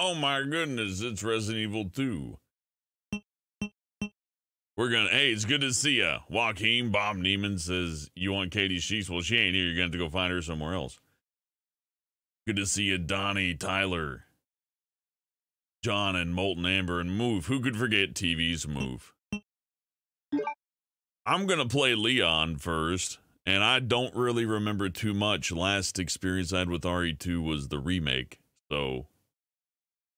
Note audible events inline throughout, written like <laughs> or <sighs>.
Oh my goodness, it's Resident Evil 2. We're gonna, hey, it's good to see ya. Joaquin Bob Neiman says, You want Katie Sheets? Well, she ain't here. You're gonna have to go find her somewhere else. Good to see you, Donnie, Tyler, John, and Molten Amber, and Move. Who could forget TV's Move? I'm gonna play Leon first, and I don't really remember too much. Last experience I had with RE2 was the remake, so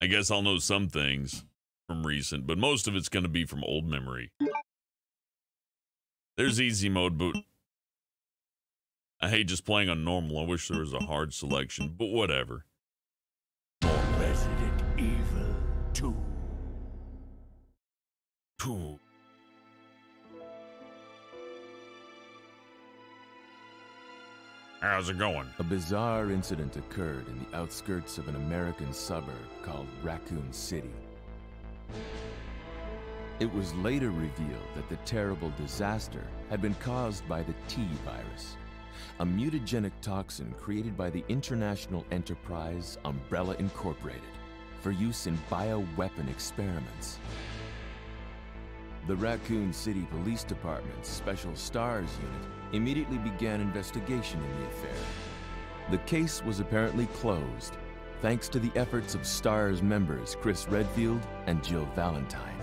I guess I'll know some things from recent, but most of it's gonna be from old memory. There's easy mode, but I hate just playing on normal. I wish there was a hard selection, but whatever. Resident Evil 2. Pooh. How's it going? A bizarre incident occurred in the outskirts of an American suburb called Raccoon City. It was later revealed that the terrible disaster had been caused by the T virus, a mutagenic toxin created by the international enterprise Umbrella Incorporated for use in bioweapon experiments. The Raccoon City Police Department's Special Stars Unit immediately began investigation in the affair. The case was apparently closed thanks to the efforts of STARS members Chris Redfield and Jill Valentine.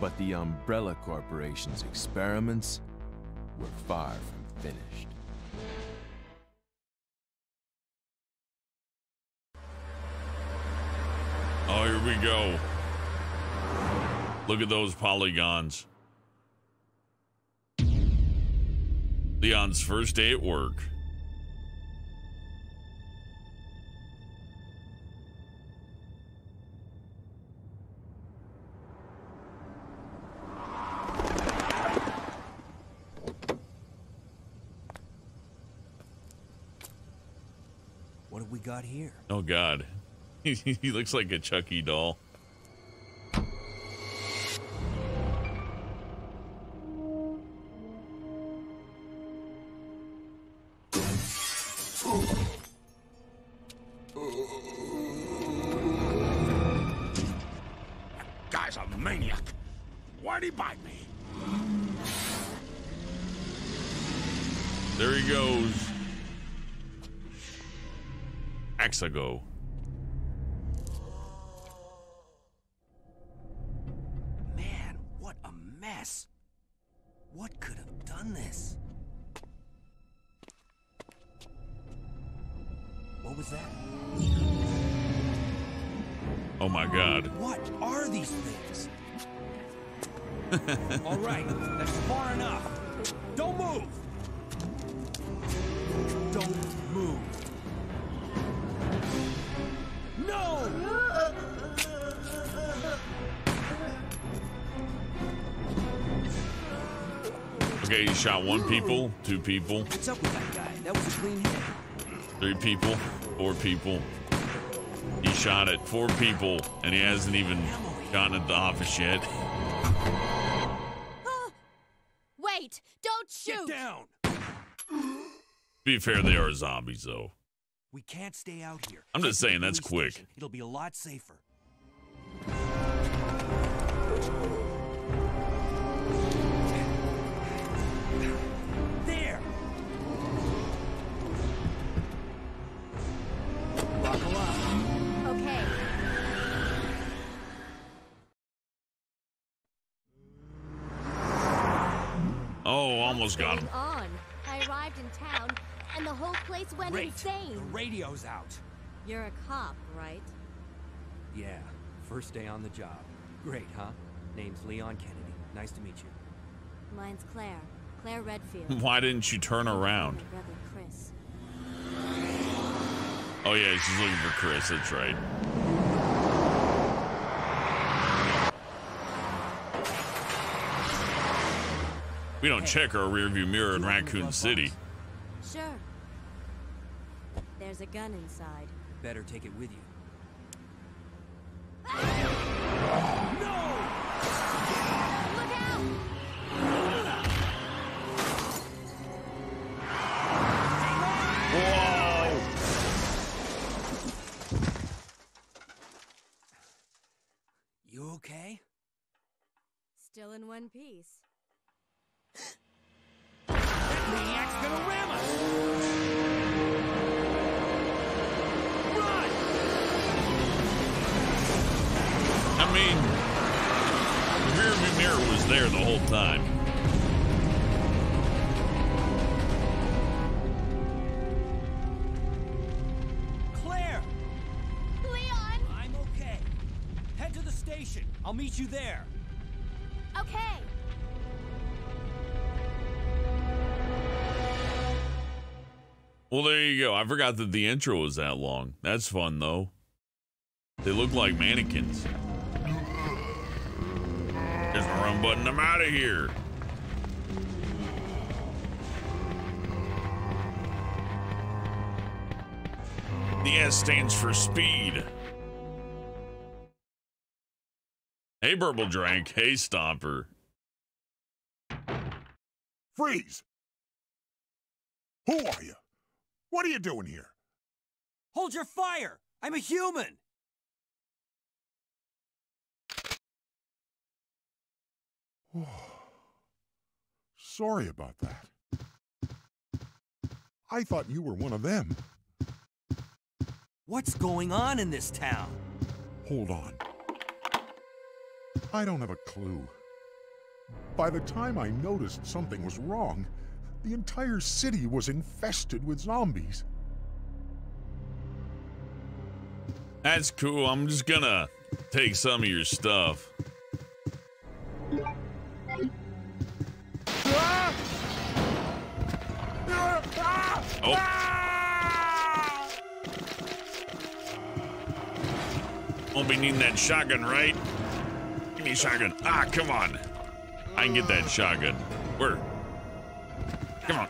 But the Umbrella Corporation's experiments were far from finished. Oh, here we go. Look at those polygons. Leon's first day at work. What have we got here? Oh God, <laughs> he looks like a Chucky doll. Shot one people, two people, What's up with that guy? That was a clean hit. three people, four people. He shot at four people, and he hasn't even gotten at the office yet. Wait! Don't shoot! Get down. be fair, they are zombies, though. We can't stay out here. I'm just saying, that's quick. It'll be a lot safer. In town, and the whole place went Great. insane. The radio's out. You're a cop, right? Yeah, first day on the job. Great, huh? Name's Leon Kennedy. Nice to meet you. Mine's Claire. Claire Redfield. <laughs> Why didn't you turn around? Brother Chris. Oh yeah, she's looking for Chris. That's right. We don't check our rearview mirror in Raccoon City. Sure. There's a gun inside. Better take it with you. Still in one piece. Meet you there. Okay. Well, there you go. I forgot that the intro was that long. That's fun, though. They look like mannequins. There's my run button. I'm out of here. The S stands for speed. Hey, Burble Drank. Hey, Stomper. Freeze! Who are you? What are you doing here? Hold your fire! I'm a human! <sighs> Sorry about that. I thought you were one of them. What's going on in this town? Hold on. I don't have a clue. By the time I noticed something was wrong, the entire city was infested with zombies. That's cool. I'm just gonna take some of your stuff. Oh. Won't be needing that shotgun, right? Me shotgun. Ah, come on. I can get that shotgun. Where? Come on.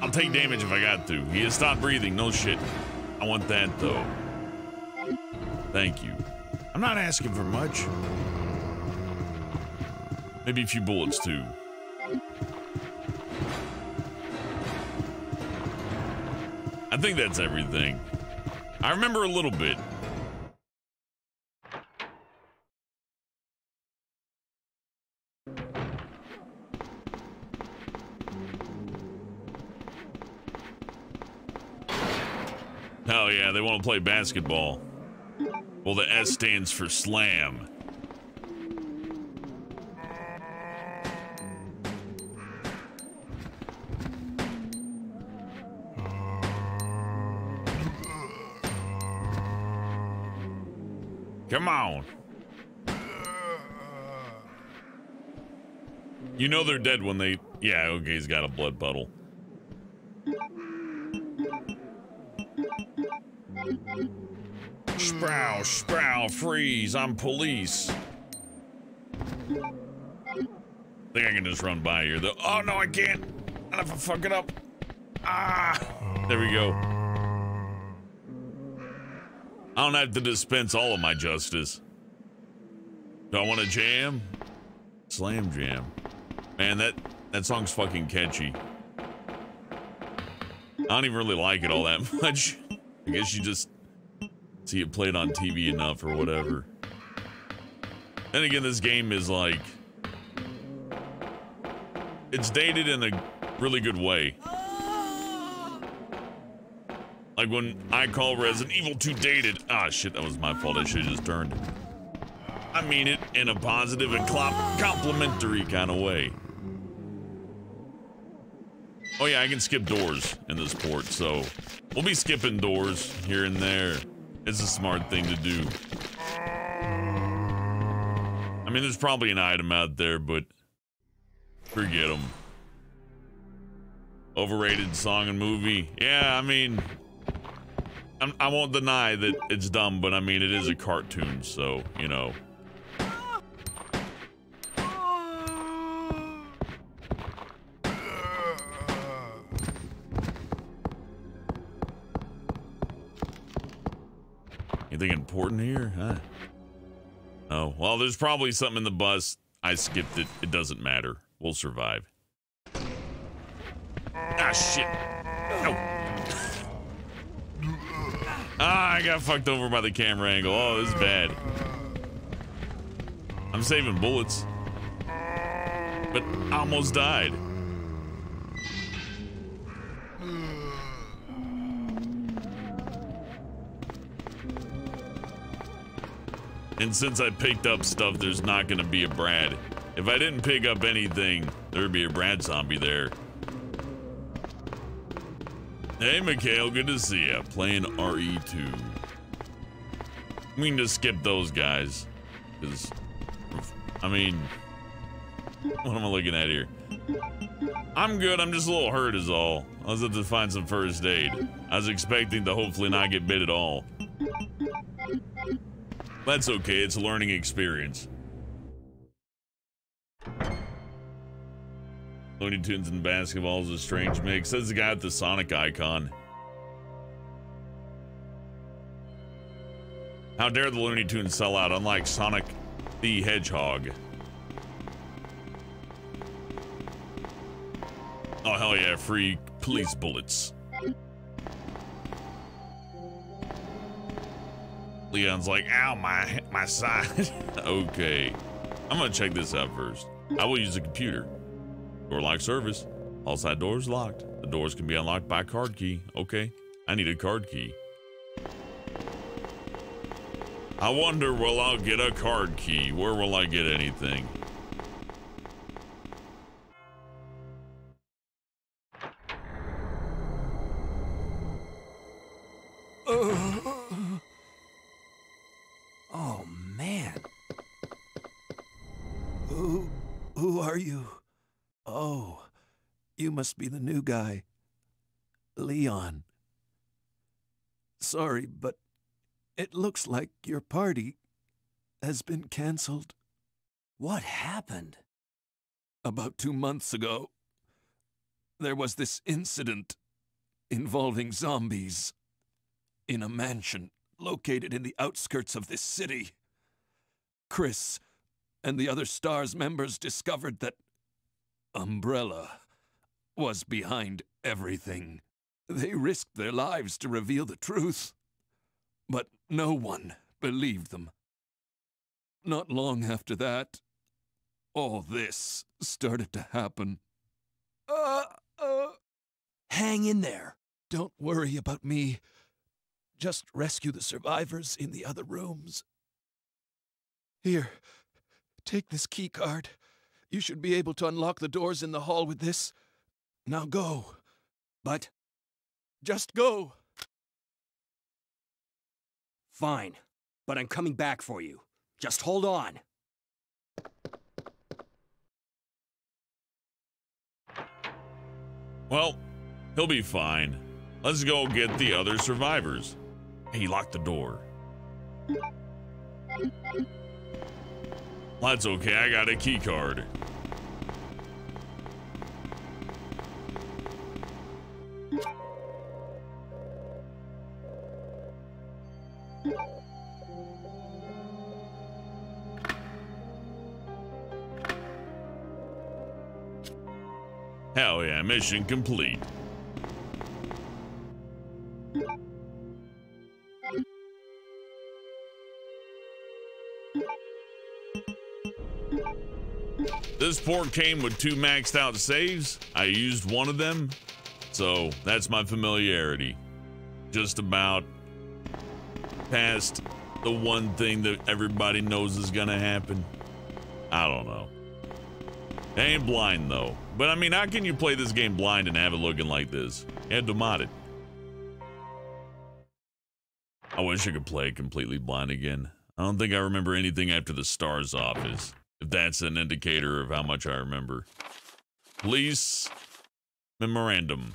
I'll take damage if I got to. He has stopped breathing. No shit. I want that though. Thank you. I'm not asking for much. Maybe a few bullets too. I think that's everything. I remember a little bit. To play basketball. Well, the S stands for slam. Come on. You know they're dead when they. Yeah, okay, he's got a blood puddle. Sprow, sprow, freeze. I'm police. think I can just run by here, though. Oh, no, I can't. Not if I fuck it up. Ah, there we go. I don't have to dispense all of my justice. Do I want to jam? Slam jam. Man, that, that song's fucking catchy. I don't even really like it all that <laughs> much. I guess you just see it played on TV enough or whatever. Then again, this game is like... It's dated in a really good way. Like when I call Resident Evil 2 dated. Ah, shit, that was my fault. I should have just turned. I mean it in a positive and complimentary kind of way. Oh yeah, I can skip doors in this port, so we'll be skipping doors here and there. It's a smart thing to do. I mean, there's probably an item out there, but forget them. Overrated song and movie. Yeah, I mean, I'm, I won't deny that it's dumb, but I mean, it is a cartoon, so, you know. Anything important here? Huh? Oh, well, there's probably something in the bus. I skipped it. It doesn't matter. We'll survive. Ah, shit. No. ah, I got fucked over by the camera angle. Oh, this is bad. I'm saving bullets. But I almost died. And since I picked up stuff, there's not gonna be a Brad. If I didn't pick up anything, there'd be a Brad zombie there. Hey, Mikhail, good to see ya. Playing RE2. We can just skip those guys. Because, I mean, what am I looking at here? I'm good, I'm just a little hurt is all. I was have to find some first aid. I was expecting to hopefully not get bit at all. That's okay, it's a learning experience. Looney Tunes and basketball is a strange mix. Says the guy with the Sonic icon. How dare the Looney Tunes sell out, unlike Sonic the Hedgehog. Oh, hell yeah, free police bullets. Leon's like, ow, my, my side. <laughs> okay. I'm gonna check this out first. I will use the computer. Door lock service. All side doors locked. The doors can be unlocked by card key. Okay. I need a card key. I wonder will I get a card key? Where will I get anything? <laughs> Oh, man. Who, who are you? Oh, you must be the new guy. Leon. Sorry, but it looks like your party has been cancelled. What happened? About two months ago, there was this incident involving zombies in a mansion located in the outskirts of this city. Chris and the other STARS members discovered that Umbrella was behind everything. They risked their lives to reveal the truth, but no one believed them. Not long after that, all this started to happen. Uh, uh, Hang in there. don't worry about me. Just rescue the survivors in the other rooms. Here, take this key card. You should be able to unlock the doors in the hall with this. Now go. But Just go. fine. But I'm coming back for you. Just hold on. Well, he'll be fine. Let's go get the other survivors. He locked the door. That's okay, I got a key card. Hell yeah, mission complete. This port came with two maxed out saves. I used one of them, so that's my familiarity. Just about past the one thing that everybody knows is gonna happen. I don't know. I ain't blind though. But I mean, how can you play this game blind and have it looking like this? You had to mod it. I wish I could play completely blind again. I don't think I remember anything after the STARS office, if that's an indicator of how much I remember. Police memorandum.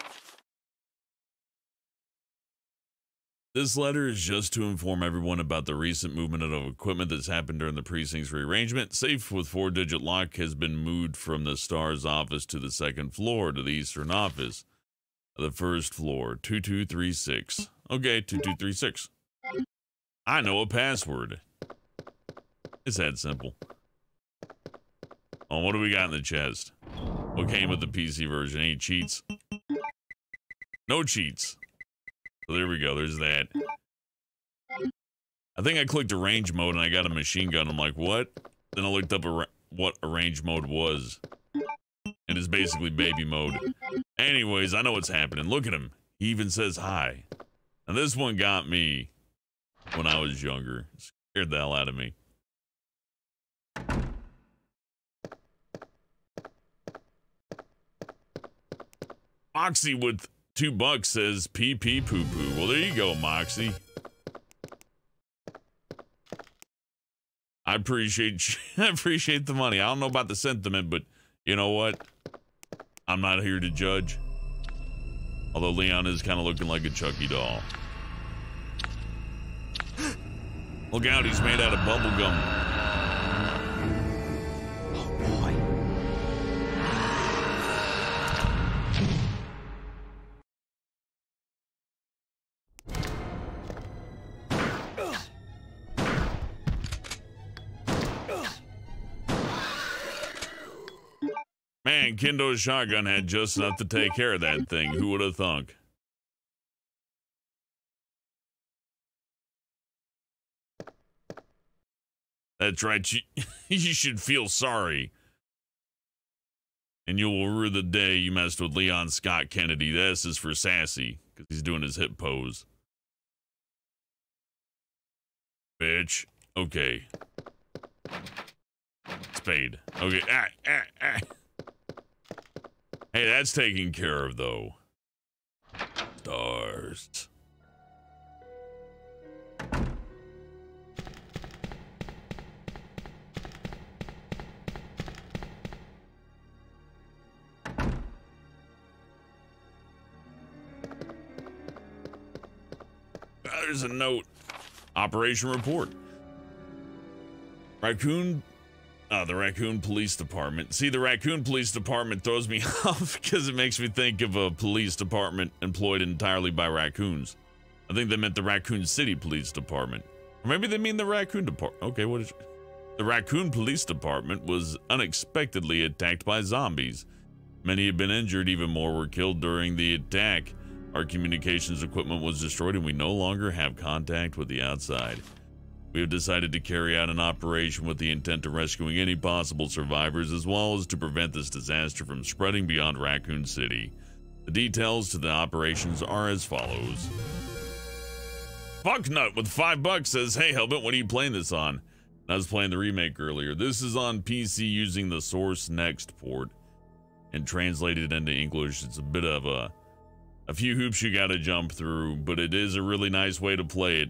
This letter is just to inform everyone about the recent movement of equipment that's happened during the precinct's rearrangement. Safe with four digit lock has been moved from the STARS office to the second floor to the eastern office. The first floor, 2236. Okay, 2236. I know a password. It's that simple. Oh, what do we got in the chest? What came with the PC version? Any cheats? No cheats. So there we go. There's that. I think I clicked a range mode and I got a machine gun. I'm like, what? then I looked up ar- what arrange mode was. And it's basically baby mode. Anyways, I know what's happening. Look at him. He even says hi. And this one got me when I was younger. Scared the hell out of me. Moxie with two bucks says pee pee poo poo. Well, there you go, Moxie. I appreciate <laughs> I appreciate the money. I don't know about the sentiment, but you know what? I'm not here to judge. Although Leon is kind of looking like a Chucky doll. Look out, he's made out of bubble Man, Kendo's shotgun had just enough to take care of that thing. Who would have thunk? That's right. You, <laughs> you should feel sorry. And you will rue the day you messed with Leon Scott Kennedy. This is for Sassy, because he's doing his hip pose. Bitch. Okay. Spade. Okay. Ah, ah, ah. Hey, that's taken care of, though. Stars. There's a note. Operation report. Raccoon uh, the Raccoon Police Department. See, the Raccoon Police Department throws me <laughs> off because it makes me think of a police department employed entirely by raccoons. I think they meant the Raccoon City Police Department. Or maybe they mean the Raccoon Department. Okay, what is. The Raccoon Police Department was unexpectedly attacked by zombies. Many have been injured, even more were killed during the attack. Our communications equipment was destroyed, and we no longer have contact with the outside. We have decided to carry out an operation with the intent of rescuing any possible survivors as well as to prevent this disaster from spreading beyond Raccoon City. The details to the operations are as follows. Bucknut with five bucks says, Hey Helmet, what are you playing this on? I was playing the remake earlier. This is on PC using the SourceNext port and translated into English. It's a bit of a a few hoops you gotta jump through, but it is a really nice way to play it.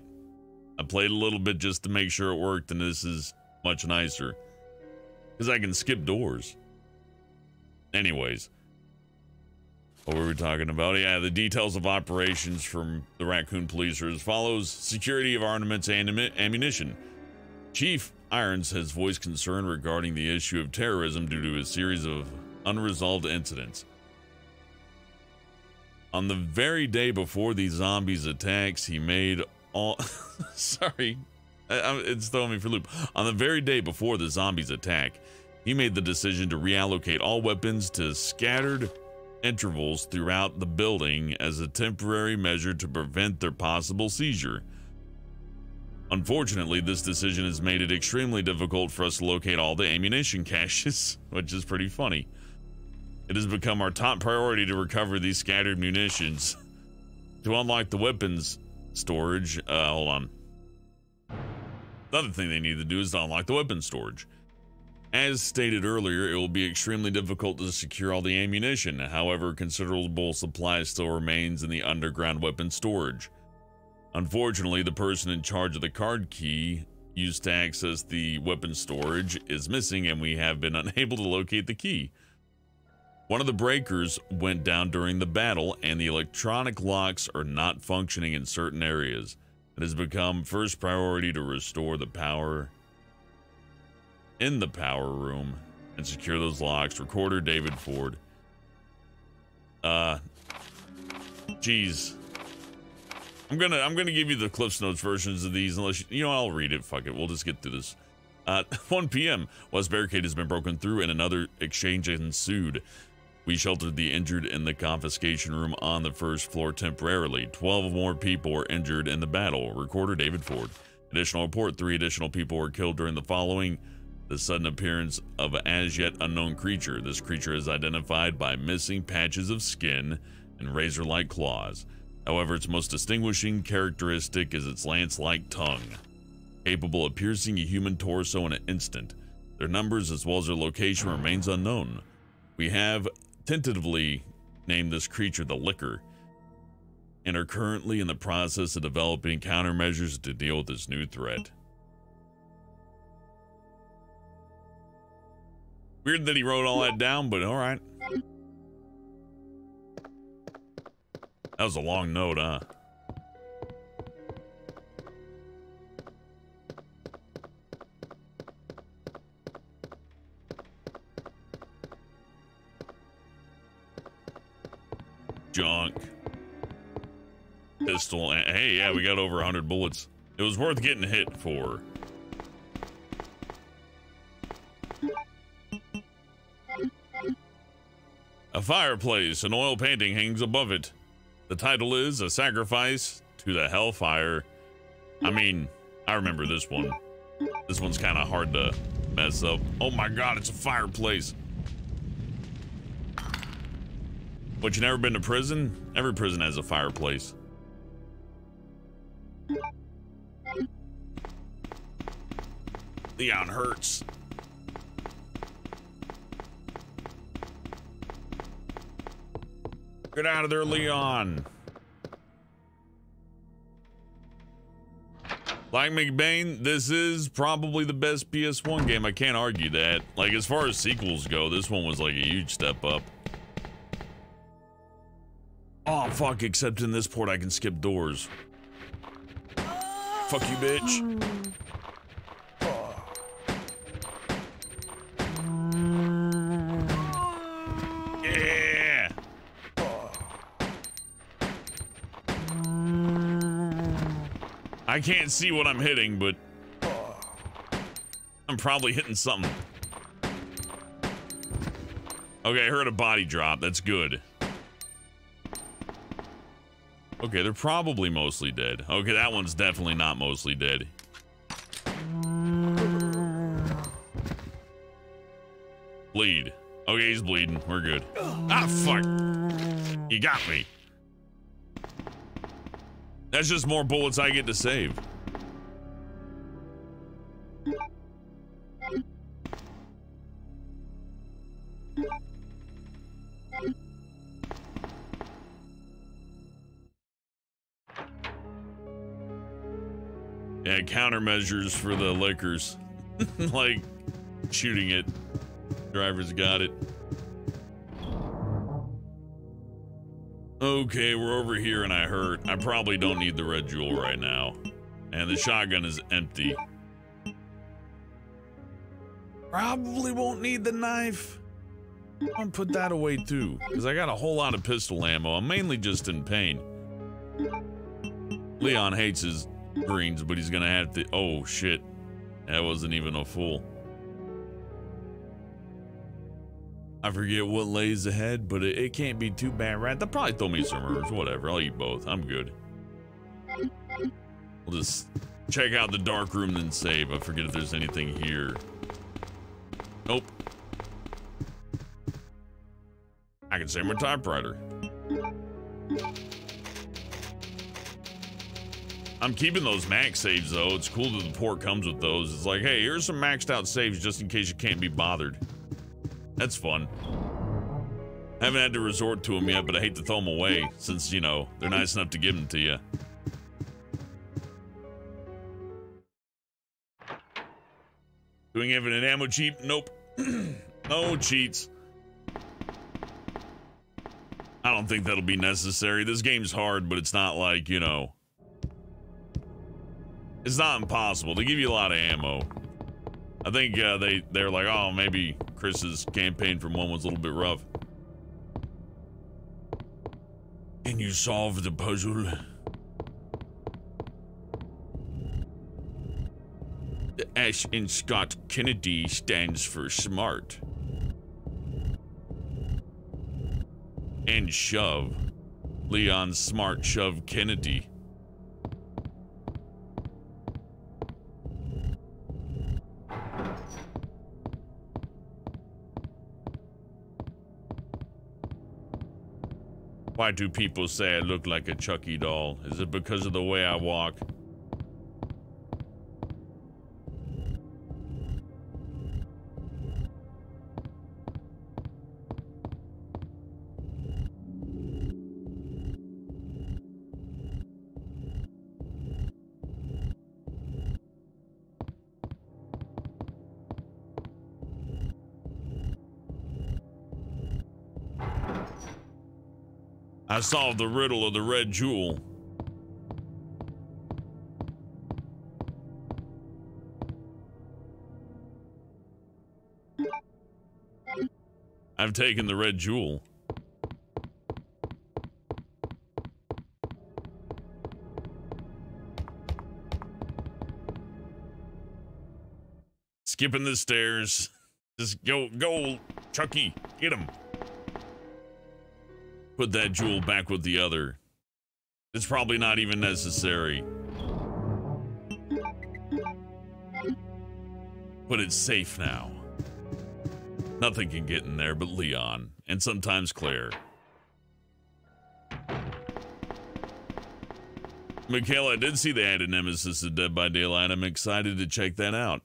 I played a little bit just to make sure it worked, and this is much nicer. Because I can skip doors. Anyways. What were we talking about? Yeah, the details of operations from the Raccoon Police are as follows. Security of armaments and ammunition. Chief Irons has voiced concern regarding the issue of terrorism due to a series of unresolved incidents. On the very day before the zombies attacks, he made <laughs> sorry I, I, it's throwing me for loop. On the very day before the zombies attack he made the decision to reallocate all weapons to scattered intervals throughout the building as a temporary measure to prevent their possible seizure. Unfortunately this decision has made it extremely difficult for us to locate all the ammunition <laughs> caches which is pretty funny. It has become our top priority to recover these scattered munitions <laughs> to unlock the weapons storage. Uh, hold on. The other thing they need to do is unlock the weapon storage. As stated earlier, it will be extremely difficult to secure all the ammunition. However, considerable supply still remains in the underground weapon storage. Unfortunately, the person in charge of the card key used to access the weapon storage is missing and we have been <laughs> unable to locate the key. One of the breakers went down during the battle, and the electronic locks are not functioning in certain areas. It has become first priority to restore the power in the power room and secure those locks. Recorder David Ford. Uh, geez. I'm gonna I'm gonna give you the Cliffs Notes versions of these, unless you, you know I'll read it. Fuck it, we'll just get through this. Uh, <laughs> 1 p.m. West Barricade has been broken through, and another exchange ensued. We sheltered the injured in the confiscation room on the first floor temporarily. 12 more people were injured in the battle. Recorder David Ford. Additional report three additional people were killed during the following the sudden appearance of an as yet unknown creature. This creature is identified by missing patches of skin and razor like claws. However, its most distinguishing characteristic is its lance like tongue, capable of piercing a human torso in an instant. Their numbers as well as their location remains unknown. We have tentatively named this creature the Licker and are currently in the process of developing countermeasures to deal with this new threat. Weird that he wrote all that down, but all right. That was a long note, huh? Junk. Pistol. Hey, yeah, we got over 100 bullets. It was worth getting hit for. A fireplace, an oil painting hangs above it. The title is A Sacrifice to the Hellfire. I mean, I remember this one. This one's kind of hard to mess up. Oh my god, it's a fireplace. But you never been to prison? Every prison has a fireplace. Leon hurts. Get out of there, Leon. Like McBain, this is probably the best PS1 game. I can't argue that. Like, as far as sequels go, this one was like a huge step up. Oh, fuck, except in this port I can skip doors. Fuck you, bitch. Yeah. I can't see what I'm hitting, but I'm probably hitting something. Okay, I heard a body drop. That's good. Okay, they're probably mostly dead. Okay, that one's definitely not mostly dead. Bleed. Okay, he's bleeding. We're good. Ah, fuck. You got me. That's just more bullets I get to save. Yeah, countermeasures for the Lickers. <laughs> like shooting it. Driver's got it. Okay, we're over here and I hurt. I probably don't need the red jewel right now. And the shotgun is empty. Probably won't need the knife. I'm gonna put that away too, because I got a whole lot of pistol ammo. I'm mainly just in pain. Leon hates his greens, but he's gonna have to. Oh shit, that wasn't even a fool. I forget what lays ahead, but it, it can't be too bad, right? They'll probably throw me some herbs, whatever. I'll eat both. I'm good. We'll just check out the dark room, then save. I forget if there's anything here. Nope. I can save my typewriter. I'm keeping those max saves though. It's cool that the port comes with those. It's like, hey, here's some maxed out saves just in case you can't be bothered. That's fun. I Haven't had to resort to them yet, but I hate to throw them away since, you know, they're nice enough to give them to you. Doing infinite ammo cheap? Nope. <clears throat> no cheats. I don't think that'll be necessary. This game's hard, but it's not like, you know... It's not impossible. They give you a lot of ammo. I think uh, they, they're like, oh, maybe Chris's campaign from one was a little bit rough. Can you solve the puzzle? The S in Scott Kennedy stands for smart. And shove. Leon Smart Shove Kennedy. Why do people say I look like a Chucky doll? Is it because of the way I walk? I solved the riddle of the red jewel. I've taken the red jewel. Skipping the stairs. Just go, go, Chucky, get him. Put that jewel back with the other. It's probably not even necessary. But it's safe now. Nothing can get in there but Leon, and sometimes Claire. Michaela, I did see they added Nemesis to Dead by Daylight. I'm excited to check that out.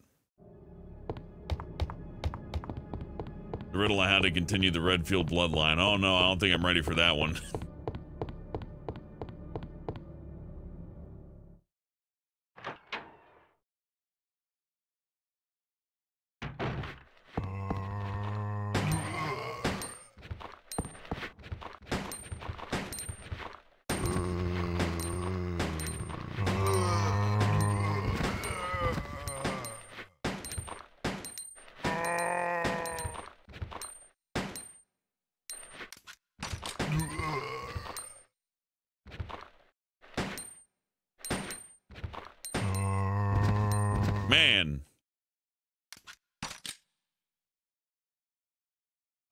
Riddle had to continue the Redfield bloodline. Oh no, I don't think I'm ready for that one. <laughs>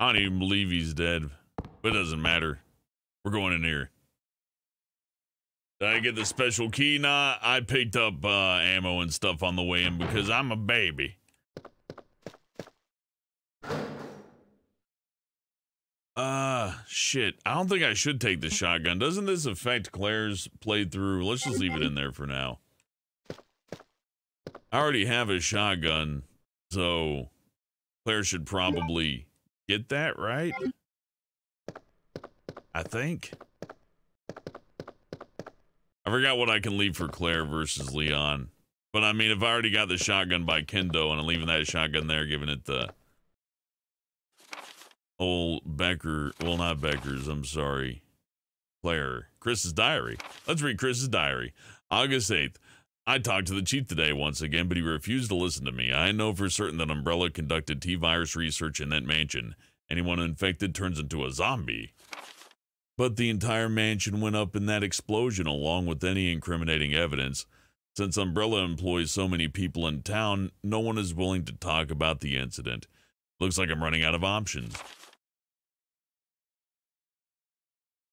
I don't even believe he's dead. But it doesn't matter. We're going in here. Did I get the special key? Nah, I picked up uh, ammo and stuff on the way in because I'm a baby. Uh, shit. I don't think I should take the shotgun. Doesn't this affect Claire's playthrough? Let's just leave it in there for now. I already have a shotgun, so Claire should probably get that, right? I think. I forgot what I can leave for Claire versus Leon. But I mean, if I already got the shotgun by Kendo and I'm leaving that shotgun there, giving it the old Becker, well, not Becker's, I'm sorry, Claire. Chris's diary. Let's read Chris's diary. August 8th. I talked to the chief today once again, but he refused to listen to me. I know for certain that Umbrella conducted T virus research in that mansion. Anyone infected turns into a zombie. But the entire mansion went up in that explosion, along with any incriminating evidence. Since Umbrella employs so many people in town, no one is willing to talk about the incident. Looks like I'm running out of options.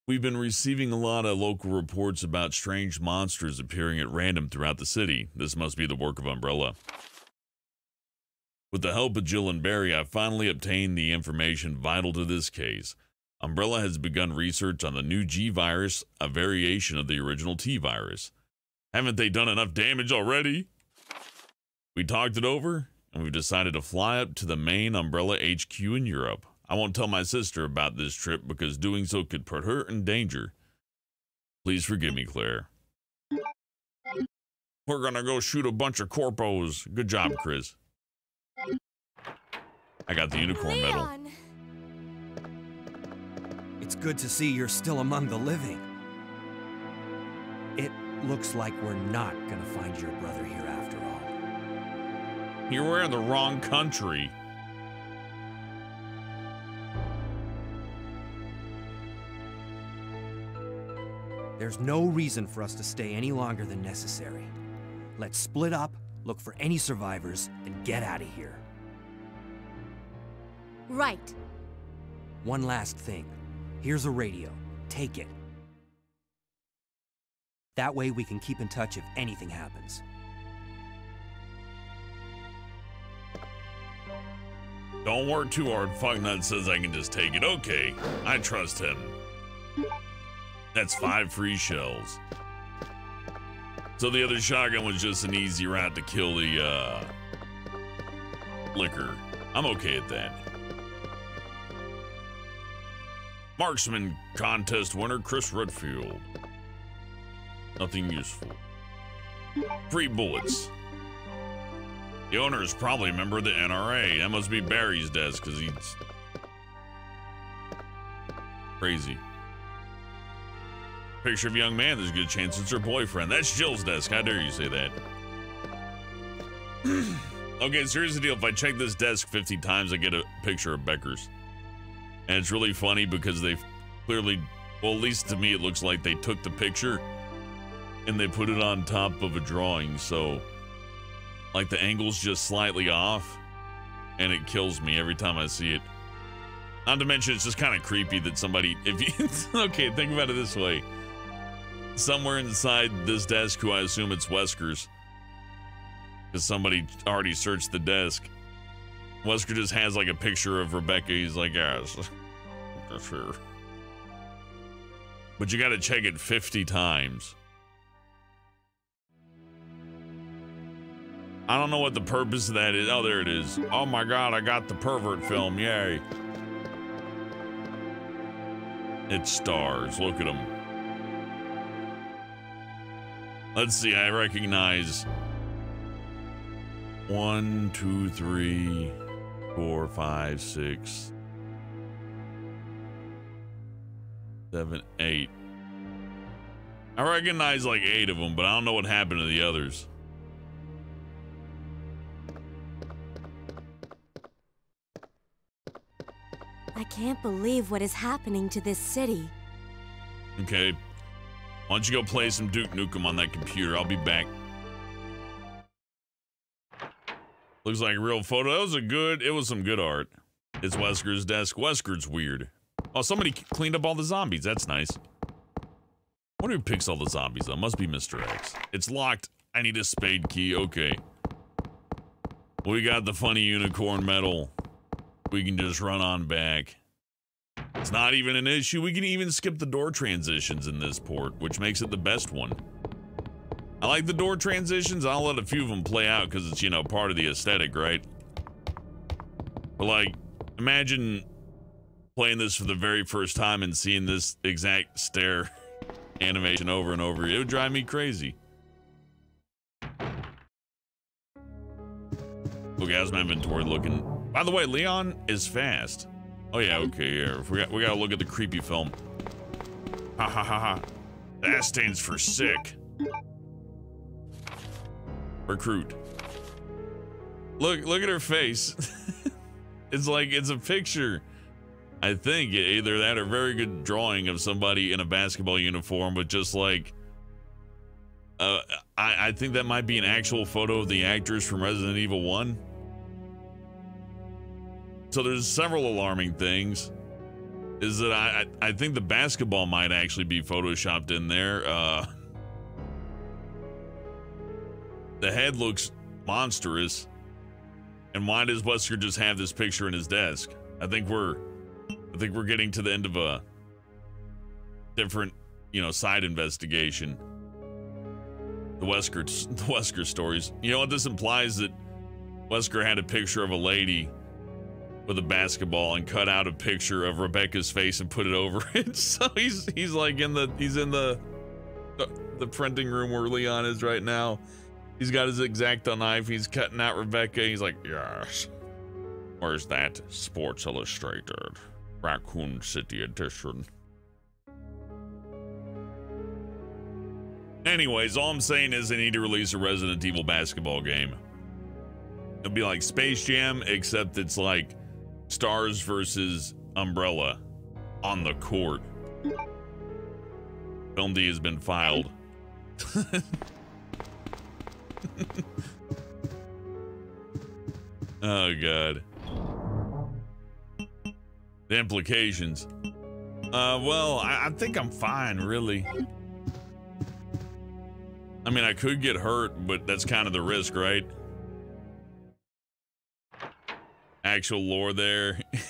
We've been receiving a lot of local reports about strange monsters appearing at random throughout the city. This must be the work of Umbrella. With the help of Jill and Barry, I finally obtained the information vital to this case. Umbrella has begun research on the new G virus, a variation of the original T virus. Haven't they done enough damage already? We talked it over, and we've decided to fly up to the main Umbrella HQ in Europe. I won't tell my sister about this trip because doing so could put her in danger. Please forgive me, Claire. We're gonna go shoot a bunch of corpos. Good job, Chris. I got the unicorn medal. It's good to see you're still among the living. It looks like we're not gonna find your brother here after all. You were in the wrong country. There's no reason for us to stay any longer than necessary. Let's split up, look for any survivors, and get out of here. Right. One last thing. Here's a radio. Take it. That way we can keep in touch if anything happens. Don't work too hard. Fucknut says I can just take it. Okay, I trust him. That's five free shells. So the other shotgun was just an easy route to kill the uh, Licker. I'm okay at that. Marksman contest winner Chris Redfield. Nothing useful. Free bullets. The owner is probably a member of the NRA. That must be Barry's desk because he's crazy. Picture of young man, there's a good chance it's her boyfriend. That's Jill's desk. How dare you say that? <clears throat> okay, so here's the deal. If I check this desk 50 times, I get a picture of Becker's. And it's really funny because they've clearly, well, at least to me, it looks like they took the picture and they put it on top of a drawing. So, like, the angle's just slightly off and it kills me every time I see it. Not to mention, it's just kind of creepy that somebody, if you, <laughs> okay, think about it this way. Somewhere inside this desk, who I assume it's Wesker's, because somebody already searched the desk. Wesker just has like a picture of Rebecca. He's like, yes, that's her. But you got to check it 50 times. I don't know what the purpose of that is. Oh, there it is. Oh my God, I got the pervert film. Yay. It stars. Look at them. Let's see. I recognize one, two, three, four, five, six, seven, eight. I recognize like eight of them, but I don't know what happened to the others. I can't believe what is happening to this city. Okay. Why don't you go play some Duke Nukem on that computer? I'll be back. Looks like a real photo. That was a good, it was some good art. It's Wesker's desk. Wesker's weird. Oh, somebody cleaned up all the zombies. That's nice. wonder who picks all the zombies up. Must be Mr. X. It's locked. I need a spade key. Okay. We got the funny unicorn medal. We can just run on back. It's not even an issue. We can even skip the door transitions in this port, which makes it the best one. I like the door transitions. I'll let a few of them play out because it's, you know, part of the aesthetic, right? But, like, imagine playing this for the very first time and seeing this exact stair <laughs> animation over and over. It would drive me crazy. Okay, how's my inventory looking? By the way, Leon is fast. Oh yeah, okay, yeah. We, got, we gotta look at the creepy film. Ha ha ha ha. That stands for sick. Recruit. Look, look at her face. <laughs> it's like it's a picture. I think either that or very good drawing of somebody in a basketball uniform, but just like uh, I, I think that might be an actual photo of the actress from Resident Evil 1. So there's several alarming things. Is that I, I, I think the basketball might actually be photoshopped in there. Uh, the head looks monstrous. And why does Wesker just have this picture in his desk? I think we're I think we're getting to the end of a different, you know, side investigation. The Wesker <laughs> the Wesker stories. You know what this implies that Wesker had a picture of a lady with a basketball and cut out a picture of Rebecca's face and put it over <laughs> it. So he's he's like in the he's in the the, printing room where Leon is right now. He's got his exacto knife. He's cutting out Rebecca. He's like, yes. Where's that Sports Illustrated Raccoon City edition? Anyways, all I'm saying is they need to release a Resident Evil basketball game. It'll be like Space Jam, except it's like Stars versus Umbrella on the court. Film D has been filed. <laughs> oh god. The implications. Uh, well, I, I think I'm fine, really. I mean, I could get hurt, but that's kind of the risk, right? Actual lore there. <laughs>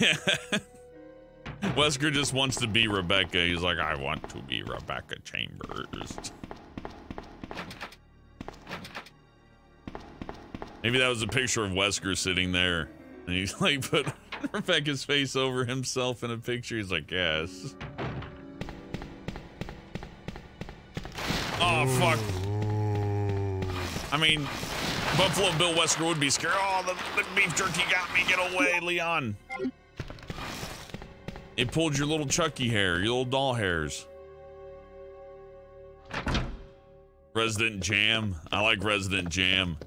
Wesker just wants to be Rebecca. He's like, I want to be Rebecca Chambers. Maybe that was a picture of Wesker sitting there. And he's <laughs> like put Rebecca's face over himself in a picture. He's like, yes. Oh, fuck. I mean, Buffalo Bill Wesker would be scared. Oh, the, the beef jerky got me. Get away, Leon. It pulled your little Chucky hair, your little doll hairs. Resident Jam. I like Resident Jam.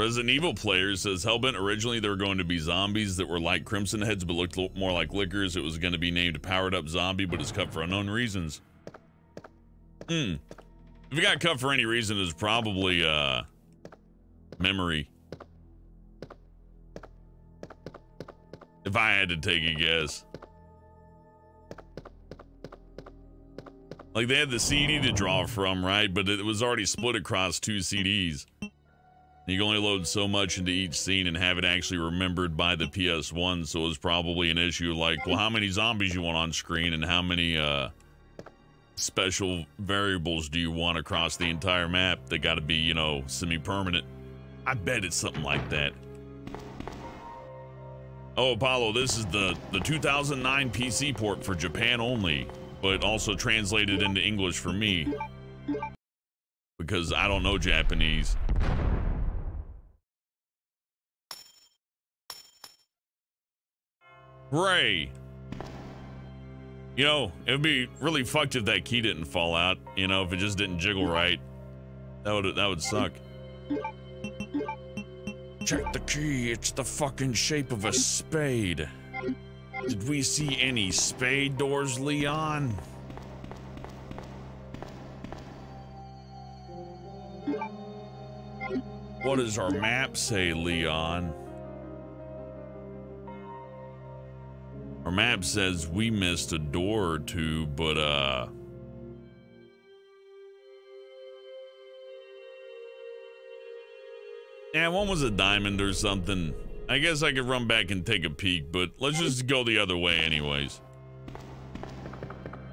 Resident Evil player says Hellbent originally there were going to be zombies that were like Crimson Heads but looked more like lickers. It was going to be named Powered Up Zombie, but it's cut for unknown reasons. Hmm. If it got cut for any reason, it's probably uh memory. If I had to take a guess. Like they had the CD to draw from, right? But it was already split across two CDs. You can only load so much into each scene and have it actually remembered by the PS1, so it was probably an issue like, well, how many zombies you want on screen and how many uh, special variables do you want across the entire map that got to be, you know, semi-permanent. I bet it's something like that. Oh, Apollo, this is the, the 2009 PC port for Japan only, but also translated into English for me. Because I don't know Japanese. Ray. You know, it would be really fucked if that key didn't fall out. You know, if it just didn't jiggle right. That would that would suck. Check the key. It's the fucking shape of a spade. Did we see any spade doors, Leon? What does our map say, Leon? Our map says we missed a door or two, but uh Yeah, one was a diamond or something. I guess I could run back and take a peek, but let's just go the other way anyways.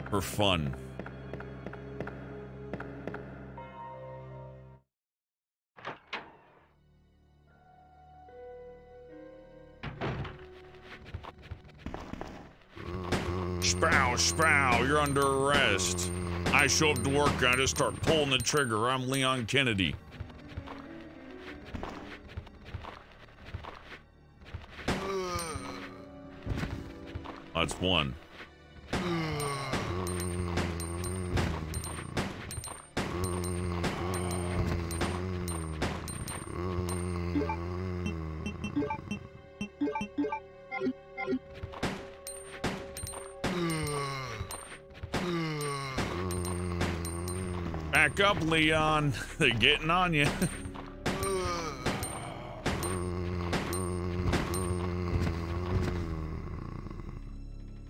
For fun. Sprow, Sprow, you're under arrest. I show up to work I just start pulling the trigger. I'm Leon Kennedy. That's one. Back up, Leon. <laughs> They're getting on you. <laughs>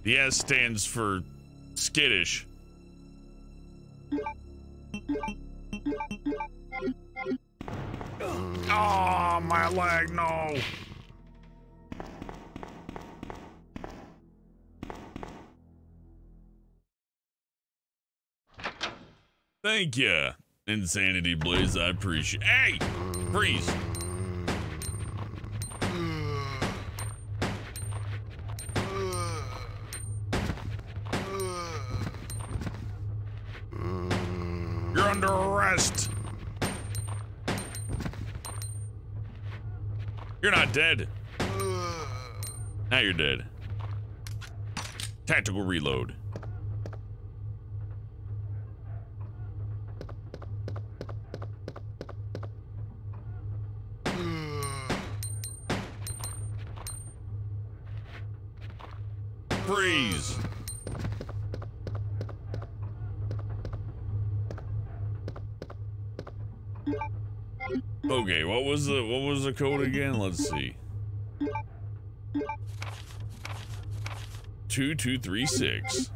The S stands for skittish. Oh, my leg, no. Thank you, Insanity Blaze. I appreciate. Hey, freeze. You're under arrest. You're not dead. Now you're dead. Tactical reload. was the what was the code again? Let's see. Two two three six.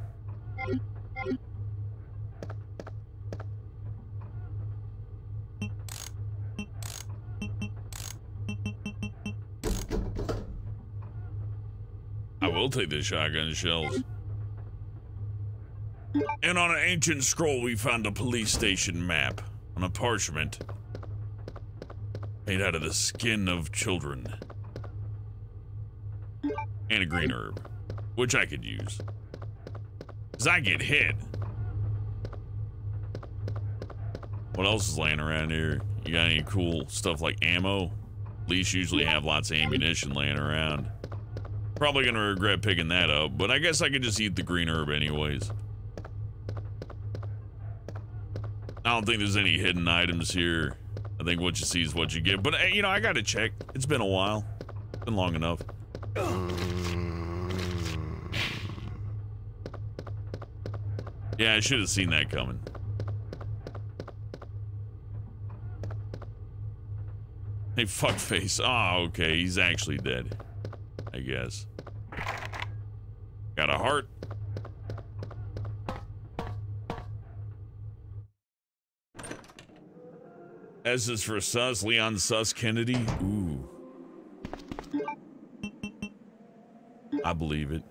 I will take the shotgun shells. And on an ancient scroll, we found a police station map on a parchment made out of the skin of children. And a green herb, which I could use. Because I get hit. What else is laying around here? You got any cool stuff like ammo? Police usually have lots of ammunition laying around. Probably gonna regret picking that up, but I guess I could just eat the green herb anyways. I don't think there's any hidden items here. I think what you see is what you get. But, you know, I gotta check. It's been a while. It's been long enough. Yeah, I should have seen that coming. Hey, fuckface. Oh, okay. He's actually dead. I guess. Got a heart. S is for sus, Leon Sus Kennedy. Ooh. I believe it.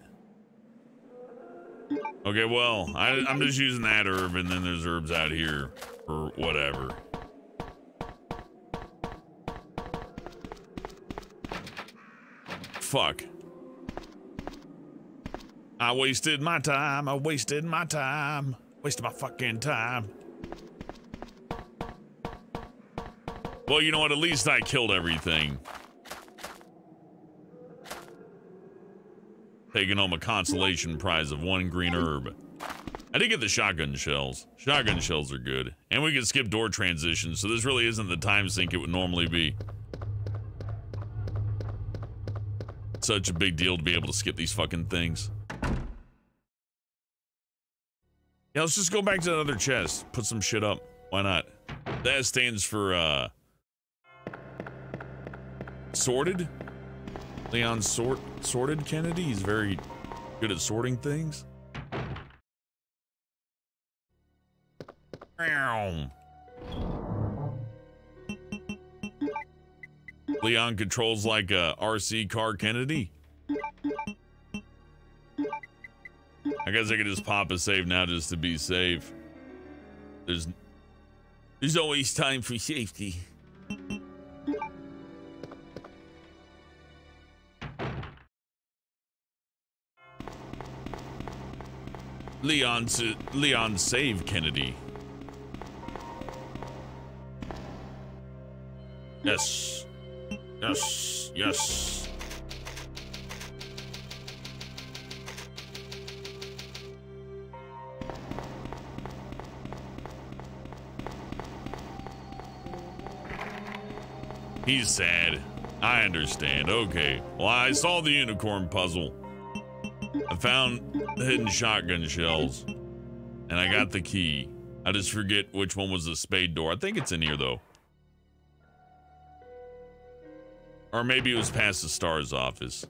Okay, well, I, I'm just using that herb, and then there's herbs out here for whatever. Fuck. I wasted my time. I wasted my time. Wasted my fucking time. Well, you know what? At least I killed everything. Taking home a consolation prize of one green herb. I did get the shotgun shells. Shotgun shells are good. And we can skip door transitions, so this really isn't the time sink it would normally be. Such a big deal to be able to skip these fucking things. Yeah, let's just go back to another chest. Put some shit up. Why not? That stands for, uh... Sorted? Leon Sort Sorted Kennedy? He's very good at sorting things. Leon controls like a RC car Kennedy. I guess I could just pop a save now just to be safe. There's there's always time for safety. Leon Leon save Kennedy. Yes. Yes. Yes. He's sad. I understand. Okay. Well, I saw the unicorn puzzle. I found the hidden shotgun shells. And I got the key. I just forget which one was the spade door. I think it's in here, though. Or maybe it was past the STARS office.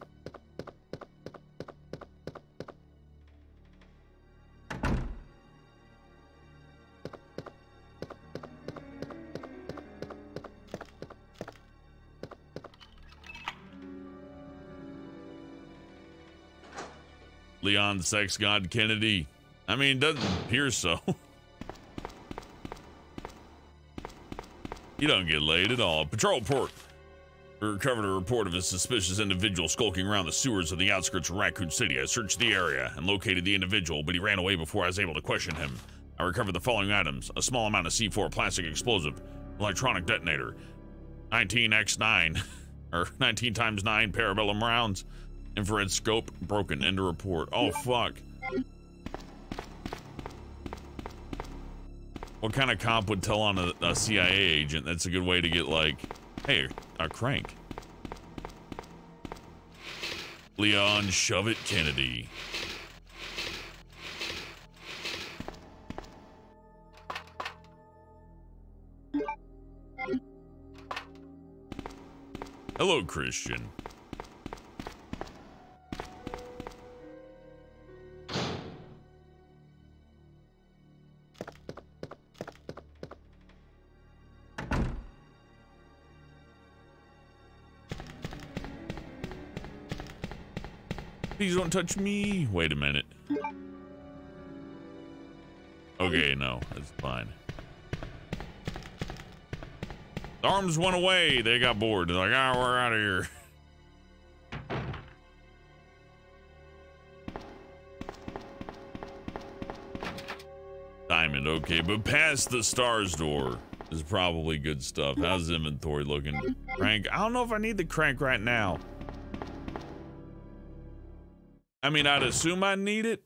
Leon Sex God Kennedy. I mean, doesn't appear so. <laughs> you don't get laid at all. Patrol report. We recovered a report of a suspicious individual skulking around the sewers of the outskirts of Raccoon City. I searched the area and located the individual, but he ran away before I was able to question him. I recovered the following items a small amount of C4 plastic explosive, electronic detonator, 19x9, <laughs> or 19 times 9 parabellum rounds, infrared scope broken. End of report. Oh, fuck. What kind of comp would tell on a, a CIA agent? That's a good way to get, like, hey, a crank. Leon Shove It Kennedy. Hello, Christian. Please don't touch me. Wait a minute. Okay, no, that's fine. The arms went away. They got bored. They're like, ah, we're out of here. Diamond, okay, but past the stars door is probably good stuff. How's inventory looking? Crank. I don't know if I need the crank right now. I mean, I'd assume I need it,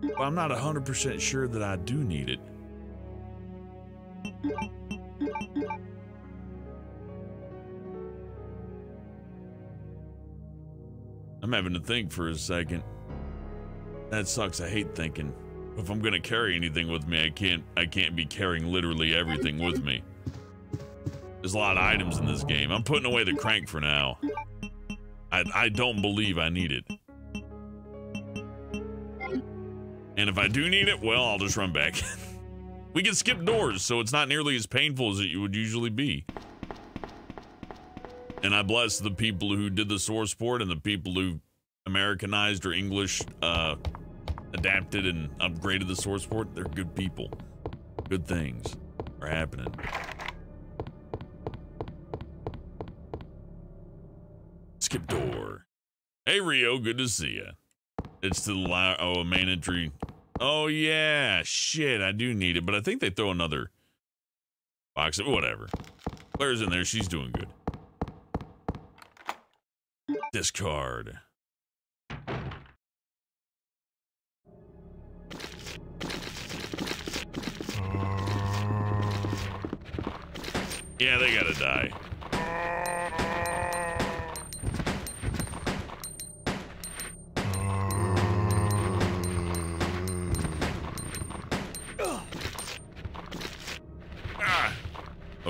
but I'm not 100% sure that I do need it. I'm having to think for a second. That sucks. I hate thinking. If I'm gonna carry anything with me, I can't I can't be carrying literally everything with me. There's a lot of items in this game. I'm putting away the crank for now. I I don't believe I need it. And if I do need it, well, I'll just run back. <laughs> we can skip doors, so it's not nearly as painful as it would usually be. And I bless the people who did the source port and the people who Americanized or English uh, adapted and upgraded the source port. They're good people. Good things are happening. Skip door. Hey Rio, good to see you. It's to the la- oh main entry. Oh yeah, shit, I do need it, but I think they throw another box. Whatever. Claire's in there. She's doing good. Discard. Yeah, they gotta die.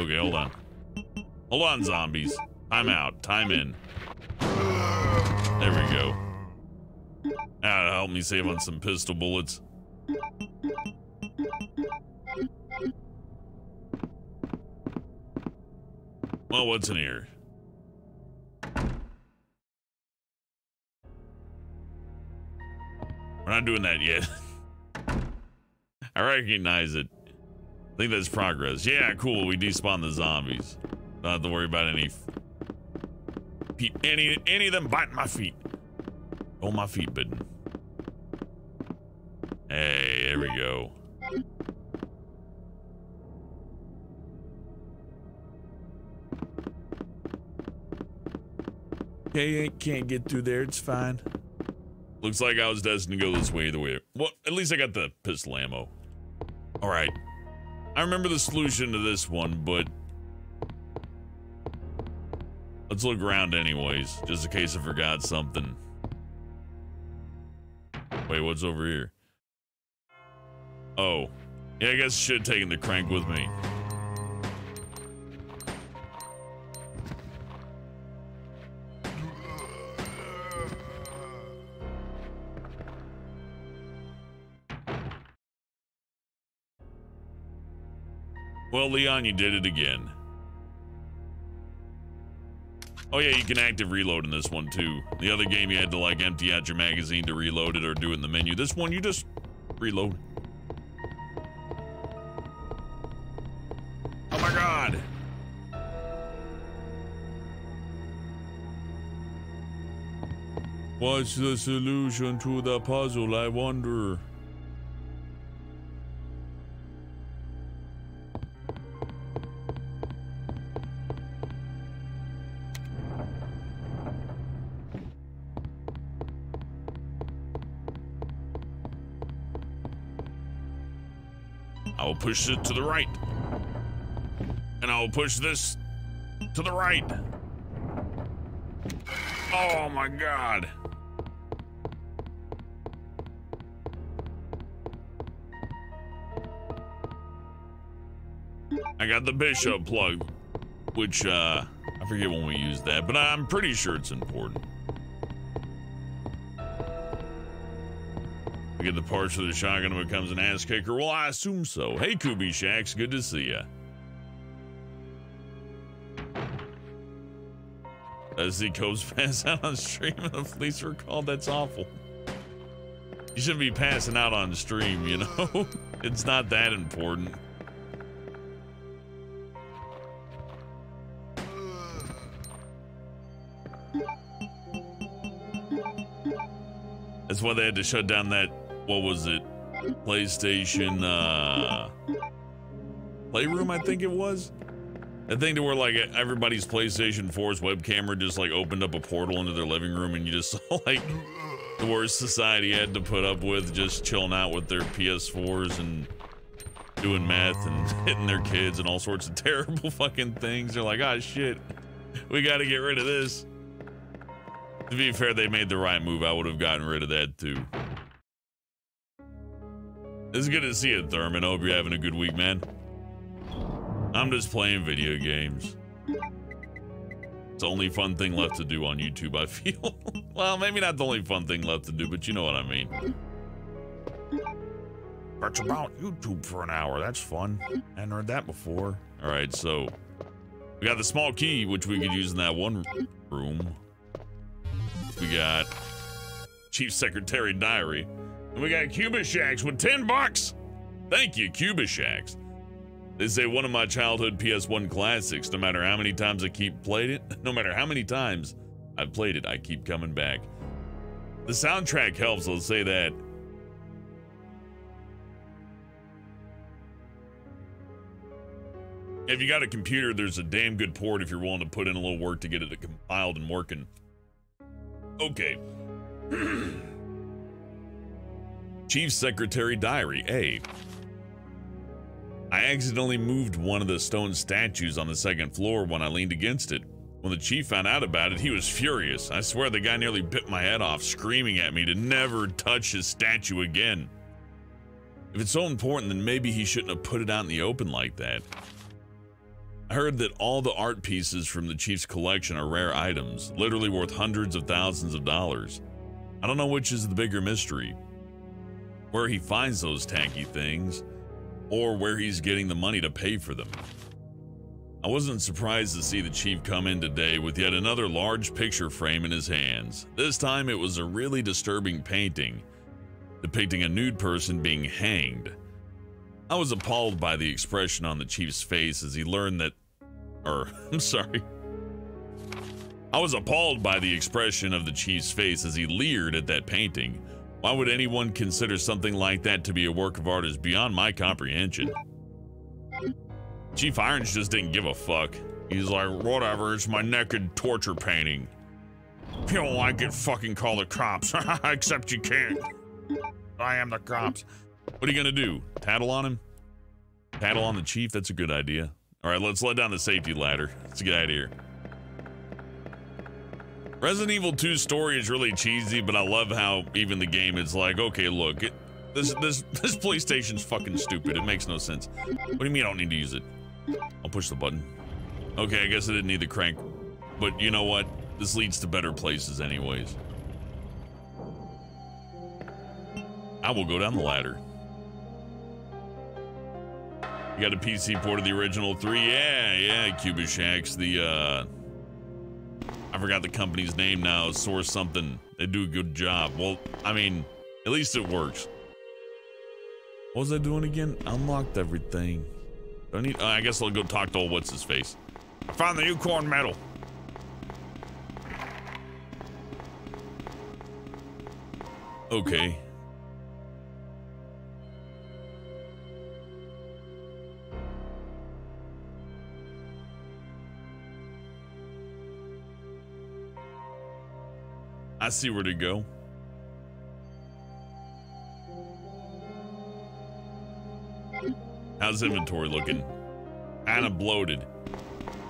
Okay, hold on. Hold on, zombies. Time out. Time in. There we go. Ah, help me save on some pistol bullets. Well, what's in here? We're not doing that yet. <laughs> I recognize it. I think that's progress. Yeah, cool. We despawn the zombies. Don't have to worry about any any any of them biting my feet. Oh, my feet bitten. Hey, there we go. Okay, can't get through there. It's fine. Looks like I was destined to go this way either way. Well, at least I got the pistol ammo. All right. I remember the solution to this one, but let's look around anyways, just in case I forgot something. Wait, what's over here? Oh. Yeah, I guess I should have taken the crank with me. Well, Leon, you did it again. Oh yeah, you can active reload in this one too. The other game you had to like empty out your magazine to reload it or do it in the menu. This one you just reload. Oh my god! What's the solution to the puzzle, I wonder? Push it to the right. And I will push this to the right. Oh my god. I got the bishop plug, which uh I forget when we used that, but I'm pretty sure it's important. Get the parts for the shotgun and becomes an ass kicker. Well, I assume so. Hey, Kubi Shacks, good to see ya. Uh, As he goes <laughs> pass out on stream and <laughs> the police are called, that's awful. You shouldn't be passing out on stream, you know? <laughs> it's not that important. That's why they had to shut down that, what was it? PlayStation, uh, Playroom, I think it was. I think to where like everybody's PlayStation 4's web camera just like opened up a portal into their living room and you just <laughs> saw like the worst society had to put up with just chilling out with their PS4s and doing meth and <laughs> hitting their kids and all sorts of <laughs> terrible fucking things. They're like, oh shit, we got to get rid of this. To be fair, they made the right move. I would have gotten rid of that too. It's good to see you, Thurman. Hope you're having a good week, man. I'm just playing video games. It's the only fun thing left to do on YouTube, I feel. <laughs> well, maybe not the only fun thing left to do, but you know what I mean. That's about YouTube for an hour. That's fun. I hadn't heard that before. All right, so we got the small key, which we could use in that one room. We got Chief Secretary Diary. And we got Cuba Shacks with 10 bucks. Thank you, Cuba Shacks. They say one of my childhood PS1 classics. No matter how many times I keep played it, <laughs> no matter how many times I've played it, I keep coming back. The soundtrack helps, I'll say that. If you got a computer, there's a damn good port if you're willing to put in a little work to get it compiled and working. Okay. <clears throat> Chief Secretary Diary A. I accidentally moved one of the stone statues on the second floor when I leaned against it. When the chief found out about it, he was furious. I swear the guy nearly bit my head off, screaming at me to never touch his statue again. If it's so important, then maybe he shouldn't have put it out in the open like that. I heard that all the art pieces from the chief's collection are rare items, literally worth hundreds of thousands of dollars. I don't know which is the bigger mystery. Where he finds those tacky things, or where he's getting the money to pay for them. I wasn't surprised to see the chief come in today with yet another large picture frame in his hands. This time it was a really disturbing painting, depicting a nude person being hanged. I was appalled by the expression on the chief's face as he learned that. Or, <laughs> I'm sorry. I was appalled by the expression of the chief's face as he leered at that painting. Why would anyone consider something like that to be a work of art is beyond my comprehension. Chief Irons just didn't give a fuck. He's like, whatever, it's my naked torture painting. If you don't like it, fucking call the cops. <laughs> Except you can't. I am the cops. What are you gonna do? Tattle on him? Tattle on the chief? That's a good idea. All right, let's let down the safety ladder. Let's get out of here. Resident Evil 2 story is really cheesy, but I love how even the game is like, okay, look, it, this this <laughs> this police station's fucking stupid. It makes no sense. What do you mean I don't need to use it? I'll push the button. Okay, I guess I didn't need the crank. But you know what? This leads to better places anyways. I will go down the ladder. You got a PC port of the original three? Yeah, yeah, Cuba Shacks. The, uh... I forgot the company's name now. Source something. They do a good job. Well, I mean, at least it works. What was I doing again? Unlocked everything. Do I need... Uh, I guess I'll go talk to old what's-his-face. I found the unicorn medal. Okay. I see where to go. How's inventory looking? Kinda bloated.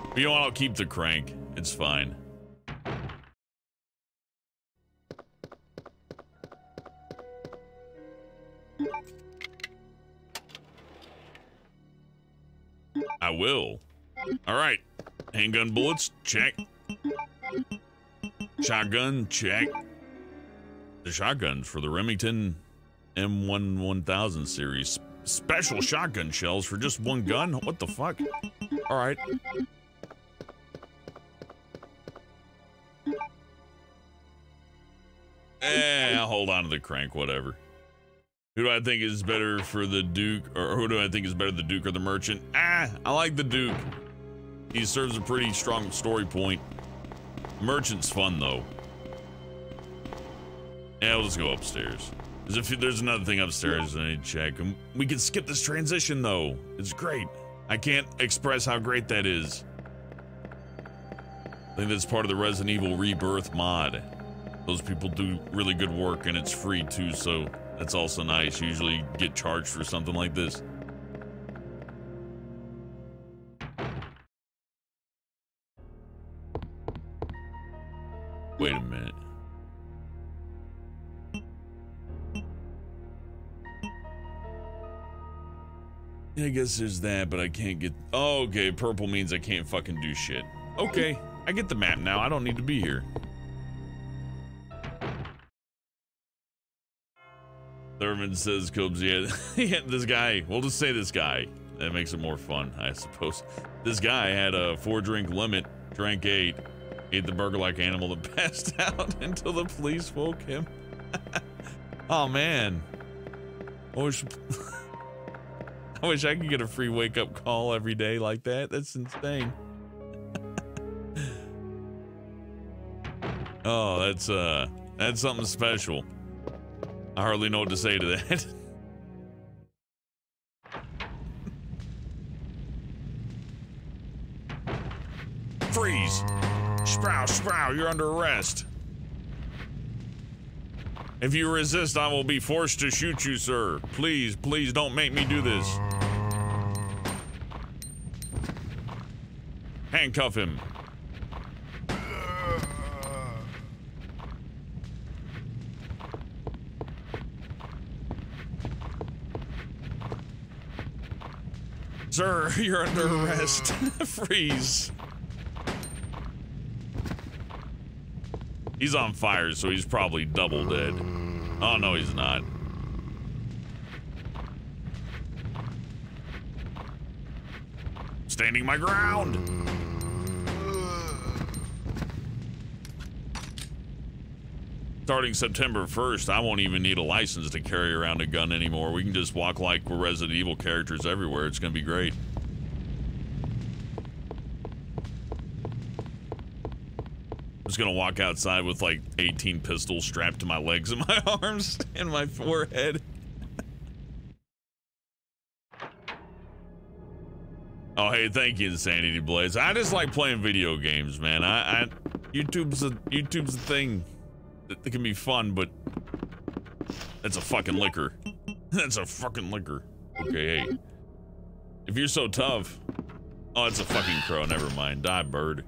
But you know what? I'll keep the crank. It's fine. I will. All right. Handgun bullets, check. Shotgun, check. The shotguns for the Remington M1 1000 series. Special shotgun shells for just one gun? What the fuck? All right. Eh, I'll hold on to the crank, whatever. Who do I think is better for the Duke, or who do I think is better, the Duke or the Merchant? Ah, I like the Duke. He serves a pretty strong story point. Merchant's fun, though. Yeah, we'll just go upstairs. There's, a few, there's another thing upstairs I need to check. We can skip this transition, though. It's great. I can't express how great that is. I think that's part of the Resident Evil Rebirth mod. Those people do really good work, and it's free, too, so that's also nice. You usually get charged for something like this. Wait a minute. Yeah, I guess there's that, but I can't get... Oh, okay, purple means I can't fucking do shit. Okay, I get the map now. I don't need to be here. Thurman says Cobes, yeah, <laughs> yeah, this guy, we'll just say this guy. That makes it more fun, I suppose. This guy had a four drink limit, drank eight, ate the burger like animal that <laughs> passed out until the police woke him. <laughs> oh man. I wish, <laughs> I wish I could get a free wake up call every day like that. That's insane. oh, that's uh that's something special. I hardly know what to say to that. Sprout, Sprout, you're under arrest. If you resist, I will be forced to shoot you, sir. Please, please don't make me do this. Handcuff him. Sir, <laughs> you're under arrest. <laughs> Freeze. He's on fire, so he's probably double dead. Oh, no, he's not. Standing my ground. Starting September 1st, I won't even need a license to carry around a gun anymore. We can just walk like Resident Evil characters everywhere. It's going to be great. To walk outside with like 18 pistols strapped to my legs and my <laughs> arms and my forehead. oh, hey, thank you, Insanity Blaze. I just like playing video games, man. I, I YouTube's a YouTube's a thing that can be fun, but that's a fucking Licker. <laughs> that's a fucking Licker. Okay, hey. If you're so tough. Oh, it's a fucking crow. Never mind. Die, bird.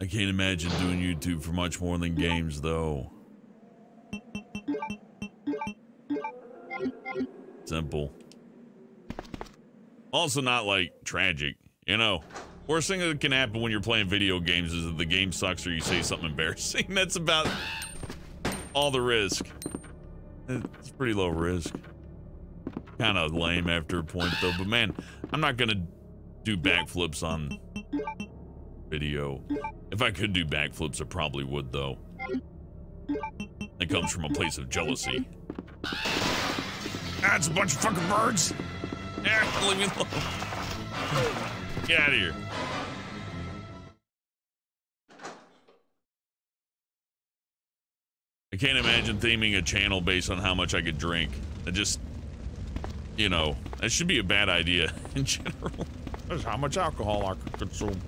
I can't imagine doing YouTube for much more than games, though. Simple. Also not like tragic, you know. Worst thing that can happen when you're playing video games is that the game sucks or you say something <laughs> embarrassing. That's about all the risk. It's pretty low risk. Kind of lame after a point though, but man, I'm not gonna do backflips on video. If I could do backflips, I probably would though. It comes from a place of jealousy. That's a bunch of fucking birds. Yeah, leave me alone. Get out of here. I can't imagine theming a channel based on how much I could drink. I just, you know, that should be a bad idea <laughs> in general. That's how much alcohol I could consume.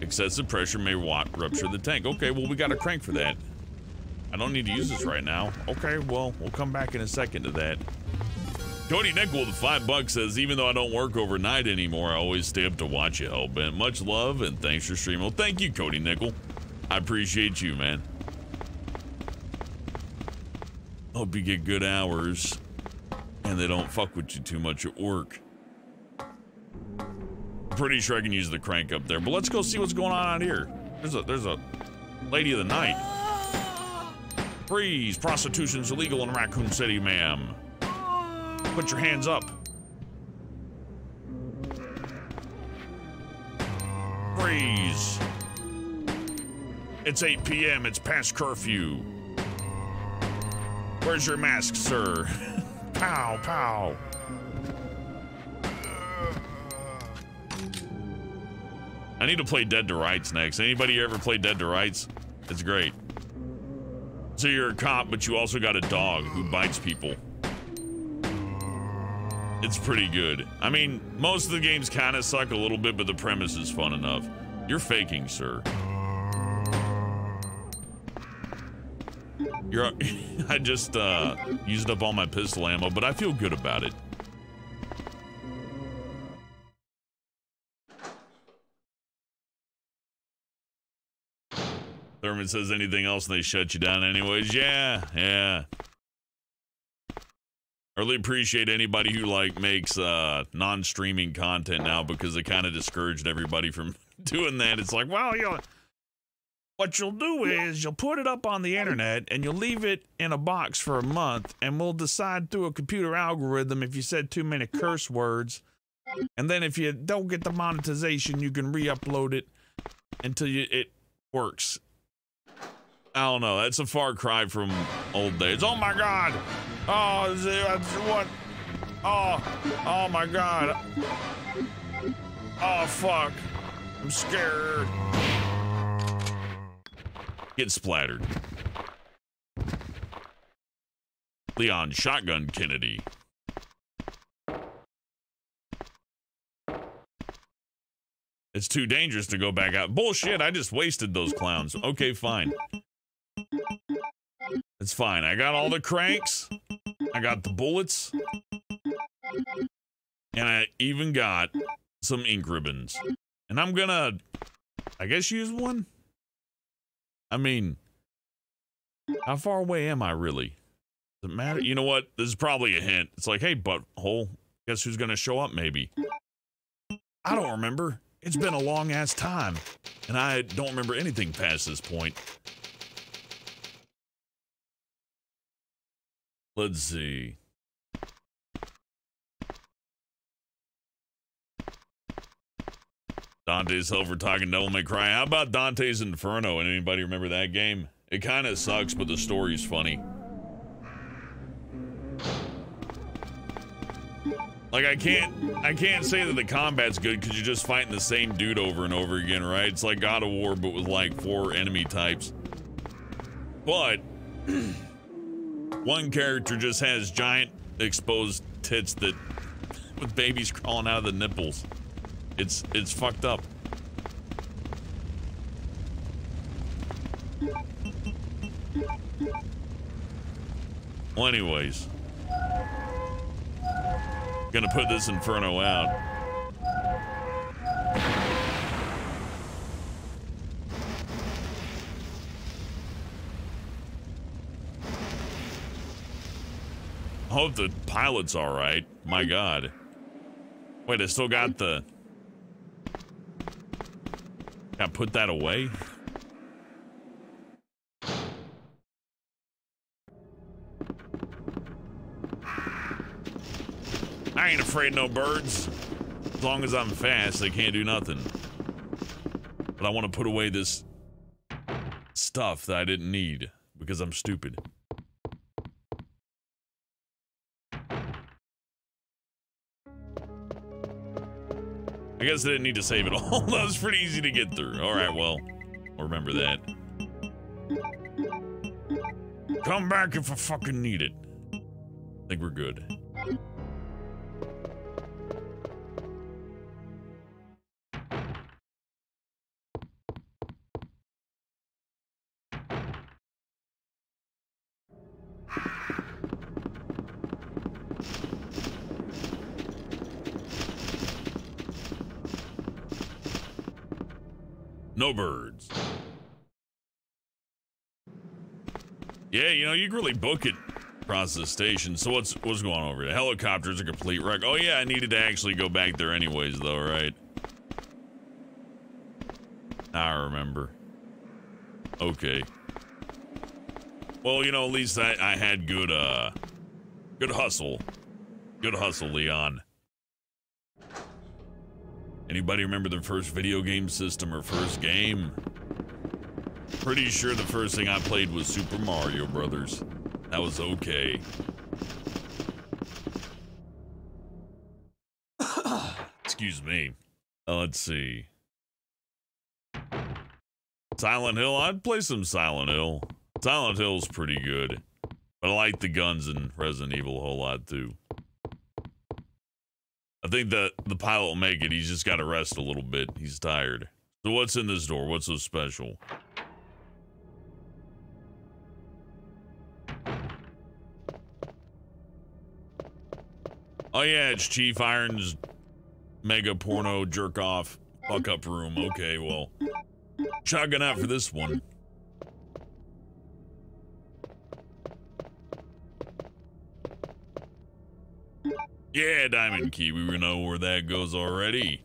Excessive pressure may want rupture the tank. Okay, well, we got a crank for that. I don't need to use this right now. Okay, well, we'll come back in a second to that. Cody Nickel with five bucks says, even though I don't work overnight anymore, I always stay up to watch you, Hellbent. Much love and thanks for streaming. Well, thank you, Cody Nickel. I appreciate you, man. Hope you get good hours and they don't fuck with you too much at work. Pretty sure I can use the crank up there, but let's go see what's going on out here. There's a there's a lady of the night. Freeze! Prostitution's illegal in Raccoon City, ma'am. Put your hands up. Freeze! It's 8 p.m. It's past curfew. Where's your mask, sir? <laughs> pow, pow. I need to play Dead to Rights next. Anybody ever play Dead to Rights? It's great. So you're a cop, but you also got a dog who bites people. It's pretty good. I mean, most of the games kind of suck a little bit, but the premise is fun enough. You're faking, sir. You're. <laughs> I just uh, used up all my pistol ammo, but I feel good about it. Thurman says anything else and they shut you down anyways. Yeah, yeah. I really appreciate anybody who like makes uh non-streaming content now because they kind of discouraged everybody from <laughs> doing that. It's like, well, you know, what you'll do is you'll put it up on the internet and you'll leave it in a box for a month and we'll decide through a computer algorithm if you said too many curse words. And then if you don't get the monetization, you can re-upload it until you, it works. I don't know. That's a far cry from old days. Oh my god. Oh, that's what? Oh, oh my god. Oh fuck. I'm scared. Get splattered. Leon Shotgun Kennedy. It's too dangerous to go back out. Bullshit, I just wasted those clowns. Okay, fine. It's fine. I got all the cranks. I got the bullets. And I even got some ink ribbons. And I'm gonna, I guess, use one? I mean, how far away am I really? Does it matter? You know what? This is probably a hint. It's like, hey, butthole, guess who's gonna show up maybe? I don't remember. It's been a long ass time. And I don't remember anything past this point. Let's see. Dante's Silver talking Devil May Cry. How about Dante's Inferno? Anybody remember that game? It kind of sucks, but the story's funny. Like I can't, I can't say that the combat's good because you're just fighting the same dude over and over again, right? It's like God of War, but with like four enemy types. But <clears throat> one character just has giant exposed tits that, with babies crawling out of the nipples. It's it's fucked up. Well, anyways. Gonna put this inferno out. Hope the pilot's alright. My god. Wait, I still got the... Gotta put that away? I ain't afraid no birds. As long as I'm fast, they can't do nothing. But I want to put away this stuff that I didn't need because I'm stupid. I guess I didn't need to save it <laughs> all. that was pretty easy to get through. All right, well, I'll remember that. Come back if I fucking need it. I think we're good. No birds. Yeah, you know, you can really book it across the station. So what's what's going on over here? The helicopter's a complete wreck. Oh yeah, I needed to actually go back there anyways though, right? I remember. Okay. Well, you know, at least I, I had good uh good hustle. Good hustle, Leon. Anybody remember the first video game system or first game? Pretty sure the first thing I played was Super Mario Brothers. That was okay. <coughs> Excuse me. Uh, let's see. Silent Hill. I'd play some Silent Hill. Silent Hill's pretty good. But I like the guns in Resident Evil a whole lot too. I think that the pilot will make it. He's just got to rest a little bit. He's tired. So what's in this door? What's so special? Oh yeah, it's Chief Irons mega porno jerk off fuck up room. Okay, well. Shotgun out for this one. Yeah, Diamond Key. We know where that goes already.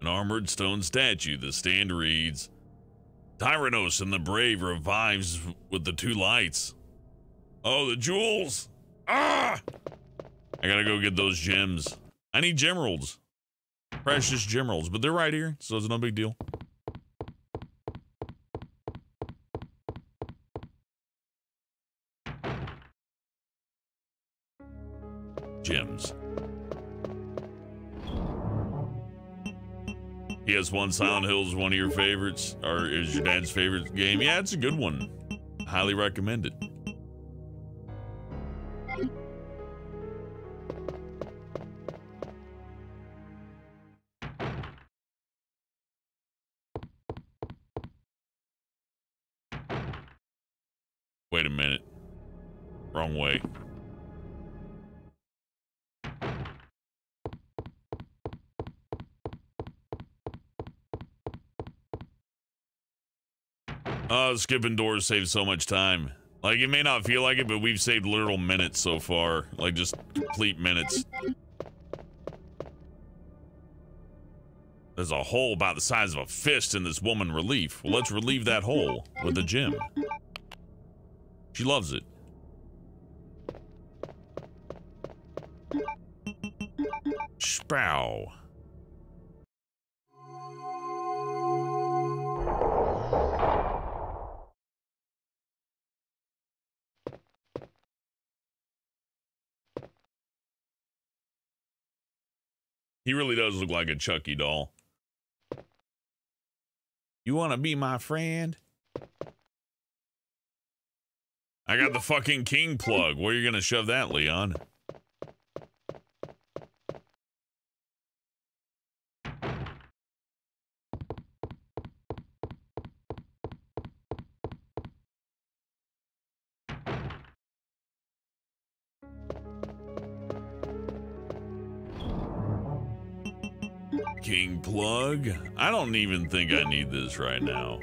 An armored stone statue. The stand reads, Tyrannos and the Brave revives with the two lights. Oh, the jewels! Ah! I gotta go get those gems. I need gemeralds. Precious gemeralds, but they're right here, so it's no big deal. Gems. PS1 Silent Hill is one of your favorites, or is your dad's favorite game? Yeah, it's a good one. Highly recommend it. Uh, skipping doors saves so much time. Like, it may not feel like it, but we've saved literal minutes so far. Like, just complete minutes. There's a hole about the size of a fist in this woman relief. Well, let's relieve that hole with a gem. She loves it. Spow. He really does look like a Chucky doll. You want to be my friend? I got the fucking king plug. Where are you going to shove that, Leon? Plug? I don't even think I need this right now.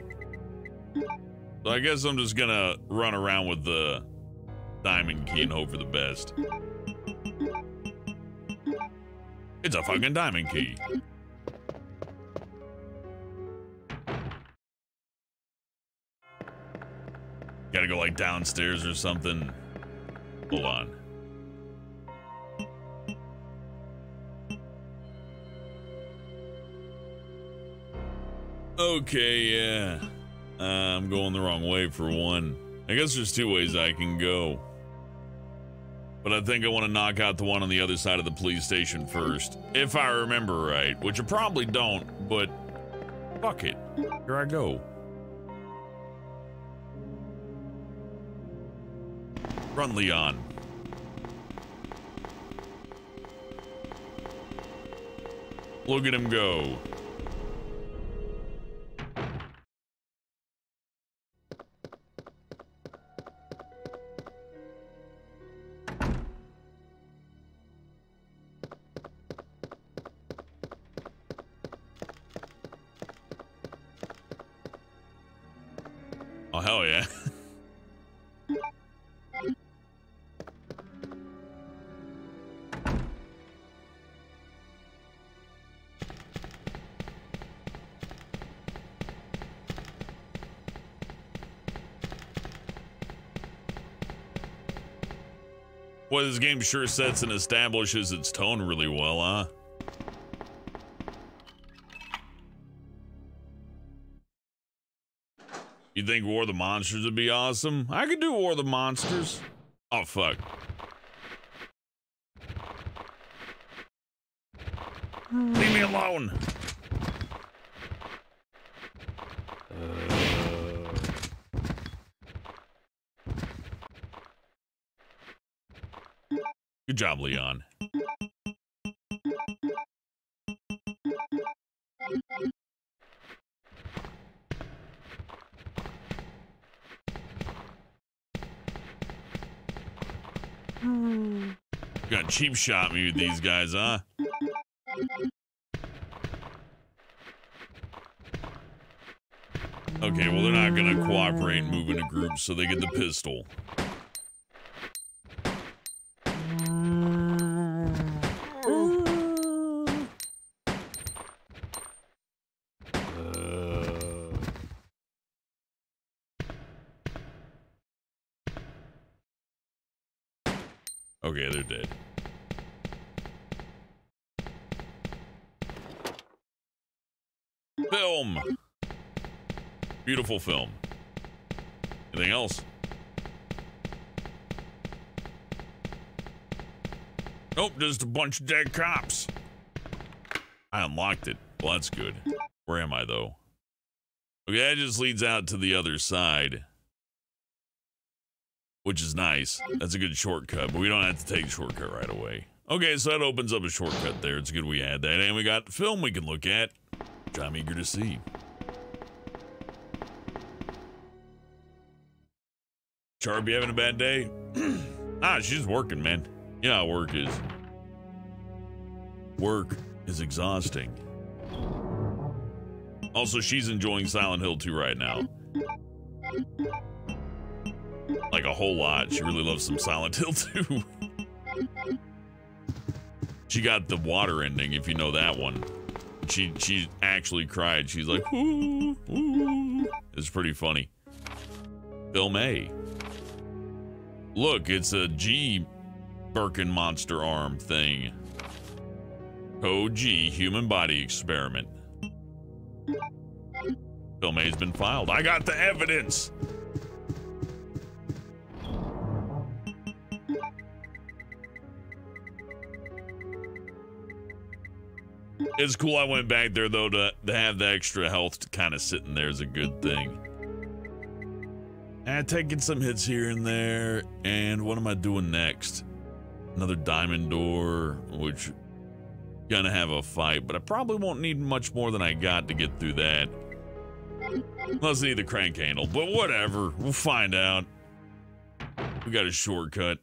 So I guess I'm just gonna run around with the diamond key and hope for the best. It's a fucking diamond key. Gotta go like downstairs or something. Hold on. Okay, yeah. Uh, I'm going the wrong way for one. I guess there's two ways I can go. But I think I want to knock out the one on the other side of the police station first. If I remember right, which I probably don't, but fuck it. Here I go. Run, Leon. Look at him go. Well, this game sure sets and establishes its tone really well, huh? You think War of the Monsters would be awesome? I could do War of the Monsters. Oh, fuck. Leave me alone. Cheap shot me with these guys, huh? Okay, well, they're not gonna cooperate and move in groups, so they get the pistol. Beautiful film. Anything else? Nope, just a bunch of dead cops. I unlocked it. Well, that's good. Where am I, though? Okay, that just leads out to the other side. Which is nice. That's a good shortcut, but we don't have to take shortcut right away. Okay, so that opens up a shortcut there. It's good we had that. And we got film we can look at, which I'm eager to see. Charby having a bad day? <clears throat> ah, she's working, man. You know how work is. Work is exhausting. Also, she's enjoying Silent Hill 2 right now. Like a whole lot. She really loves some Silent Hill <laughs> 2. she got the water ending, if you know that one. She she actually cried. She's like, ooh, ooh. It's pretty funny. Film A. Look, it's a G Birkin monster arm thing. Code G human body experiment. Film A's been filed. I got the evidence. It's cool I went back there though to, to have the extra health to kind of sitting there is a good thing. And taking some hits here and there. And what am I doing next? Another diamond door, which gonna have a fight, but I probably won't need much more than I got to get through that. Unless I need the crank handle, but whatever. We'll find out. We got a shortcut.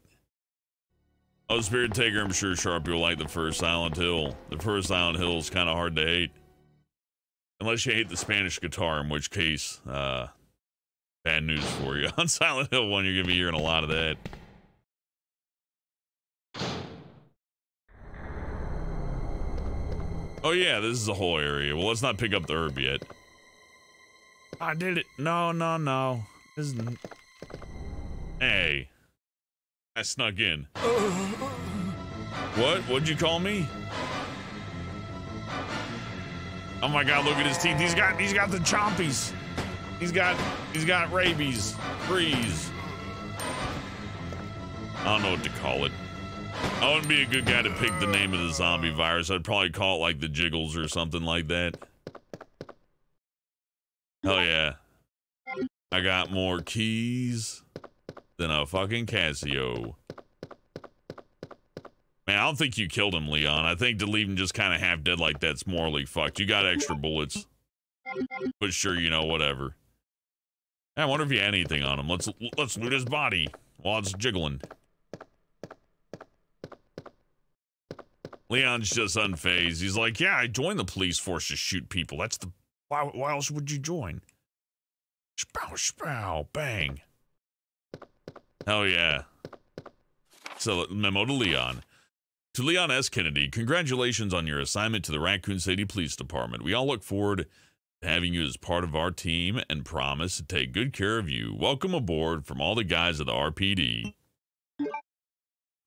Oh, Spirit Taker, I'm sure Sharpie will like the first Silent Hill. The first Silent Hill is kind of hard to hate. Unless you hate the Spanish guitar, in which case, uh, bad news for you. <laughs> On Silent Hill 1, you're going to be hearing a lot of that. Oh yeah, this is a whole area. Well, let's not pick up the herb yet. I did it. No, no, no. This isn't... Hey. I snuck in. What? What'd you call me? Oh my god, look at his teeth. He's got he's got the chompies. He's got he's got rabies. Freeze. I don't know what to call it. I wouldn't be a good guy to pick the name of the zombie virus. I'd probably call it like the jiggles or something like that. Hell yeah. I got more keys than a fucking Casio. Man, I don't think you killed him, Leon. I think to leave him just kind of half dead like that's morally fucked. You got extra bullets. But sure, you know, whatever. I wonder if you had anything on him. Let's let's loot his body while it's jiggling. Leon's just unfazed. He's like, yeah, I joined the police force to shoot people. That's the why why else would you join? Spow, spow, bang. Hell yeah. So, memo to Leon. To Leon S. Kennedy, congratulations on your assignment to the Raccoon City Police Department. We all look forward to having you as part of our team and promise to take good care of you. Welcome aboard from all the guys of the RPD.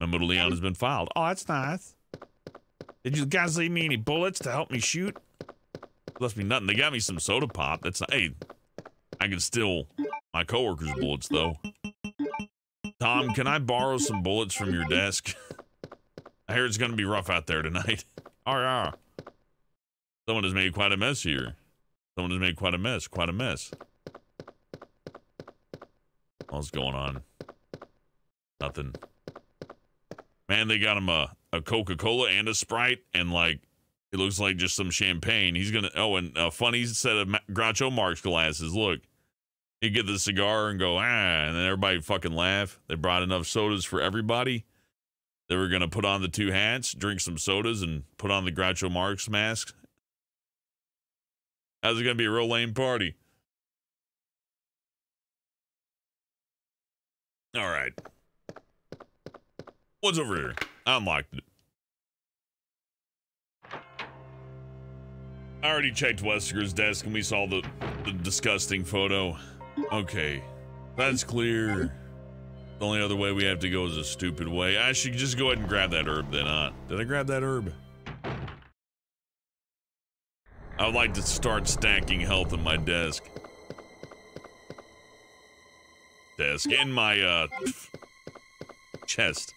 Memo to Leon has been filed. Oh, that's nice. Did you guys leave me any bullets to help me shoot? Left me nothing. They got me some soda pop. That's not, hey, I can steal my coworkers' bullets though. Tom, can I borrow some bullets from your desk? <laughs> I hear it's gonna be rough out there tonight. <laughs> oh yeah. Someone has made quite a mess here. Someone has made quite a mess. Quite a mess. What's going on? Nothing. Man, they got him a, a Coca Cola and a Sprite, and like, it looks like just some champagne. He's gonna, oh, and a funny set of Groucho Marx glasses. Look, you get the cigar and go, ah, and then everybody fucking laugh. They brought enough sodas for everybody. They were gonna put on the two hats, drink some sodas, and put on the Groucho Marx mask. How's it gonna be a real lame party? All right. What's over here? I unlocked it. I already checked Wesker's desk and we saw the, the disgusting photo. Okay. That's clear. The only other way we have to go is a stupid way. I should just go ahead and grab that herb then, huh? Did I grab that herb? I would like to start stacking health in my desk. Desk. In my, uh, chest.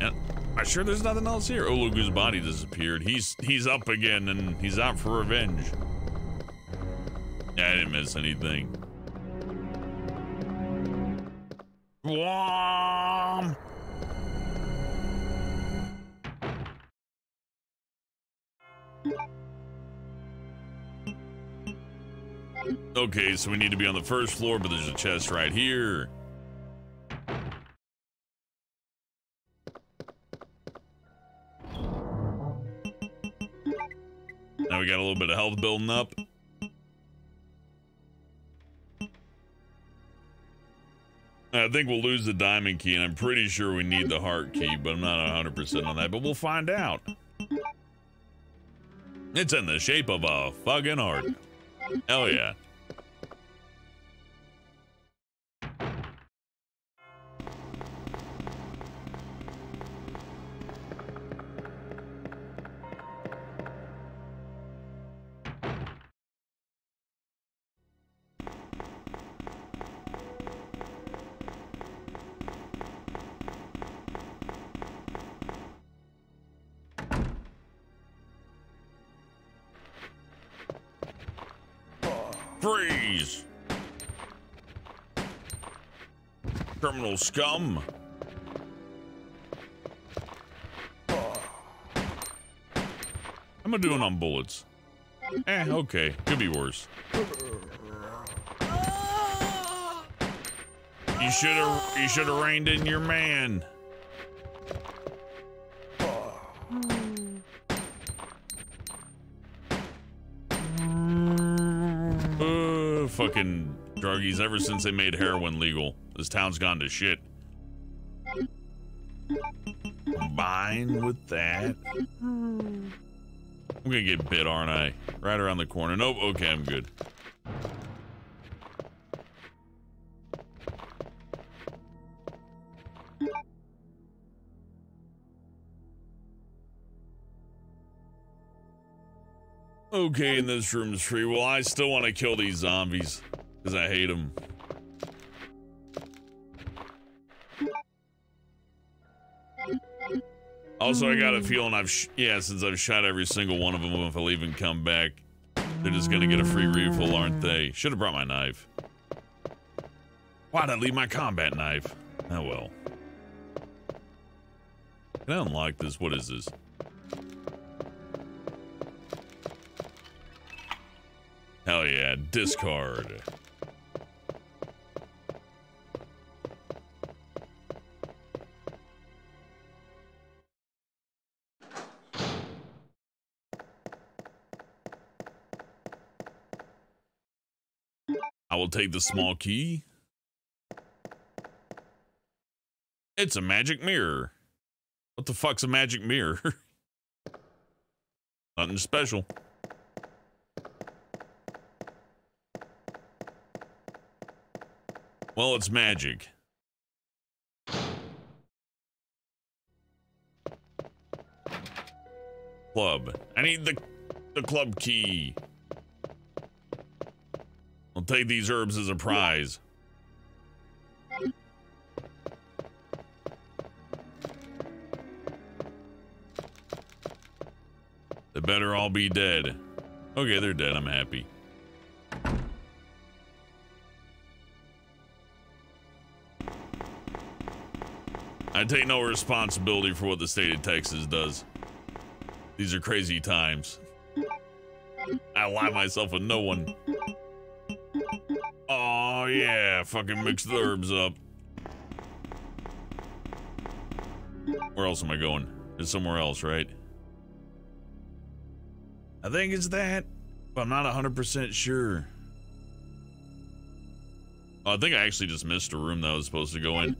And I'm sure there's nothing else here. Olugu's body disappeared. He's he's up again and he's out for revenge. Yeah, I didn't miss anything. Wham! Okay, so we need to be on the first floor, but there's a chest right here. Now we got a little bit of health building up. I think we'll lose the diamond key, and I'm pretty sure we need the heart key, but I'm not 100% on that, but we'll find out. It's in the shape of a fucking heart. Hell yeah. Scum. How am I doing on bullets? Eh, okay. Could be worse. You should have you should have reined in your man. Uh, fucking druggies ever since they made heroin legal. This town's gone to shit. Combined with that. I'm gonna get bit, aren't I? Right around the corner. Nope, okay, I'm good. Okay, and this room's free. Well, I still want to kill these zombies because I hate them. Also, I got a feeling I've yeah, since I've shot every single one of them, if I'll even come back, they're just gonna get a free refill, aren't they? Should have brought my knife. Why'd I leave my combat knife? Oh well. Can I unlock this? What is this? Hell yeah, discard. will take the small key. It's a magic mirror. What the fuck's a magic mirror? <laughs> Nothing special. Well, it's magic. Club. I need the the club key. Take these herbs as a prize. They better all be dead. Okay, they're dead. I'm happy. I take no responsibility for what the state of Texas does. These are crazy times. I lie myself with no one. Oh yeah, fucking mix the herbs up. Where else am I going? It's somewhere else, right? I think it's that, but I'm not 100% sure. Oh, I think I actually just missed a room that I was supposed to go in.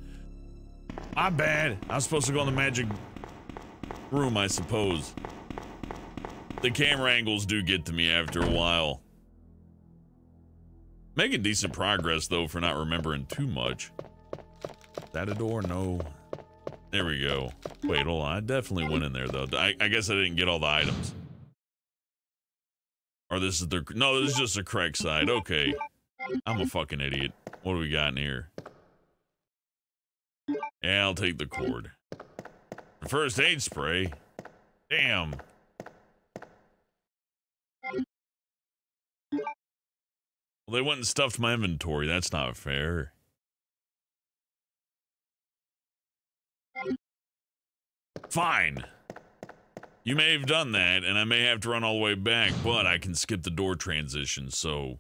My bad. I was supposed to go in the magic room, I suppose. The camera angles do get to me after a while. Making decent progress, though, for not remembering too much. Is that a door? No. There we go. Wait, hold on. I definitely went in there, though. I, I guess I didn't get all the items. Or this is the... No, this is just the correct side. Okay. I'm a fucking idiot. What do we got in here? Yeah, I'll take the cord. First aid spray? Damn. Well, they went and stuffed my inventory. That's not fair. Fine. You may have done that, and I may have to run all the way back, but I can skip the door transition, so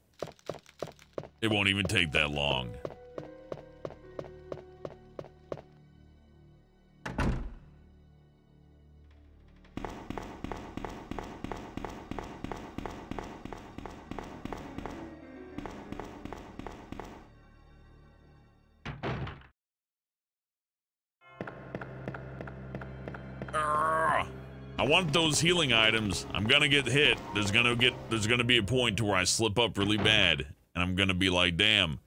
it won't even take that long. Want those healing items. I'm gonna get hit. There's gonna get there's gonna be a point to where I slip up really bad, and I'm gonna be like, damn.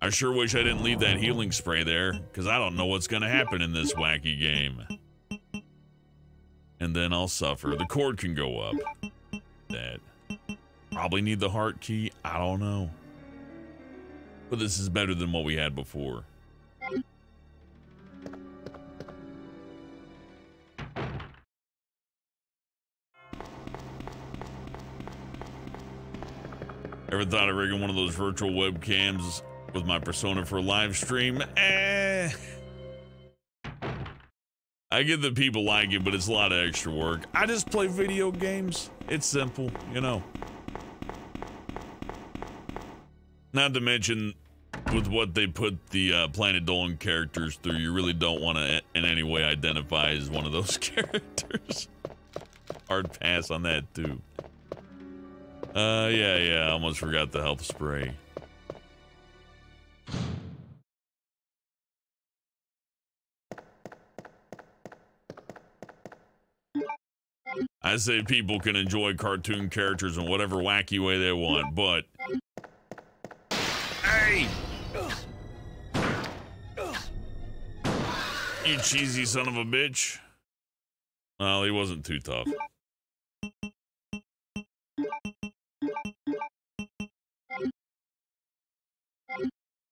I sure wish I didn't leave that healing spray there, because I don't know what's gonna happen in this wacky game. And then I'll suffer. The cord can go up. That. Probably need the heart key. I don't know. But this is better than what we had before. Ever thought of rigging one of those virtual webcams with my persona for a live stream? Eh. I get that people like it, but it's a lot of extra work. I just play video games. It's simple, you know. Not to mention, with what they put the uh, Planet Dolan characters through, you really don't want to in any way identify as one of those <laughs> characters. Hard pass on that, too. Uh, yeah, yeah, I almost forgot the health spray. I say people can enjoy cartoon characters in whatever wacky way they want, but. Hey! You cheesy son of a bitch. Well, he wasn't too tough.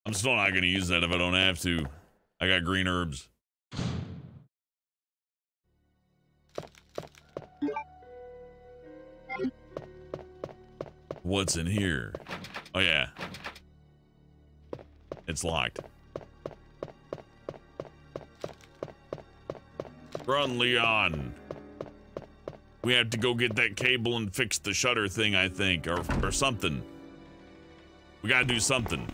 I'm still not gonna use that if I don't have to. I got green herbs. What's in here? Oh yeah. It's locked. Run, Leon. We have to go get that cable and fix the shutter thing, I think, or, or something. We gotta do something.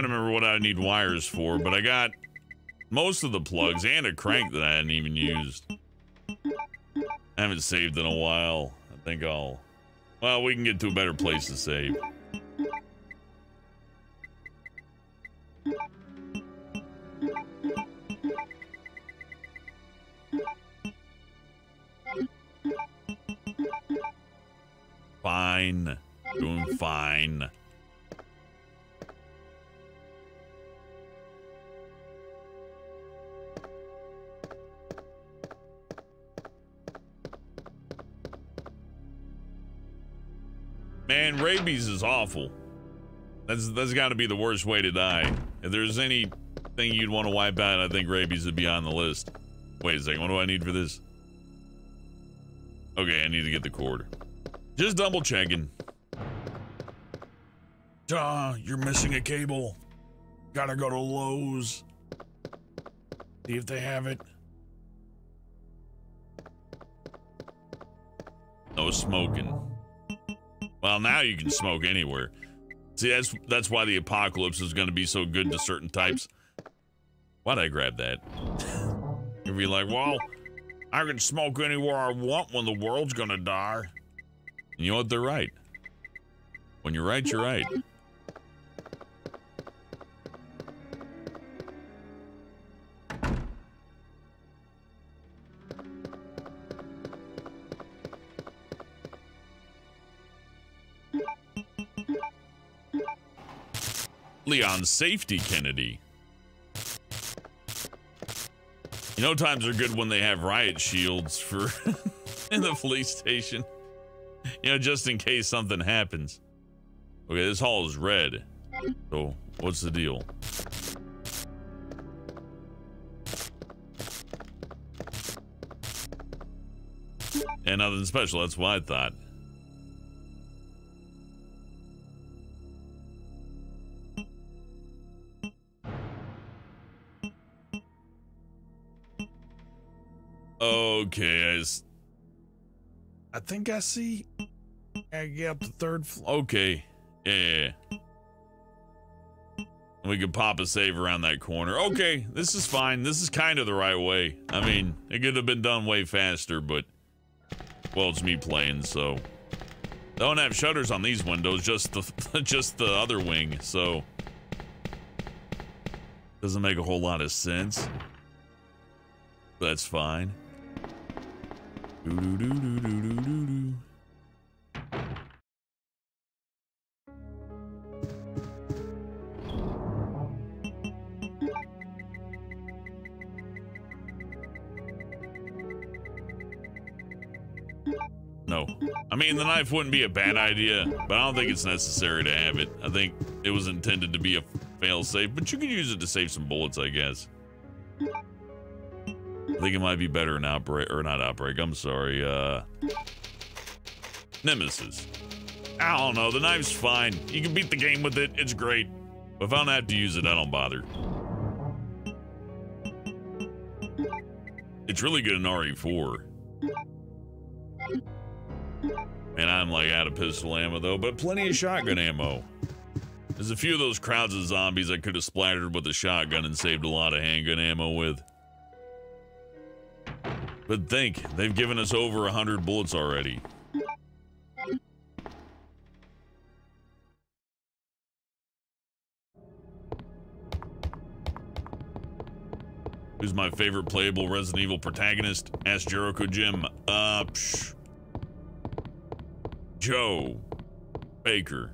Trying to remember what I need wires for, but I got most of the plugs and a crank that I hadn't even used. I haven't saved in a while. I think I'll... Well, we can get to a better place to save. Rabies is awful. That's that's got to be the worst way to die. If there's anything you'd want to wipe out, I think rabies would be on the list. Wait a second, what do I need for this? Okay, I need to get the cord. Just double checking. Duh, you're missing a cable. Gotta go to Lowe's. See if they have it. No smoking. Well, now you can smoke anywhere. See, that's that's why the apocalypse is going to be so good to certain types. Why'd I grab that? <laughs> You'd be like, well, I can smoke anywhere I want when the world's going to die. And you know what? They're right. When you're right, you're right. Leon Safety Kennedy. You know times are good when they have riot shields for <laughs> in the police station. You know, just in case something happens. Okay, this hall is red. So, what's the deal? And nothing special, that's what I thought. Okay, I, I think I see. I get up the third floor. Okay, yeah. We could pop a save around that corner. Okay, this is fine. This is kind of the right way. I mean, it could have been done way faster, but well, it's me playing, so don't have shutters on these windows. Just the <laughs> just the other wing, so doesn't make a whole lot of sense. That's fine. Doo-doo-doo-doo-doo-doo-doo. No. I mean, the knife wouldn't be a bad idea, but I don't think it's necessary to have it. I think it was intended to be a fail-safe, but you could use it to save some bullets, I guess. I think it might be better in Outbreak, or not Outbreak, I'm sorry, uh... Nemesis. I don't know, the knife's fine. You can beat the game with it, it's great. But if I don't have to use it, I don't bother. It's really good in RE4. And I'm like out of pistol ammo though, but plenty of shotgun ammo. There's a few of those crowds of zombies I could have splattered with a shotgun and saved a lot of handgun ammo with. But think, they've given us over a hundred bullets already. Who's my favorite playable Resident Evil protagonist? Ask Jericho Jim. Uh, psh. Joe Baker.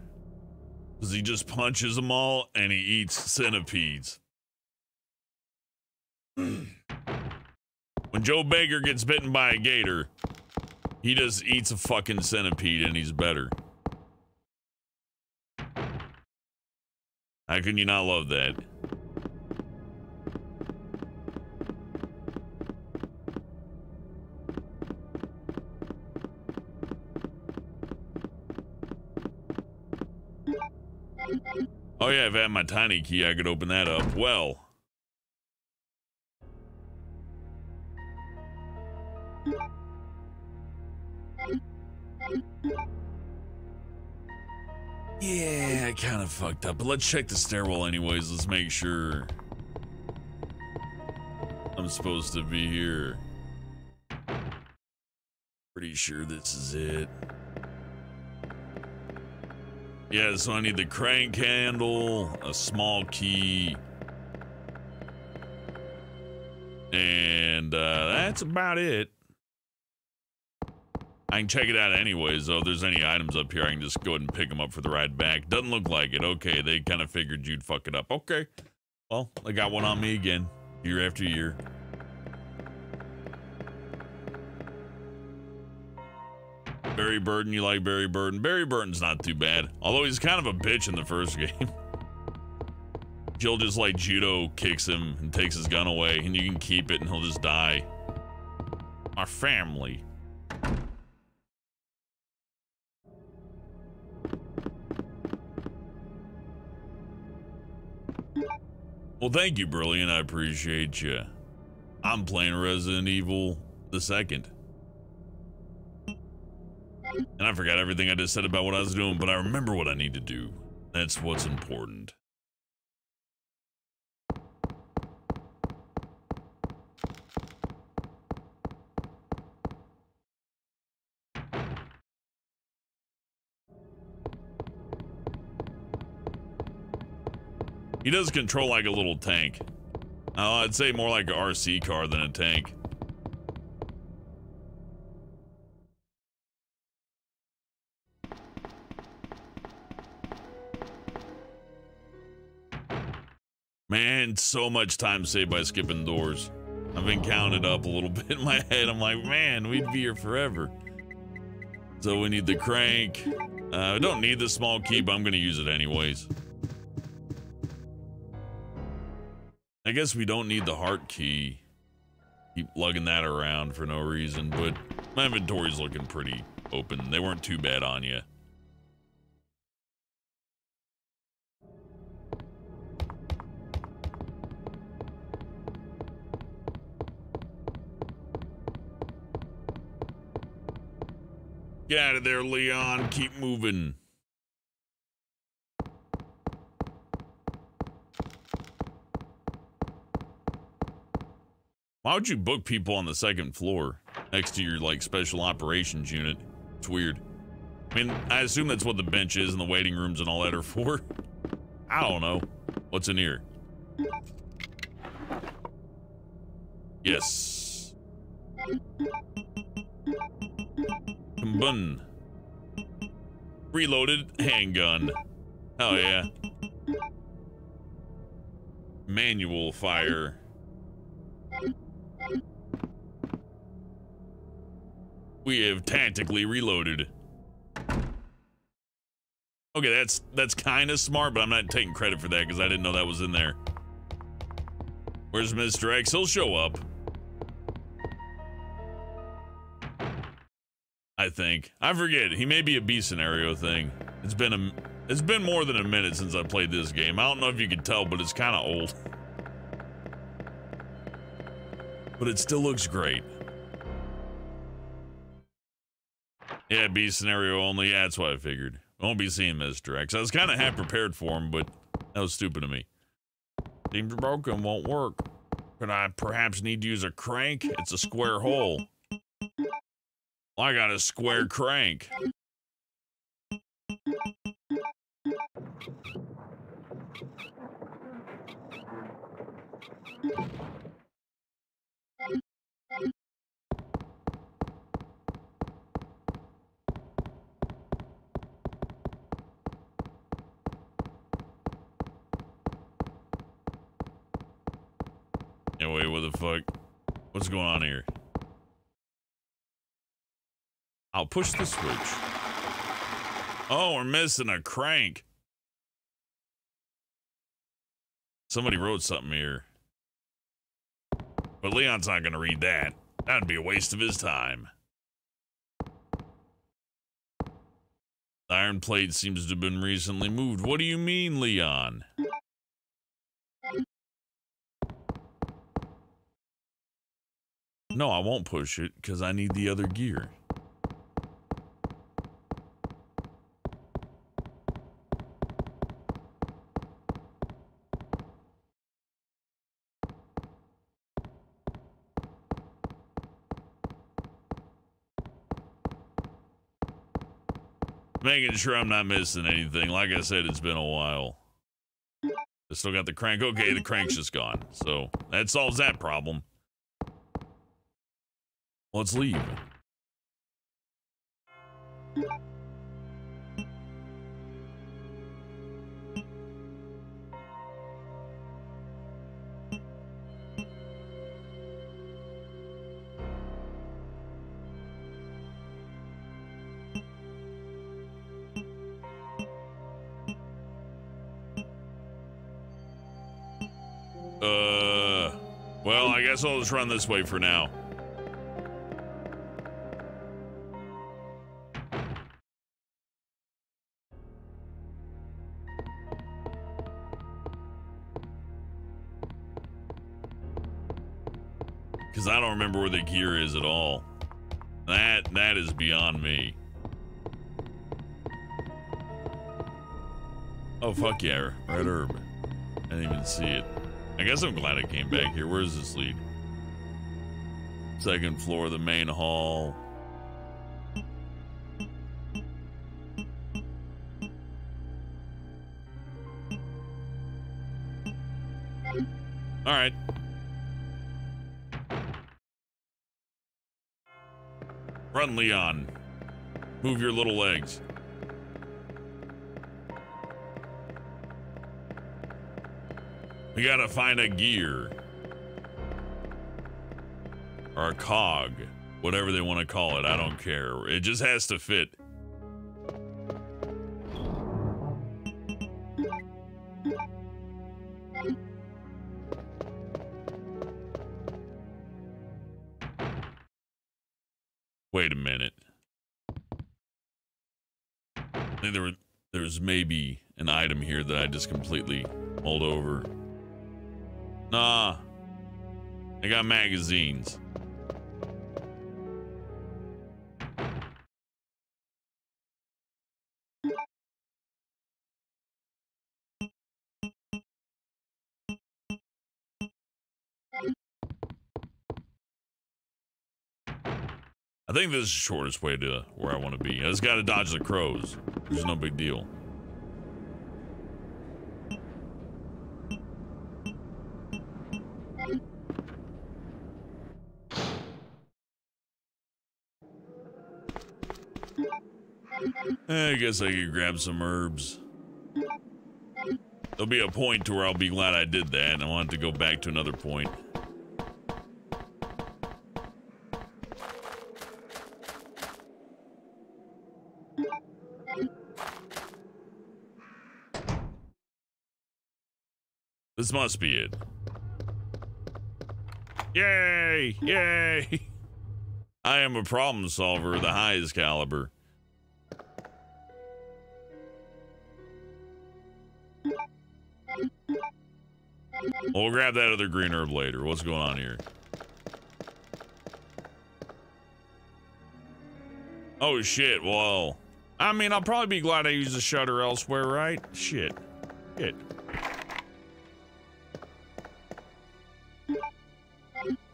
Because he just punches them all and he eats centipedes. <clears throat> when Joe Baker gets bitten by a gator, he just eats a fucking centipede and he's better. How can you not love that? Oh yeah, if I had my tiny key, I could open that up. Well. Yeah, I kind of fucked up, but let's check the stairwell anyways. Let's make sure I'm supposed to be here. Pretty sure this is it. Yeah, so I need the crank handle, a small key, and uh, that's about it. I can check it out anyways, though. If there's any items up here, I can just go ahead and pick them up for the ride back. Doesn't look like it. Okay, they kind of figured you'd fuck it up. Okay. Well, they got one on me again, year after year. Barry Burton, you like Barry Burton? Barry Burton's not too bad, although he's kind of a bitch in the first <laughs> game. Jill just like judo kicks him and takes his gun away, and you can keep it and he'll just die. Our family. Well, thank you, Brilliant. I appreciate you. I'm playing Resident Evil the second. And I forgot everything I just said about what I was doing, but I remember what I need to do. That's what's important. He does control like a little tank. Uh, I'd say more like an RC car than a tank. Man, so much time saved by skipping doors. I've been counting up a little <laughs> bit in my head. I'm like, man, we'd be here forever. So we need the crank. Uh, I don't need the small key, but I'm going to use it anyways. I guess we don't need the heart key. Keep lugging that around for no reason, but my inventory's looking pretty open. They weren't too bad on you. Get out of there, Leon. Keep moving. Why would you book people on the second floor next to your like special operations unit? It's weird. I mean, I assume that's what the bench is and the waiting rooms and all that are for. <laughs> I don't know. What's in here? Yes. Bun. Reloaded handgun. Oh yeah. Manual fire. We have tactically reloaded. Okay, that's that's kind of smart, but I'm not taking credit for that because I didn't know that was in there. Where's Mr. X? He'll show up. I think. I forget. He may be a B scenario thing. It's been a it's been more than a minute since I played this game. I don't know if you can tell, but it's kind of old. But it still looks great. Yeah, B scenario only. Yeah, that's what I figured. Won't be seeing Mr. X. I was kind of half prepared for him, but that was stupid of me. Seems broken, won't work. Could I perhaps need to use a crank? It's a square hole. I got a square crank. The fuck? What's going on here? I'll push the switch. Oh, we're missing a crank. Somebody wrote something here. But Leon's not going to read that. That'd be a waste of his time. The iron plate seems to have been recently moved. What do you mean, Leon? No, I won't push it because I need the other gear. Making sure I'm not missing anything. Like I said, it's been a while. I still got the crank. Okay, the crank's just gone. So that solves that problem. Let's leave. Uh, well, I guess I'll just run this way for now. Remember where the gear is at all. That that is beyond me. Oh fuck yeah, red herb. I didn't even see it. I guess I'm glad I came back here. Where does this lead? Second floor of the main hall. All right. Leon. Move your little legs. We gotta find a gear. Or a cog. Whatever they want to call it, I don't care. It just has to fit. I just completely mulled over. Nah. I got magazines. I think this is the shortest way to where I want to be. I just gotta dodge the crows. There's no big deal. Eh, I guess I could grab some herbs. There'll be a point to where I'll be glad I did that, and I want to go back to another point. This must be it. Yay! Yay! I am a problem solver, of the highest caliber. We'll grab that other green herb later. What's going on here? Oh shit, well. I mean, I'll probably be glad I used the shutter elsewhere, right? Shit. Shit.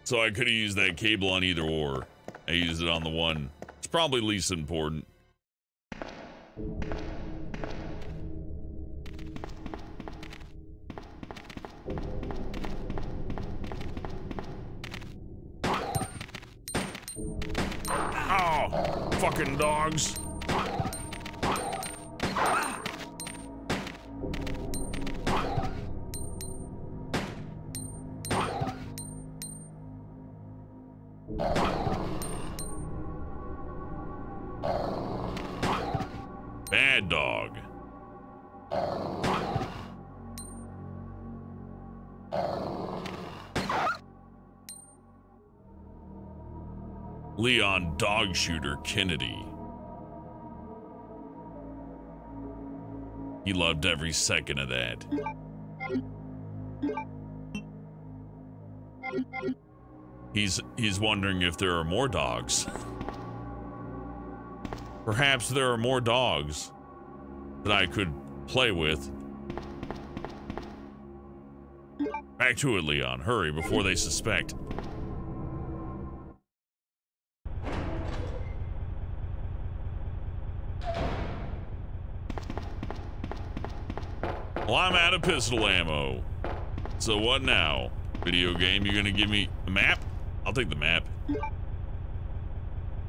So I could have used that cable on either or. I used it on the one. It's probably least important. Dogs. Bad dog. Leon Dog Shooter Kennedy. He loved every second of that. He's he's wondering if there are more dogs. Perhaps there are more dogs that I could play with. Back to it, Leon. Hurry before they suspect. Well, I'm out of pistol ammo. So what now? Video game, you're gonna give me a map? I'll take the map.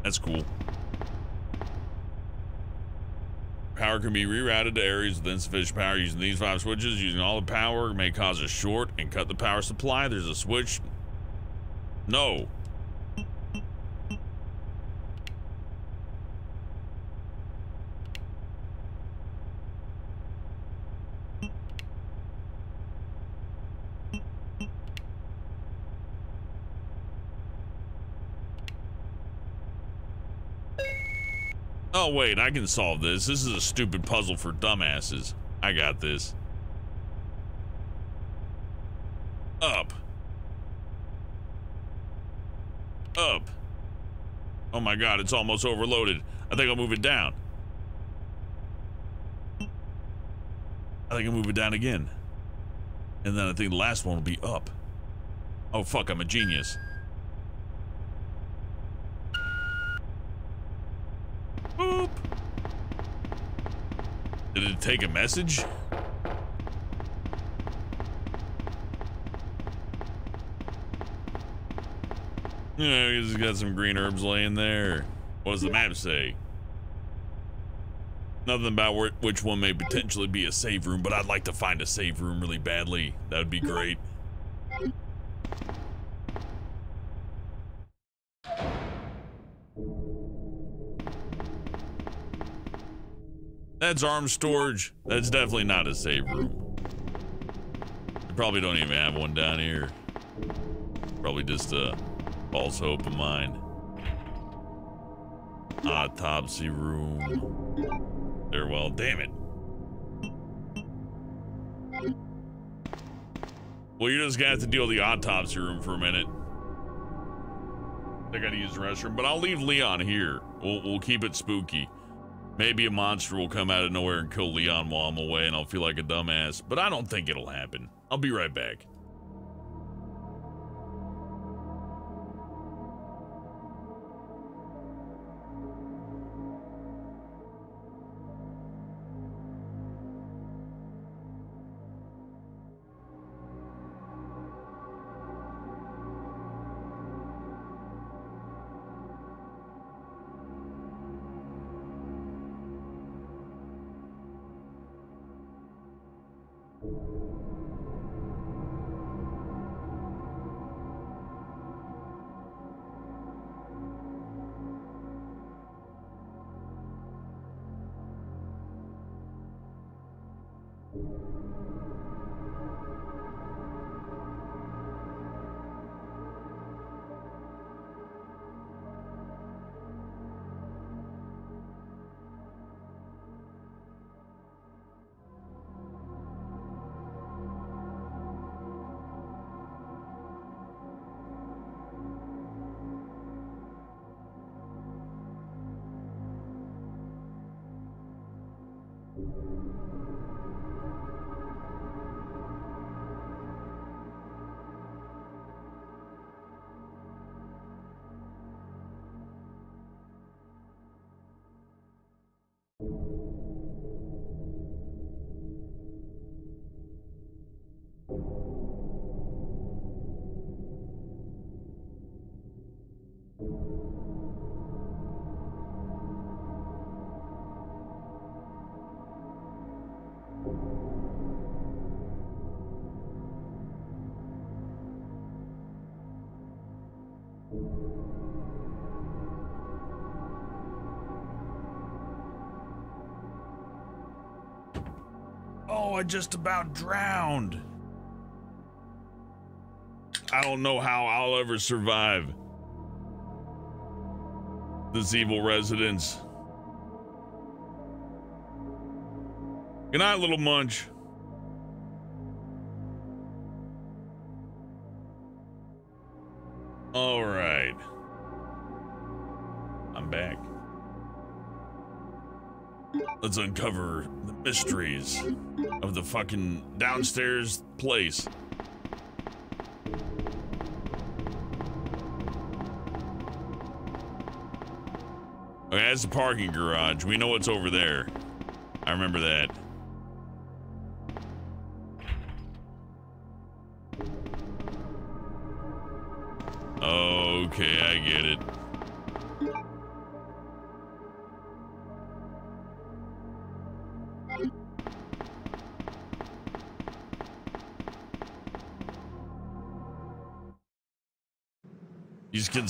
That's cool. Power can be rerouted to areas with insufficient power using these five switches. Using all the power may cause a short and cut the power supply. There's a switch. No. Wait, I can solve this. This is a stupid puzzle for dumbasses. I got this. Up. Up. Oh my god, it's almost overloaded. I think I'll move it down. I think I'll move it down again. And then I think the last one will be up. Oh fuck, I'm a genius. Boop. Did it take a message? Yeah, he's got some green herbs laying there. What does the map say? Nothing about which one may potentially be a save room, but I'd like to find a save room really badly. That would be great. That's arm storage. That's definitely not a safe room. Probably don't even have one down here. Probably just a false hope of mine. Autopsy room. There, well, damn it. Well, you're just gonna have to deal with the autopsy room for a minute. I gotta use the restroom, but I'll leave Leon here. We'll, we'll keep it spooky. Maybe a monster will come out of nowhere and kill Leon while I'm away and I'll feel like a dumbass, but I don't think it'll happen. I'll be right back. I just about drowned. I don't know how I'll ever survive this evil residence. Good night, little munch. All right. I'm back. Let's uncover the mysteries of the fucking downstairs place. Okay, that's the parking garage. We know what's over there. I remember that.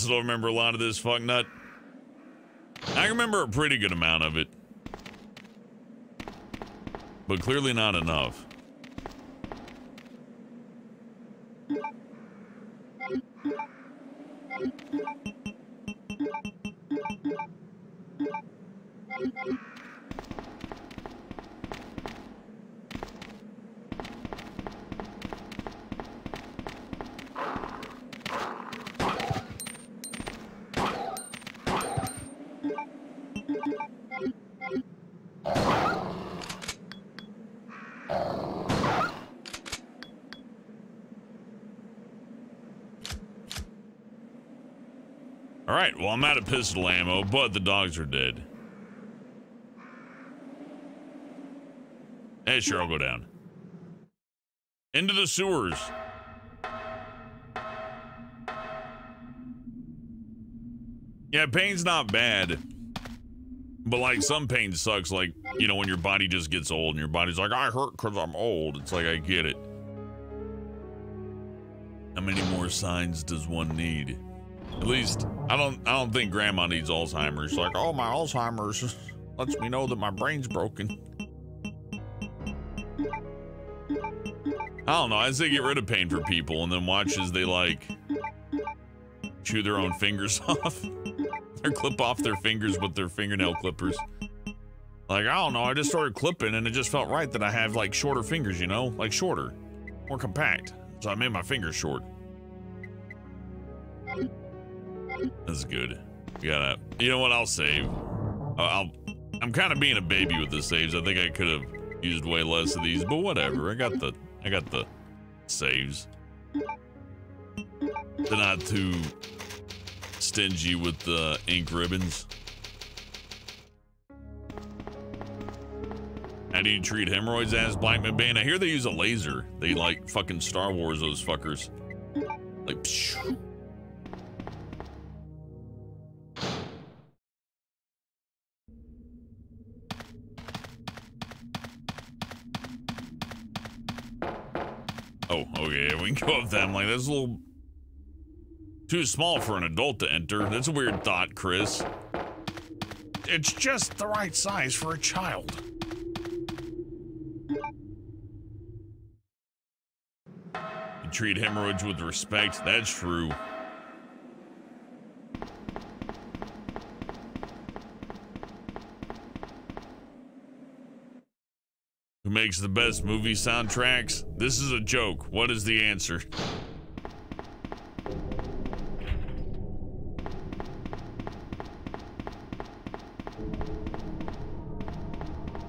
Still remember a lot of this fuck nut? I remember a pretty good amount of it. But clearly not enough. Pistol ammo, but the dogs are dead. Hey, sure, I'll go down. Into the sewers. Yeah, pain's not bad. But like some pain sucks, like, you know, when your body just gets old and your body's like, I hurt because I'm old. It's like, I get it. How many more signs does one need? At least I don't I don't think grandma needs Alzheimer's. Like, oh my Alzheimer's lets me know that my brain's broken. I don't know. I say get rid of pain for people and then watch as they like chew their own fingers <laughs> off. or clip off their fingers with their fingernail clippers. Like, I don't know, I just started clipping and it just felt right that I have like shorter fingers, you know? Like shorter. More compact. So I made my fingers short. That's good. You gotta. You know what? I'll save. I'll. I'm kind of being a baby with the saves. I think I could have used way less of these, but whatever. I got the. I got the saves. They're not too stingy with the ink ribbons. How do you treat hemorrhoids as Blackman Bane? I hear they use a laser. They like fucking Star Wars those fuckers. Like, pshh. Up them. Like, that's a little too small for an adult to enter. That's a weird thought, Chris. It's just the right size for a child. You treat hemorrhoids with respect. That's true. Makes the best movie soundtracks? This is a joke. What is the answer?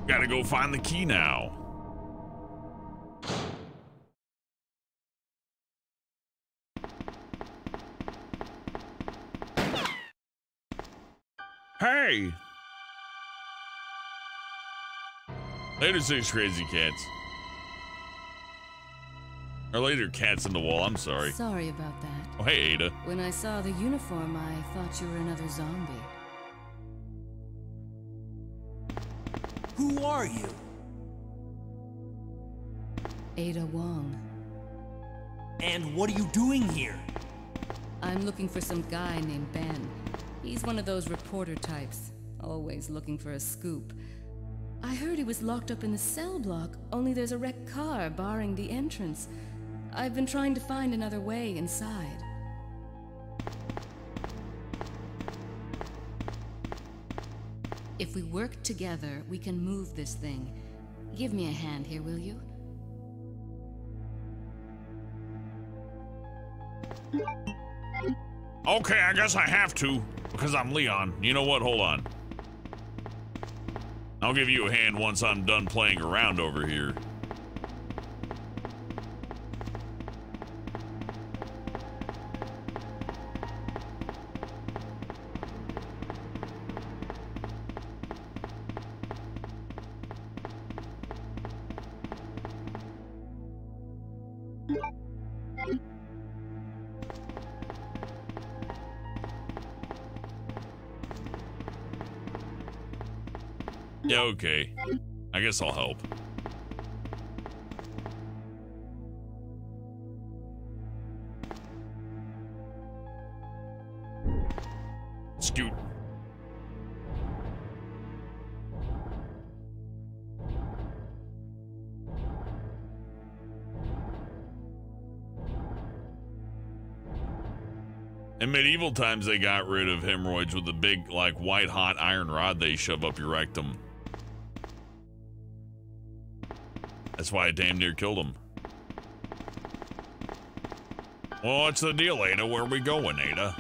Gotta go find the key now. Hey! Later, six crazy cats. Or later, cats in the wall. I'm sorry. Sorry about that. Oh, hey, Ada. When I saw the uniform, I thought you were another zombie. Who are you? Ada Wong. And what are you doing here? I'm looking for some guy named Ben. He's one of those reporter types, always looking for a scoop. I heard he was locked up in the cell block, only there's a wrecked car barring the entrance. I've been trying to find another way inside. If we work together, we can move this thing. Give me a hand here, will you? Okay, I guess I have to, because I'm Leon. You know what? Hold on. I'll give you a hand once I'm done playing around over here. Okay. I guess I'll help. Scoot. In medieval times, they got rid of hemorrhoids with a big, like, white hot iron rod they shove up your rectum. That's why it damn near killed him. Well, what's the deal, Ada? Where are we going, Ada?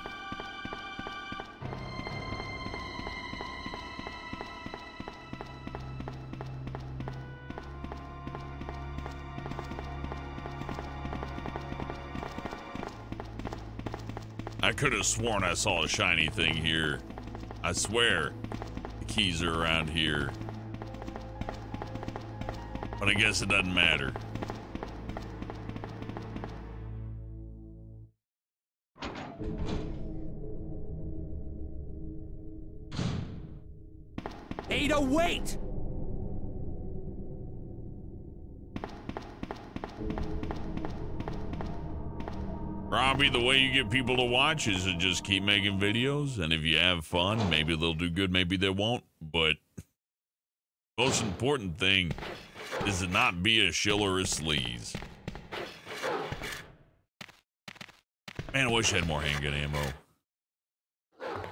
I could have sworn I saw a shiny thing here. I swear. The keys are around here. But I guess it doesn't matter. Ada, wait! Robbie, the way you get people to watch is to just keep making videos, and if you have fun, maybe they'll do good, maybe they won't. But most important thing is to not be a shill or a sleaze. Man, I wish I had more handgun ammo.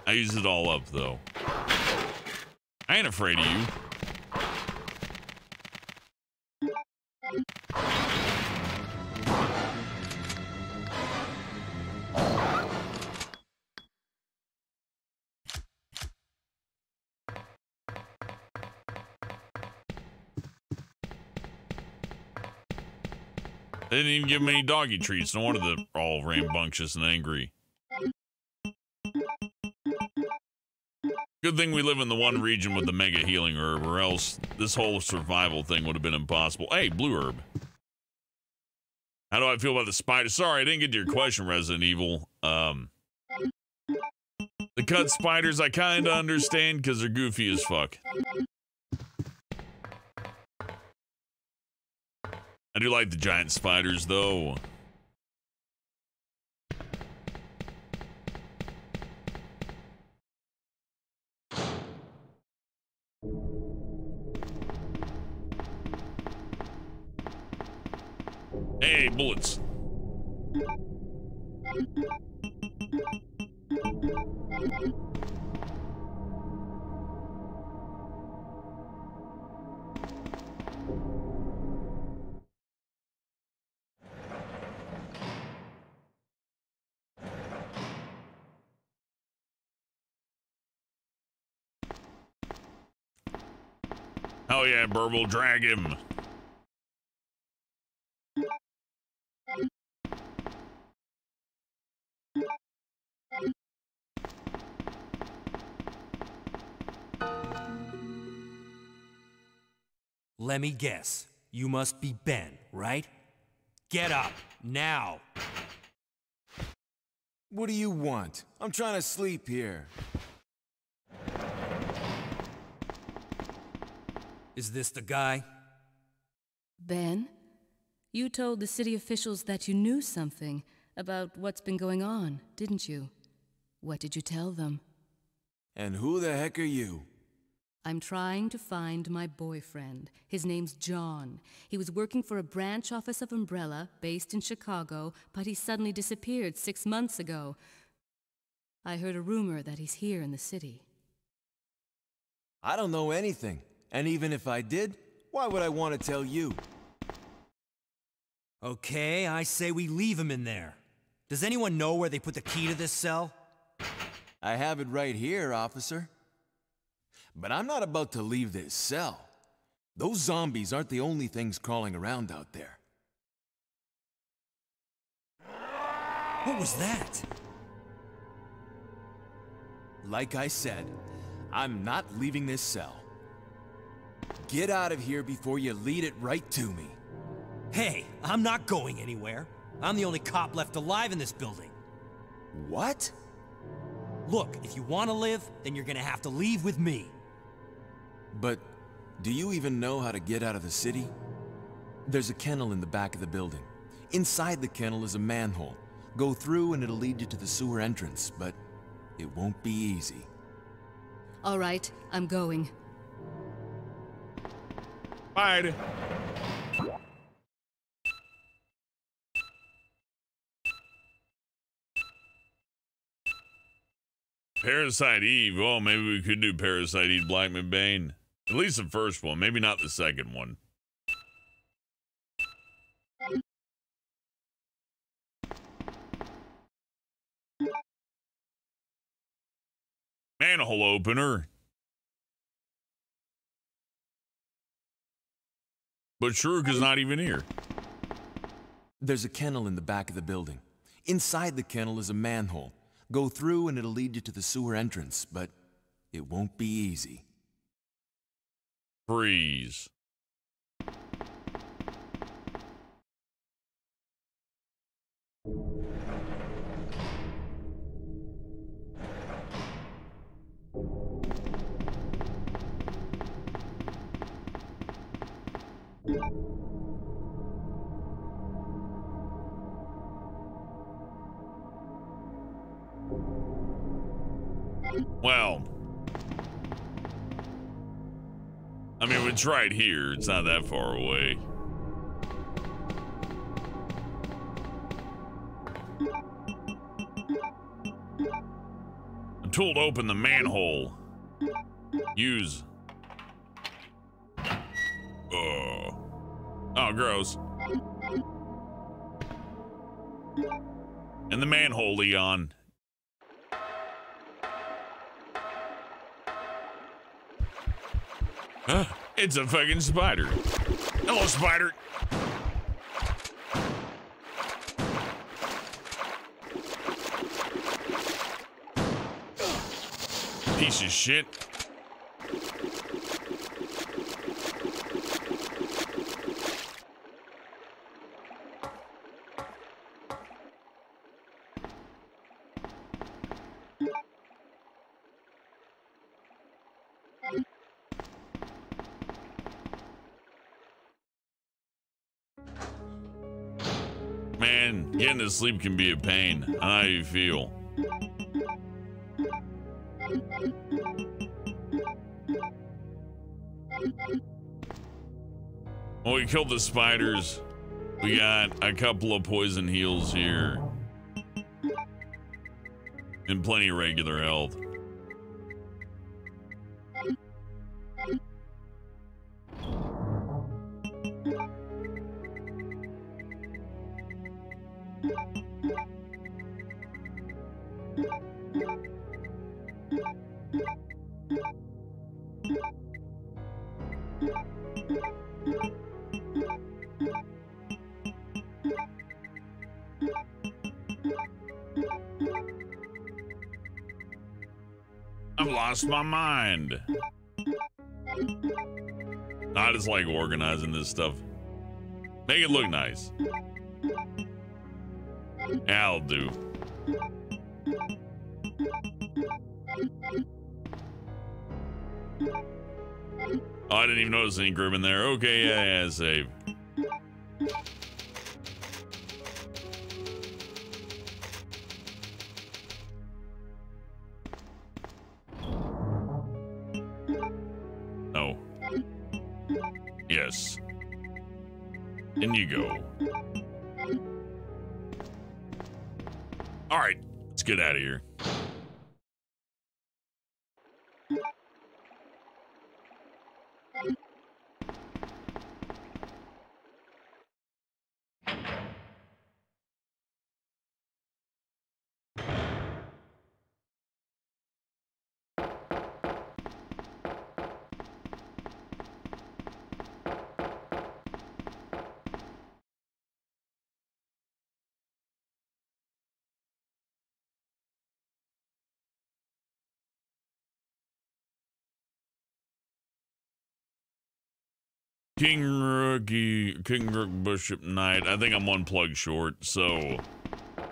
I use it all up though. I ain't afraid of you. Even give him any doggy treats. No wonder they're all rambunctious and angry. Good thing we live in the one region with the mega healing herb, or else this whole survival thing would have been impossible. Hey, blue herb. How do I feel about the spider? Sorry, I didn't get to your question, Resident Evil. Um, the cut spiders, I kind of understand because they're goofy as fuck. I do like the giant spiders, though. Hey, bullets. Oh yeah, Burble, drag him. Let me guess. You must be Ben, right? Get up, now! What do you want? I'm trying to sleep here. Is this the guy? Ben, you told the city officials that you knew something about what's been going on, didn't you? What did you tell them? And who the heck are you? I'm trying to find my boyfriend. His name's John. He was working for a branch office of Umbrella based in Chicago, but he suddenly disappeared six months ago. I heard a rumor that he's here in the city. I don't know anything. And even if I did, why would I want to tell you? Okay, I say we leave him in there. Does anyone know where they put the key to this cell? I have it right here, officer. But I'm not about to leave this cell. Those zombies aren't the only things crawling around out there. What was that? Like I said, I'm not leaving this cell. Get out of here before you lead it right to me. Hey, I'm not going anywhere. I'm the only cop left alive in this building. What? Look, if you want to live, then you're gonna have to leave with me. But do you even know how to get out of the city? There's a kennel in the back of the building. Inside the kennel is a manhole. Go through and it'll lead you to the sewer entrance, but it won't be easy. All right, I'm going. Bye. Parasite Eve. Oh, maybe we could do Parasite Eve Blackman Bane. At least the first one, maybe not the second one. Manhole opener. But Shuruk is not even here. There's a kennel in the back of the building. Inside the kennel is a manhole. Go through and it'll lead you to the sewer entrance, but it won't be easy. Freeze. Well, I mean, it's right here. It's not that far away. A tool to open the manhole. Use. Oh. Oh, gross. And the manhole, Leon. Huh? It's a fucking spider. Hello, spider. Piece of shit. To sleep can be a pain. I feel? Well, we killed the spiders. We got a couple of poison heals here. And plenty of regular health. Lost my mind. I just like organizing this stuff. Make it look nice. I'll do. Oh, I didn't even notice any grim in there. Okay, yeah, yeah, save. King Rookie, King Rook Bishop Knight. I think I'm one plug short, so I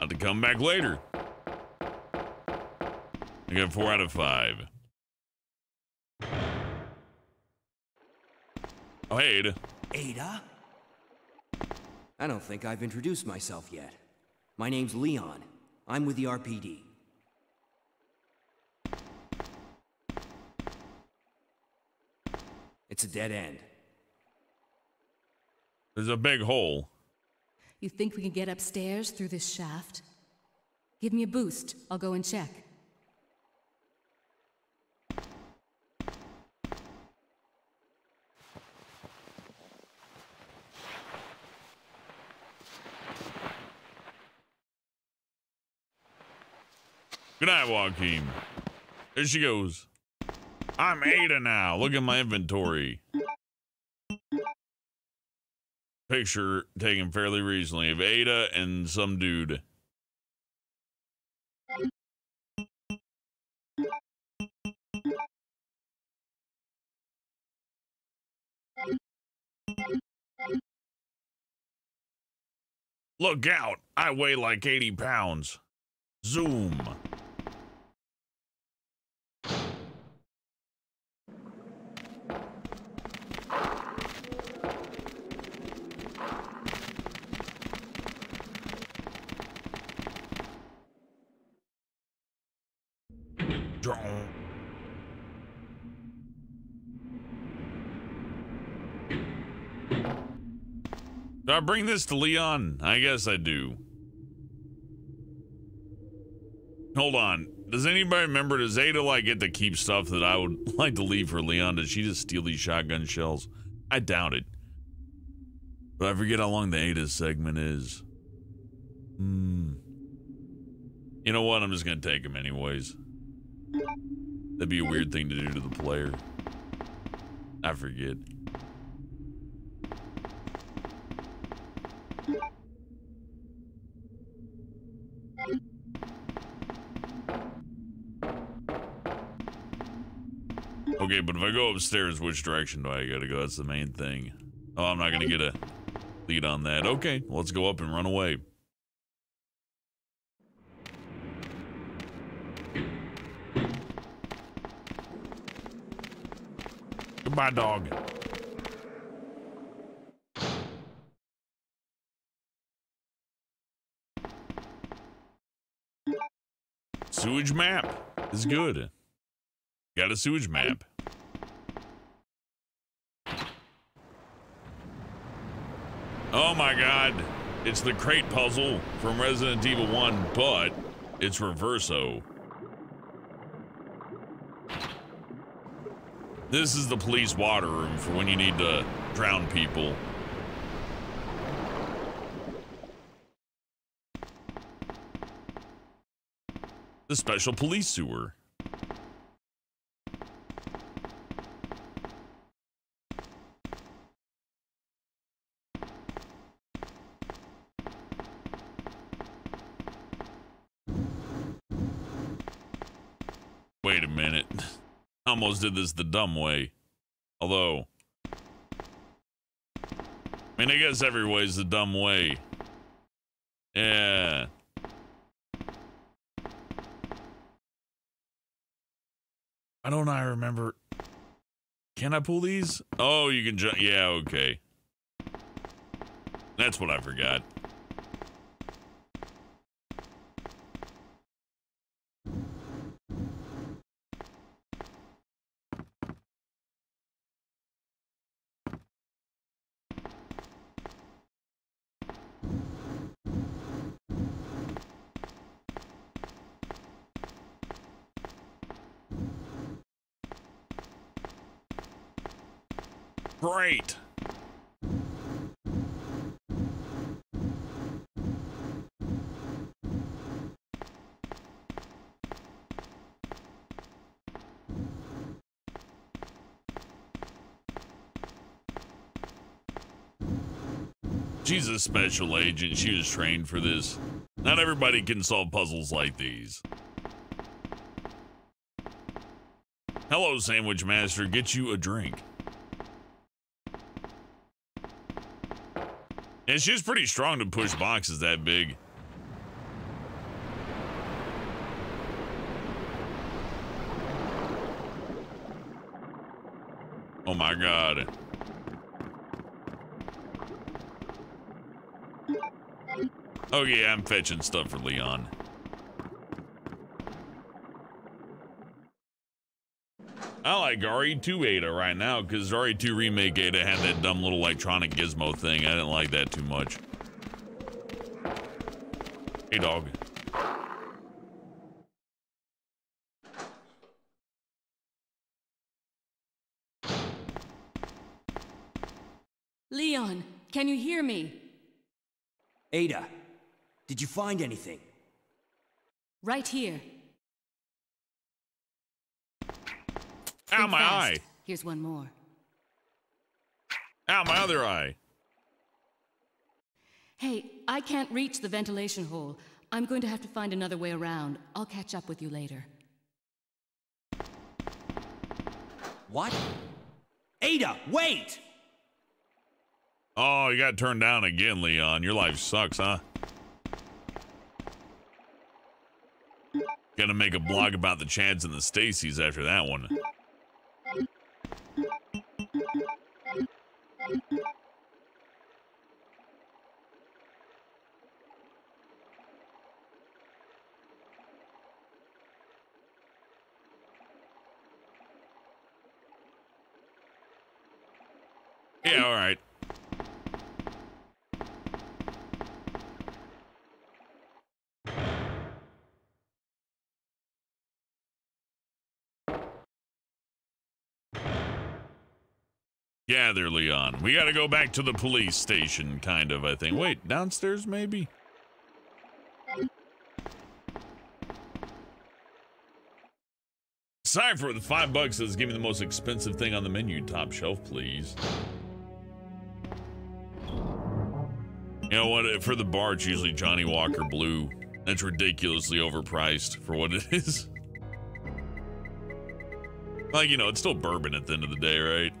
have to come back later. I got four out of five. Oh, hey, Ada. Ada? I don't think I've introduced myself yet. My name's Leon. I'm with the RPD. It's a dead end. There's a big hole. You think we can get upstairs through this shaft? Give me a boost. I'll go and check. Good night, Joaquin. There she goes. I'm Ada now. Look at my inventory. Picture taken fairly recently of Ada and some dude. Look out! I weigh like 80 pounds. Zoom. Do I bring this to Leon? I guess I do. Hold on. Does anybody remember, does Ada like get to keep stuff that I would <laughs> like to leave for Leon? Does she just steal these shotgun shells? I doubt it. But I forget how long the Ada segment is. Hmm. You know what? I'm just gonna take them anyways. That'd be a weird thing to do to the player. I forget. If I go upstairs, which direction do I gotta go? That's the main thing. Oh, I'm not gonna get a lead on that. Okay, let's go up and run away. Goodbye, dog. Sewage map is good. Got a sewage map. Oh my god. It's the crate puzzle from Resident Evil 1, but it's reverso. This is the police water room for when you need to drown people. The special police sewer. Wait a minute. Almost did this the dumb way. Although, I mean, I guess every way is the dumb way. Yeah. I don't I remember. Can I pull these? Oh, you can jump. Yeah, okay. That's what I forgot. Great. She's a special agent. She was trained for this. Not everybody can solve puzzles like these. Hello, Sandwich Master. Get you a drink. And she's pretty strong to push boxes that big. Oh yeah, I'm fetching stuff for Leon. I like RE2 Ada right now, because RE2 Remake Ada had that dumb little electronic gizmo thing. I didn't like that too much. Hey, dog. Leon, can you hear me? Ada, did you find anything? Right here. Ow, Think my fast. eye. Here's one more. Ow, my other eye. Hey, I can't reach the ventilation hole. I'm going to have to find another way around. I'll catch up with you later. What? Ada, wait! Oh, you got turned down again, Leon. Your life sucks, huh? Gonna make a blog about the Chads and the Stacys after that one. Yeah, all right. Yeah, there, Leon. We gotta go back to the police station, kind of, I think. Wait, downstairs, maybe? Sorry for the five bucks says give me the most expensive thing on the menu, top shelf, please. You know what? For the bar, it's usually Johnnie Walker Blue. That's ridiculously overpriced for what it <laughs> is. Like, you know, it's still bourbon at the end of the day, right?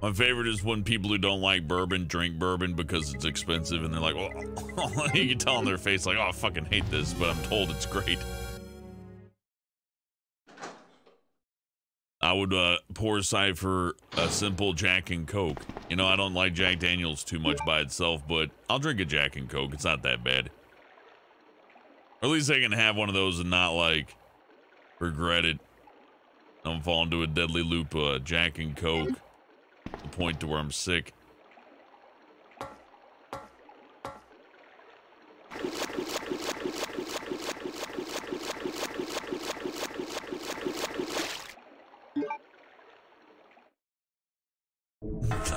My favorite is when people who don't like bourbon drink bourbon because it's expensive and they're like, well, <laughs> you can tell on their face, like, oh, I fucking hate this, but I'm told it's great. I would uh, pour Cypher a simple Jack and Coke. You know, I don't like Jack Daniels too much by itself, but I'll drink a Jack and Coke. It's not that bad. Or at least I can have one of those and not, like, regret it. I'm falling into a deadly loop uh, Jack and Coke. The point to where I'm sick.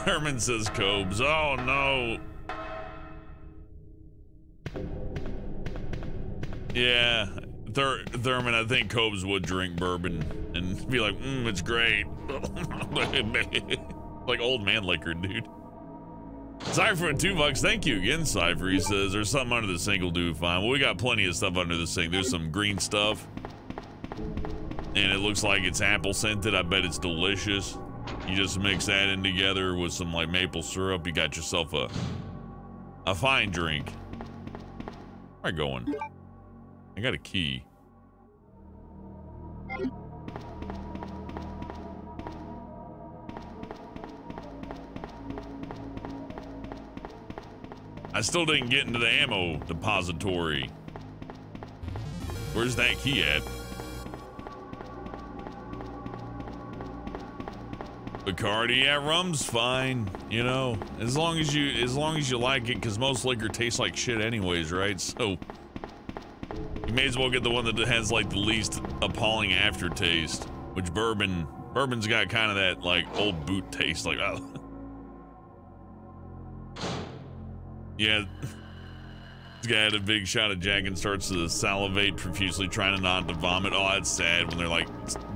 Thurman says Cobes. Oh no. Yeah, Thur- Thurman, I think Cobes would drink bourbon and be like, mm, it's great. <laughs> like old man liquor, dude. Cypher for two bucks. Thank you again, Cypher. He says there's something under the sink will do fine. Well, we got plenty of stuff under the sink. There's some green stuff. And it looks like it's apple scented. I bet it's delicious. You just mix that in together with some like maple syrup. You got yourself a a fine drink. Where I going? I got a key. I still didn't get into the ammo depository. Where's that key at? Bacardi, yeah, rum's fine. You know, as long as you as long as you like it, because most liquor tastes like shit anyways, right? <laughs> So you may as well get the one that has like the least appalling aftertaste. Which bourbon bourbon's got kind of that like old boot taste, like <laughs> oh. Yeah. This guy had a big shot of Jack and starts to salivate profusely, trying to not to vomit. Oh, that's sad when they're like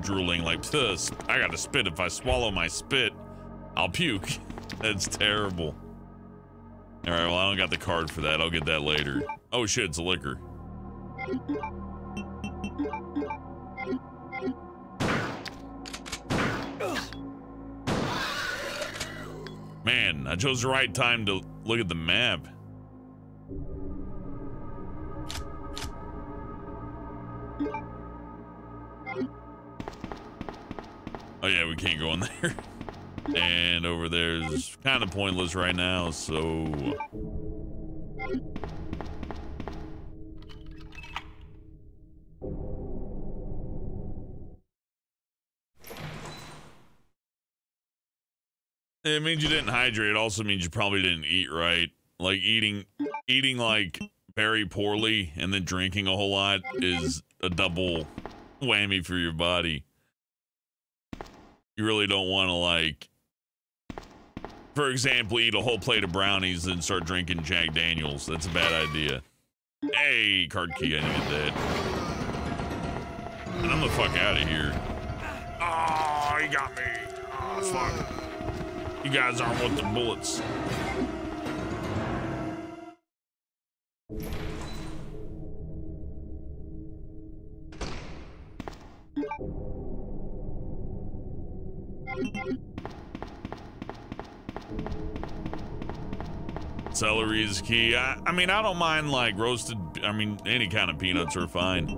drooling, like, "Tuh, I gotta spit. If I swallow my spit, I'll puke. <laughs> that's terrible. All right, well, I don't got the card for that. I'll get that later. Oh, shit, it's a Licker. Man, I chose the right time to look at the map. Oh yeah, we can't go in <laughs> there. And over there is kind of pointless right now, so... It means you didn't hydrate. It also means you probably didn't eat right. Like eating, eating like very poorly and then drinking a whole lot is a double, whammy for your body. You really don't want to like for example, eat a whole plate of brownies and start drinking Jack Daniels. That's a bad idea. Hey, card key, I needed that. And I'm the fuck out of here. Oh, he got me. Oh, fuck. You guys aren't with the bullets. Celery is key. I, I mean, I don't mind like roasted, I mean, any kind of peanuts are fine.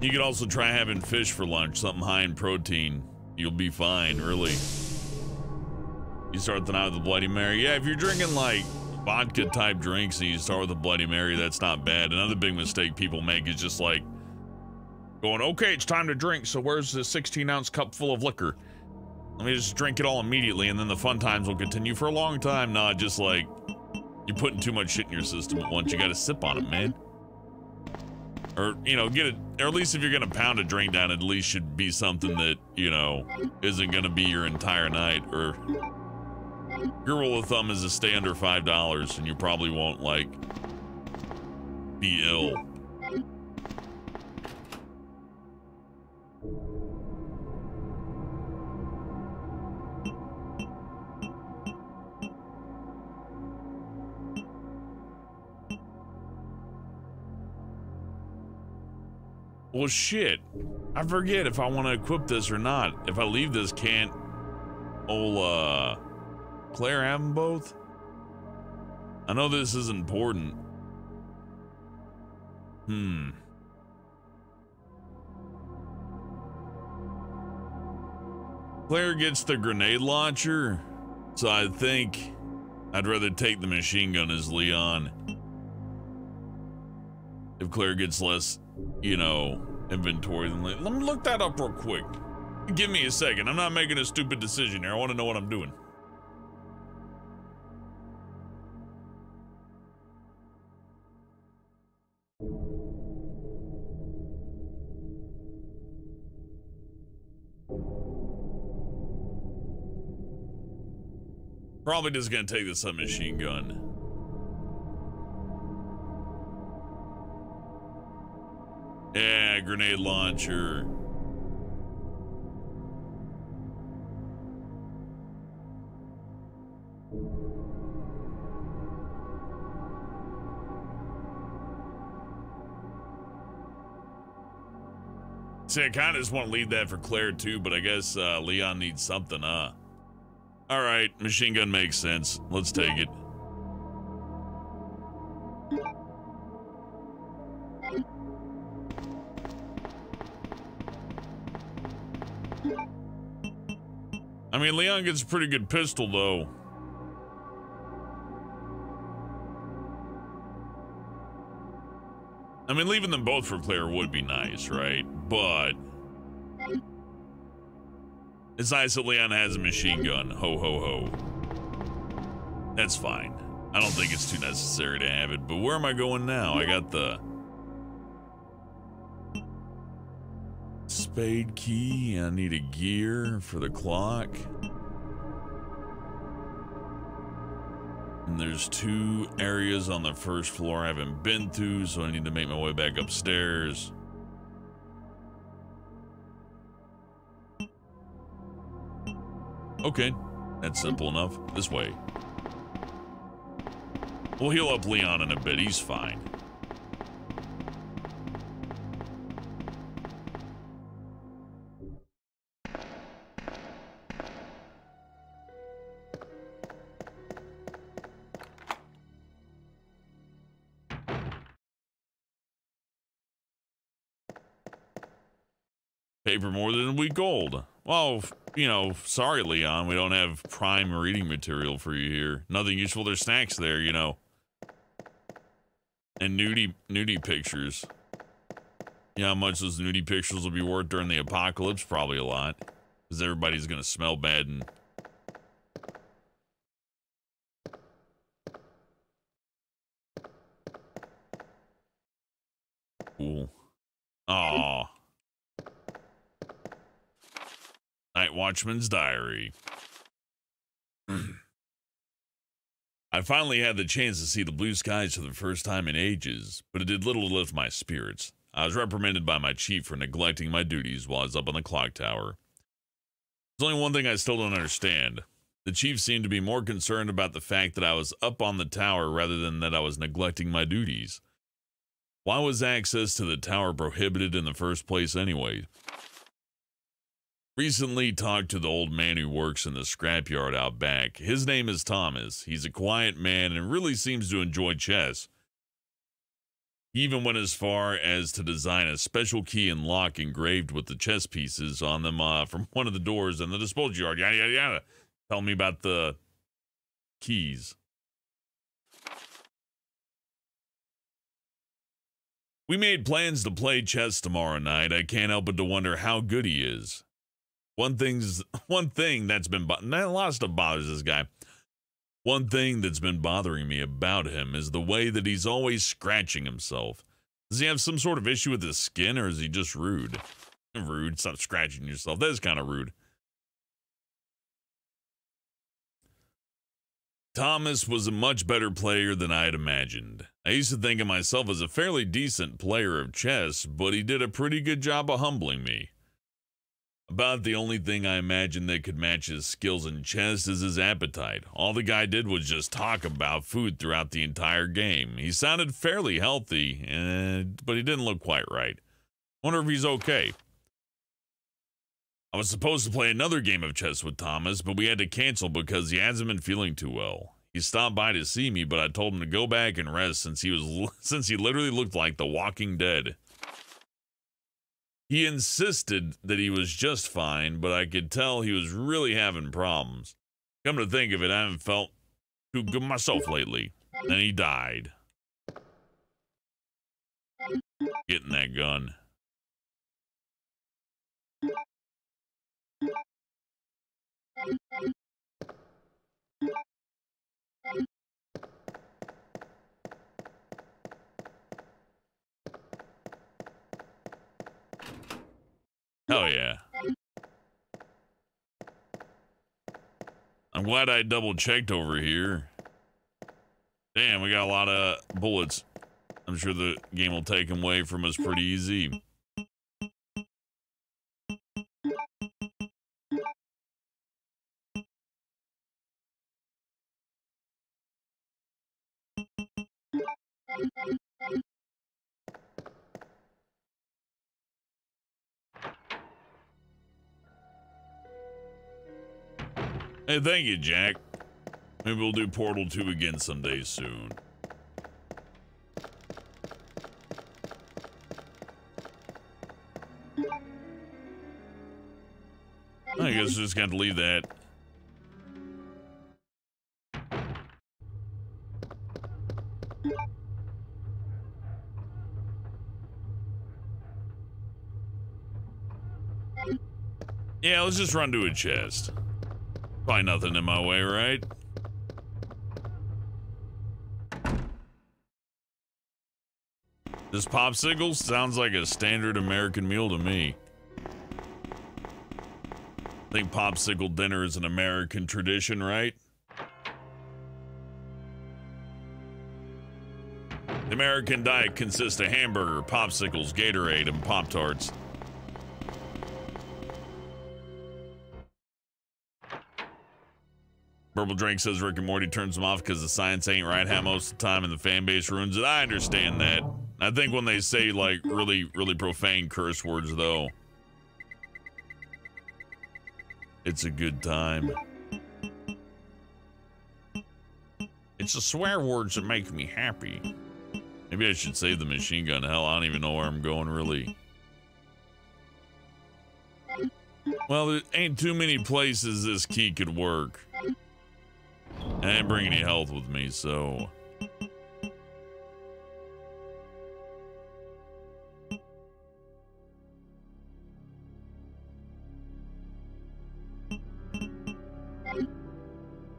You could also try having fish for lunch, something high in protein. You'll be fine, really. You start the night with a Bloody Mary. Yeah, if you're drinking like vodka type drinks and you start with a Bloody Mary, that's not bad. Another big mistake people make is just like going, okay, it's time to drink. So where's the 16 ounce cup full of liquor? Let me just drink it all immediately and then the fun times will continue for a long time. Not just like you're putting too much shit in your system at once. You got to sip on it, man. Or, you know, get it, or at least if you're going to pound a drink down, at least should be something that, you know, isn't going to be your entire night. Or your rule of thumb is to stay under $5 and you probably won't, like, be ill. Well, shit. I forget if I want to equip this or not. If I leave this, can't old, uh, Claire have them both? I know this is important. Hmm. Claire gets the grenade launcher, so I think I'd rather take the machine gun as Leon. If Claire gets less you know, inventory. Then let me look that up real quick. Give me a second. I'm not making a stupid decision here. I want to know what I'm doing. Probably just gonna take the submachine gun. Yeah, grenade launcher. See, I kind of just want to leave that for Claire too, but I guess uh, Leon needs something, huh? All right, machine gun makes sense. Let's take it. I mean, Leon gets a pretty good pistol, though. I mean, leaving them both for Claire would be nice, right? But... It's nice that Leon has a machine gun. Ho, ho, ho. That's fine. I don't think it's too necessary to have it, but where am I going now? I got the... spade key. I need a gear for the clock. And there's two areas on the first floor I haven't been to, so I need to make my way back upstairs. Okay, that's simple enough. This way. We'll heal up Leon in a bit. He's fine. Paper more than a week old. Well, you know, sorry, Leon, we don't have prime reading material for you here. Nothing useful. There's snacks there, you know. And nudie, nudie pictures. You know how much those nudie pictures will be worth during the apocalypse? Probably a lot. Because everybody's going to smell bad and... Cool. Aw. Night Watchman's Diary. <clears throat> I finally had the chance to see the blue skies for the first time in ages, but it did little to lift my spirits. I was reprimanded by my chief for neglecting my duties while I was up on the clock tower. There's only one thing I still don't understand. The chief seemed to be more concerned about the fact that I was up on the tower rather than that I was neglecting my duties. Why was access to the tower prohibited in the first place anyway? Recently talked to the old man who works in the scrapyard out back. His name is Thomas. He's a quiet man and really seems to enjoy chess. He even went as far as to design a special key and lock engraved with the chess pieces on them uh, from one of the doors in the disposal yard. Yada, yada, yada. Tell me about the keys. We made plans to play chess tomorrow night. I can't help but to wonder how good he is. One thing's <laughs> one thing that's been a lot of stuff bothers this guy. One thing that's been bothering me about him is the way that he's always scratching himself. Does he have some sort of issue with his skin, or is he just rude? Rude. Stop scratching yourself. That is kind of rude. Thomas was a much better player than I had imagined. I used to think of myself as a fairly decent player of chess, but he did a pretty good job of humbling me. About the only thing I imagined that could match his skills in chess is his appetite. All the guy did was just talk about food throughout the entire game. He sounded fairly healthy, eh, but he didn't look quite right. Wonder if he's okay. I was supposed to play another game of chess with Thomas, but we had to cancel because he hasn't been feeling too well. He stopped by to see me, but I told him to go back and rest since he was <laughs> since he literally looked like the walking dead. He insisted that he was just fine, but I could tell he was really having problems. Come to think of it, I haven't felt too good myself lately. Then he died. Getting that gun. Hell yeah. I'm glad I double checked over here. Damn, we got a lot of bullets. I'm sure the game will take them away from us pretty easy. Hey, thank you, Jack. Maybe we'll do Portal 2 again someday soon. I guess we just got to leave that. Yeah, let's just run to a chest. Probably nothing in my way, right? This popsicle sounds like a standard American meal to me. I think popsicle dinner is an American tradition, right? The American diet consists of hamburger, popsicles, Gatorade, and Pop Purple Drink says Rick and Morty turns them off because the science ain't right half most of the time and the fan base ruins it. I understand that. I think when they say like really, really profane curse words though, it's a good time. It's the swear words that make me happy. Maybe I should save the machine gun. Hell, I don't even know where I'm going really. Well, there ain't too many places this key could work. I didn't bring any health with me, so.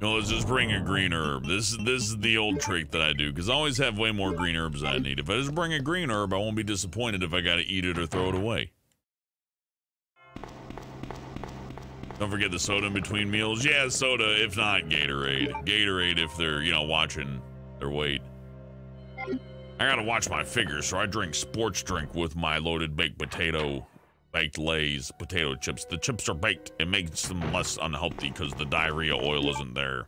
No, let's just bring a green herb. This this is the old trick that I do because I always have way more green herbs than I need. If I just bring a green herb, I won't be disappointed if I got to eat it or throw it away. Don't forget the soda in between meals. Yeah, soda, if not Gatorade. Gatorade if they're, you know, watching their weight. I gotta watch my figure, so I drink sports drink with my loaded baked potato, baked Lay's potato chips. The chips are baked. It makes them less unhealthy because the diarrhea oil isn't there.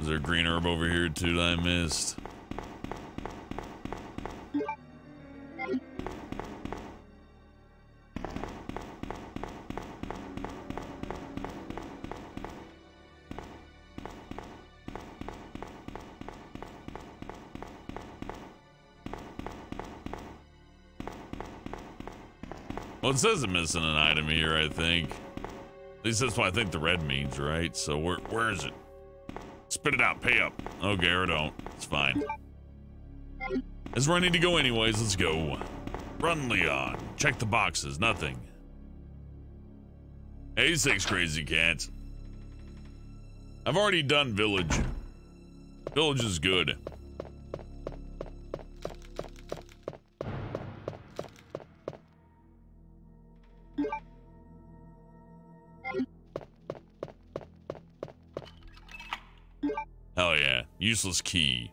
Is there green herb over here too that I missed? Well, it says I'm missing an item here, I think. At least that's what I think the red means, right? So where where is it? Spit it out, pay up. Okay, or don't. It's fine. That's where I need to go anyways. Let's go. Run, Leon. Check the boxes. Nothing. Hey, six crazy cats. I've already done Village. Village is good. Hell yeah. Useless key.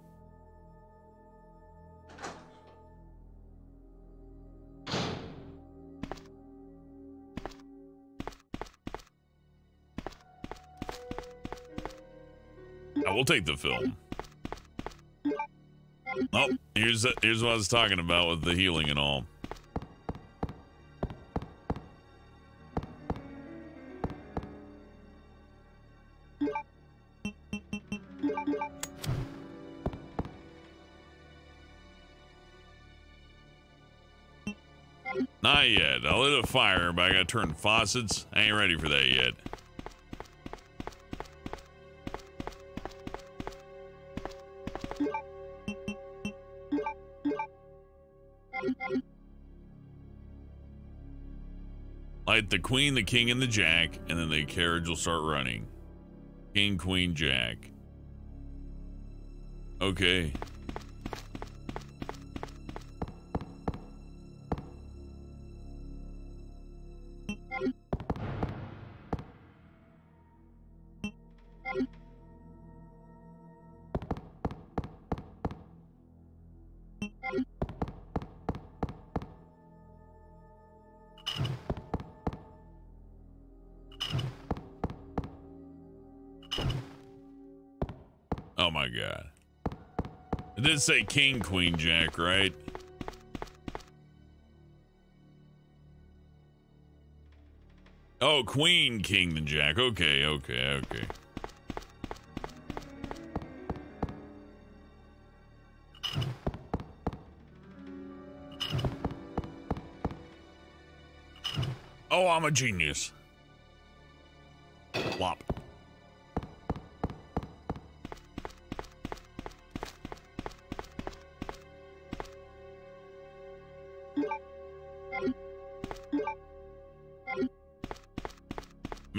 I will take the film. Oh, here's here's what I was talking about with the healing and all. Not yet. I lit a fire, but I gotta turn faucets. I ain't ready for that yet. Light the queen, the king, and the jack, and then the carriage will start running. King, queen, jack. Okay. It did say king, queen, jack, right? Oh, queen, king, then jack. Okay, okay, okay. Oh, I'm a genius.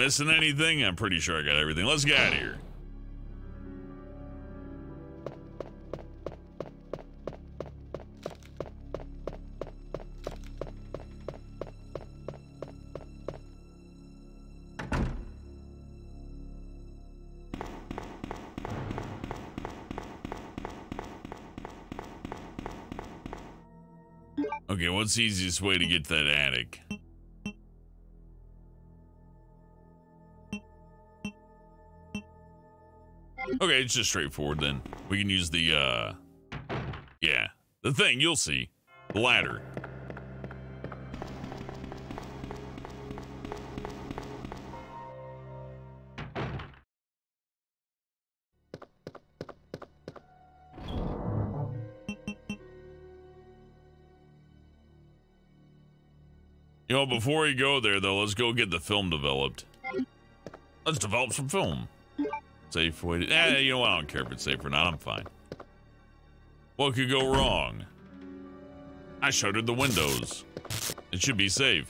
Missing anything? I'm pretty sure I got everything. Let's get out of here. Okay, what's the easiest way to get that attic? Okay, it's just straightforward then. We can use the, uh, yeah, the thing, you'll see. The ladder. You know, before we go there, though, let's go get the film developed. Let's develop some film. Safe way to. Eh, you know what? I don't care if it's safe or not. I'm fine. What could go wrong? I shuttered the windows. It should be safe.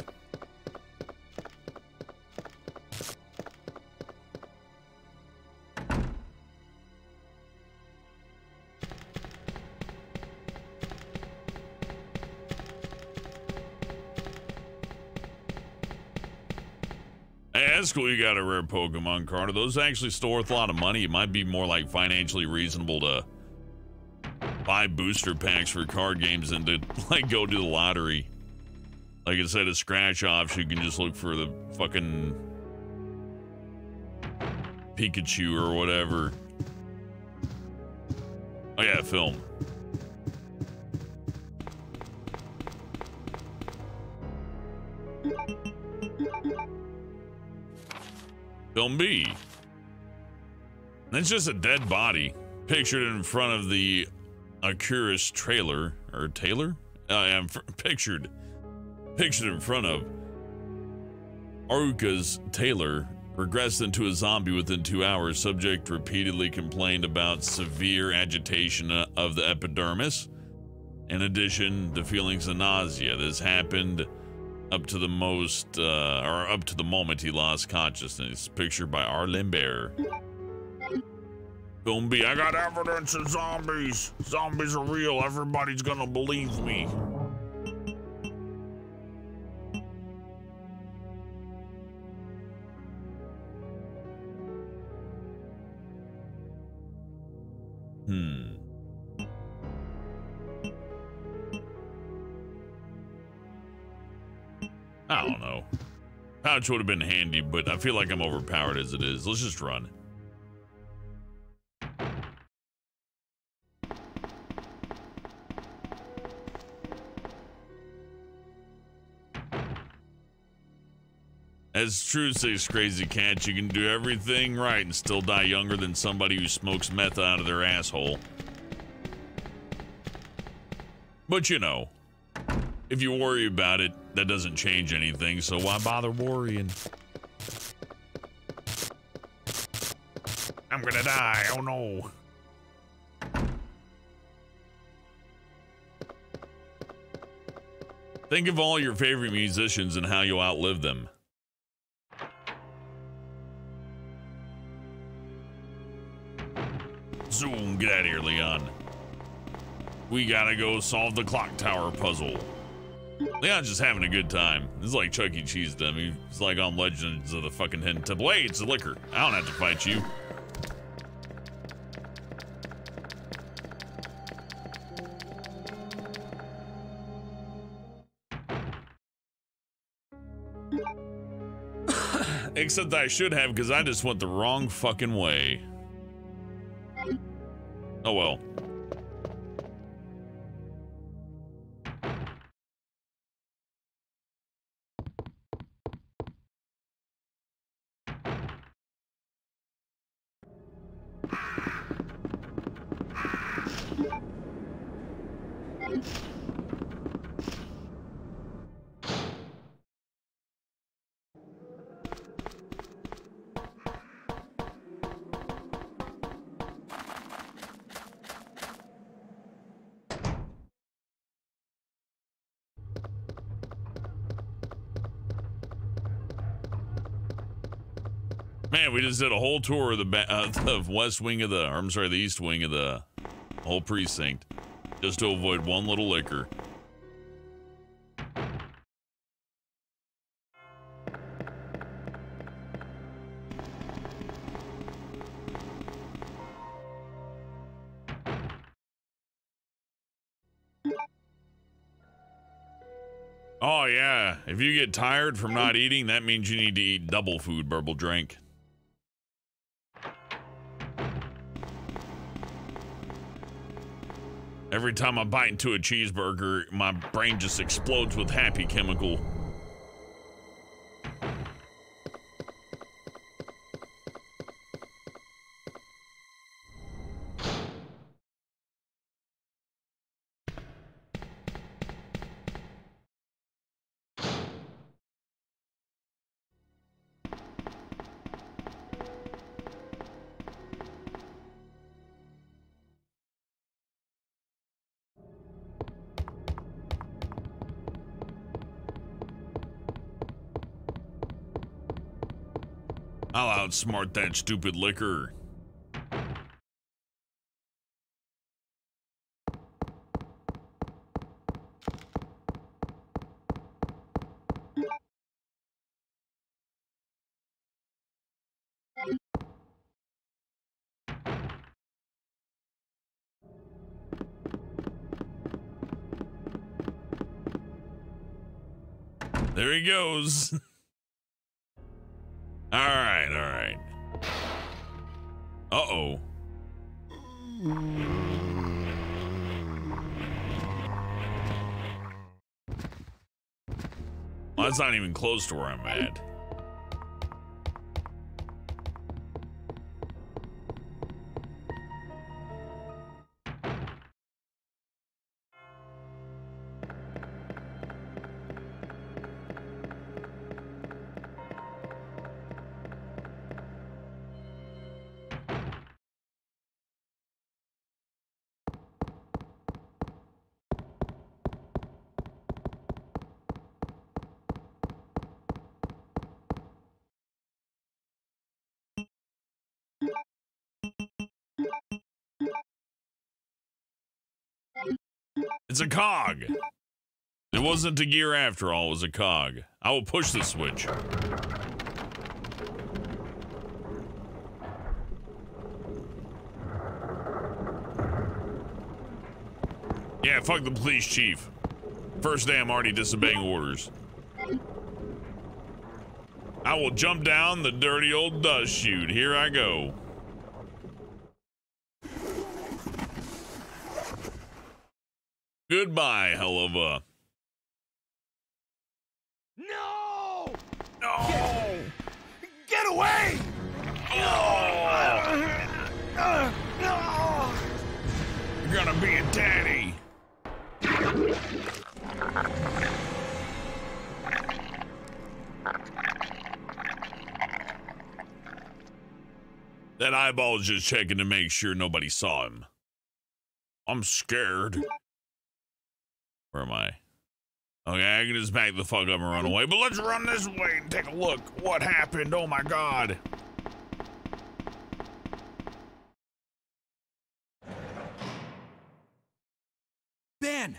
You got a rare Pokemon card. Are those actually still worth a lot of money? It might be more like financially reasonable to buy booster packs for card games than to <laughs> like go to the lottery. Like instead of scratch offs, you can just look for the fucking Pikachu or whatever. Oh yeah, film. Film B. That's just a dead body pictured in front of the Acuris trailer or Taylor. Uh, I am pictured pictured in front of Aruka's Taylor regressed into a zombie within two hours. Subject repeatedly complained about severe agitation uh, of the epidermis. In addition to feelings of nausea, this happened up to the most, uh, or up to the moment he lost consciousness. Pictured by Arlen Bear. Film I got evidence of zombies. Zombies are real. Everybody's gonna believe me. Hmm. I don't know. Pouch would have been handy, but I feel like I'm overpowered as it is. Let's just run. As true says Crazy Cat, you can do everything right and still die younger than somebody who smokes meth out of their asshole. But you know, if you worry about it, that doesn't change anything, so why bother worrying? I'm gonna die, oh no. Think of all your favorite musicians and how you'll outlive them. Zoom, get out of here, Leon. We gotta go solve the clock tower puzzle. Leon's just having a good time. This is like Chuck E. Cheese to him. He's like on Legends of the fucking Hidden Temple. Hey, it's Licker. I don't have to fight you. <coughs> Except I should have because I just went the wrong fucking way. Oh well. We just did a whole tour of the uh, <laughs> the west wing of the, I'm sorry, the east wing of the whole precinct, just to avoid one little Licker. Oh yeah, if you get tired from not eating, that means you need to eat double food, burble drink. Every time I bite into a cheeseburger, my brain just explodes with happy chemical. outsmart that stupid Licker. There he goes. <laughs> all right, all right. Uh oh. Well, that's not even close to where I'm at. It's a cog. It wasn't a gear after all, it was a cog. I will push the switch. Yeah, fuck the police chief. First day I'm already disobeying orders. I will jump down the dirty old dust chute. Here I go. Goodbye, Helluva. No! No! Get away! No! You're gonna be a daddy. That eyeball's just checking to make sure nobody saw him. I'm scared. Where am I? Okay, I can just back the fuck up and run away, but let's run this way and take a look. What happened? Oh my god. Ben!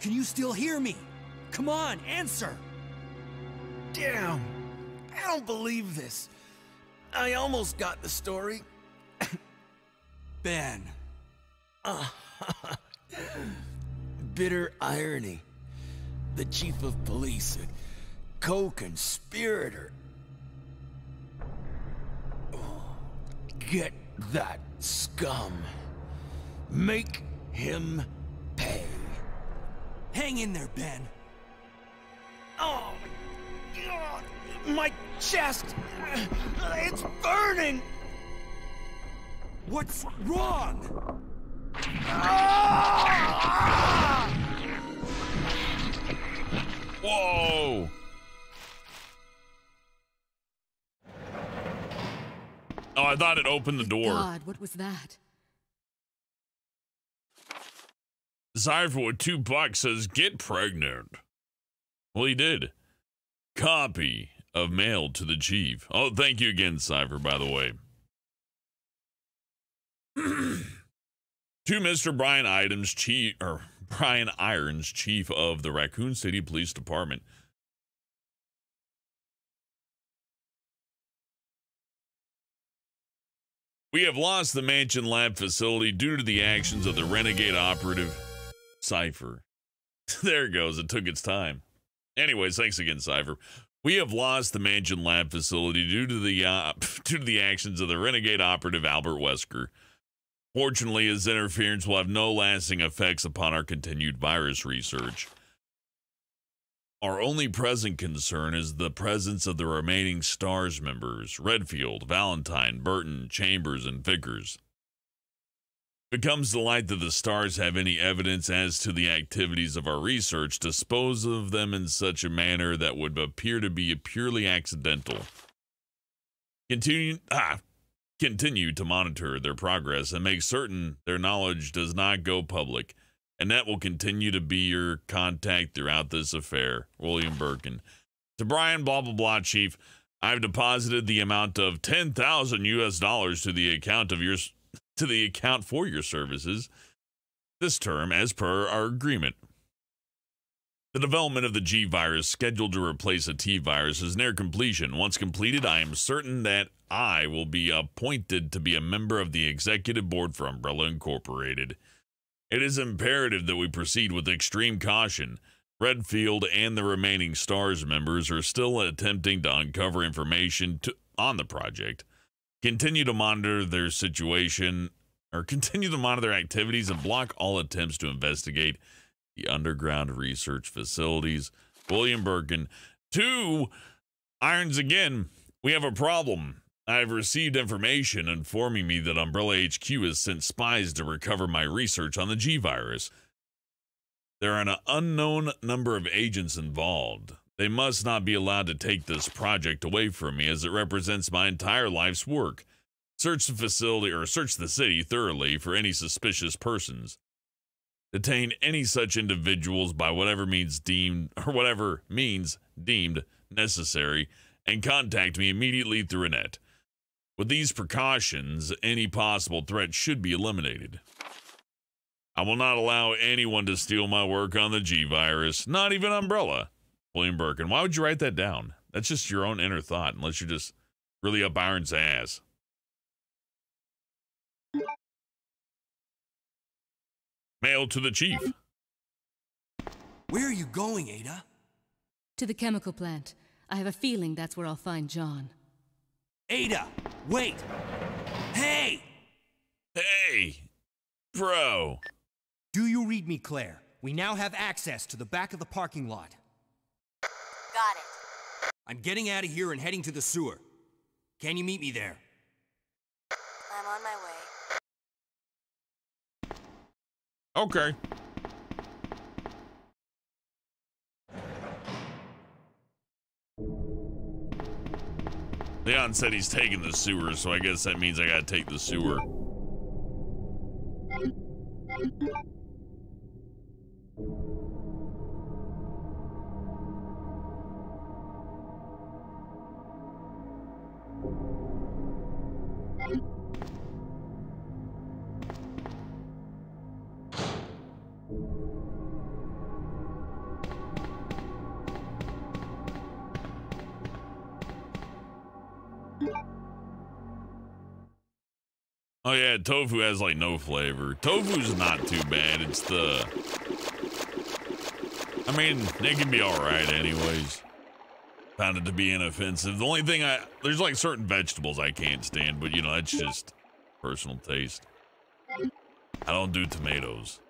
Can you still hear me? Come on, answer! Damn. I don't believe this. I almost got the story. <coughs> Ben. <laughs> Bitter irony. The chief of police, a co-conspirator. Get that scum. Make him pay. Hang in there, Ben. Oh, God, my chest. It's burning. What's wrong? Whoa! Oh, I thought it opened the door. God, what was that? Cypher with two bucks says, get pregnant. Well, he did. Copy of mail to the chief. Oh, thank you again, Cypher, by the way. <clears throat> to Mr. Brian Items, chief, or <laughs> Brian Irons, chief of the Raccoon City Police Department. We have lost the Mansion Lab facility due to the actions of the renegade operative Cypher. <laughs> there it goes. It took its time. Anyways, thanks again, Cypher. We have lost the Mansion Lab facility due to the uh, <laughs> due to the actions of the renegade operative Albert Wesker. Fortunately, his interference will have no lasting effects upon our continued virus research. Our only present concern is the presence of the remaining STARS members Redfield, Valentine, Burton, Chambers, and Vickers. If it comes to light that the STARS have any evidence as to the activities of our research, dispose of them in such a manner that would appear to be purely accidental. Continue, ah, continue to monitor their progress and make certain their knowledge does not go public, and that will continue to be your contact throughout this affair. William Birkin. To Brian, blah, blah, blah, Chief, I've deposited the amount of 10,000 US dollars to the account of your to the account for your services this term as per our agreement. The development of the G virus scheduled to replace a T virus is near completion. Once completed, I am certain that I will be appointed to be a member of the executive board for Umbrella Incorporated. It is imperative that we proceed with extreme caution. Redfield and the remaining STARS members are still attempting to uncover information to, on the project, continue to monitor their situation, or continue to monitor activities and block all attempts to investigate the underground research facilities. William Birkin. Two, Irons again, we have a problem. I've received information informing me that Umbrella HQ has sent spies to recover my research on the G virus. There are an unknown number of agents involved. They must not be allowed to take this project away from me as it represents my entire life's work. Search the facility or search the city thoroughly for any suspicious persons. Detain any such individuals by whatever means deemed or whatever means deemed necessary and contact me immediately through Annette. With these precautions, any possible threat should be eliminated. I will not allow anyone to steal my work on the G virus, not even Umbrella. William Birkin. Why would you write that down? That's just your own inner thought, unless you're just really up Iron's ass. Mail to the chief. Where are you going, Ada? To the chemical plant. I have a feeling that's where I'll find John. Ada, wait! Hey! Hey, bro. Do you read me, Claire? We now have access to the back of the parking lot. Got it. I'm getting out of here and heading to the sewer. Can you meet me there? I'm on my way. Okay. Leon said he's taking the sewer, so I guess that means I gotta take the sewer. Oh yeah, tofu has like no flavor. Tofu's not too bad. It's the I mean, it can be alright anyways. Found it to be inoffensive. The only thing I there's like certain vegetables I can't stand, but you know, that's just personal taste. I don't do tomatoes.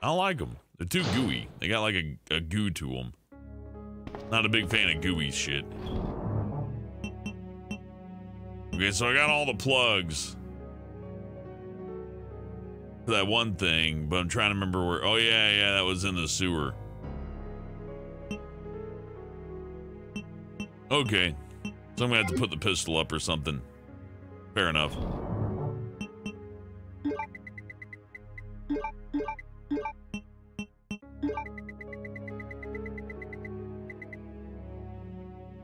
I don't like them. They're too gooey. They got like a, a goo to them. Not a big fan of gooey shit. Okay, so I got all the plugs that one thing, but I'm trying to remember where. Oh, yeah, yeah, that was in the sewer. Okay. So I'm gonna have to put the pistol up or something. Fair enough.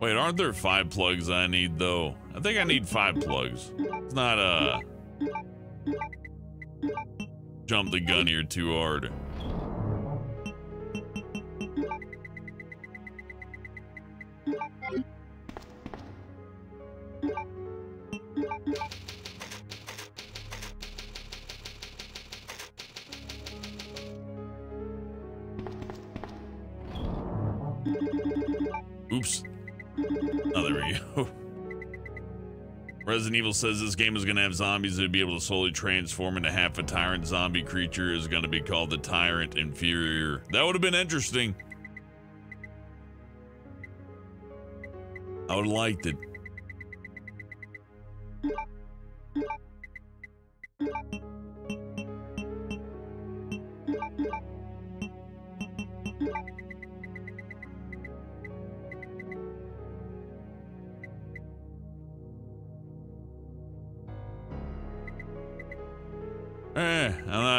Wait, aren't there five plugs I need though? I think I need five plugs. It's not uh jump the gun here too hard. Resident Evil says this game is going to have zombies that would be able to slowly transform into half a tyrant zombie creature is going to be called the Tyrant Inferior. That would have been interesting. I would have liked it.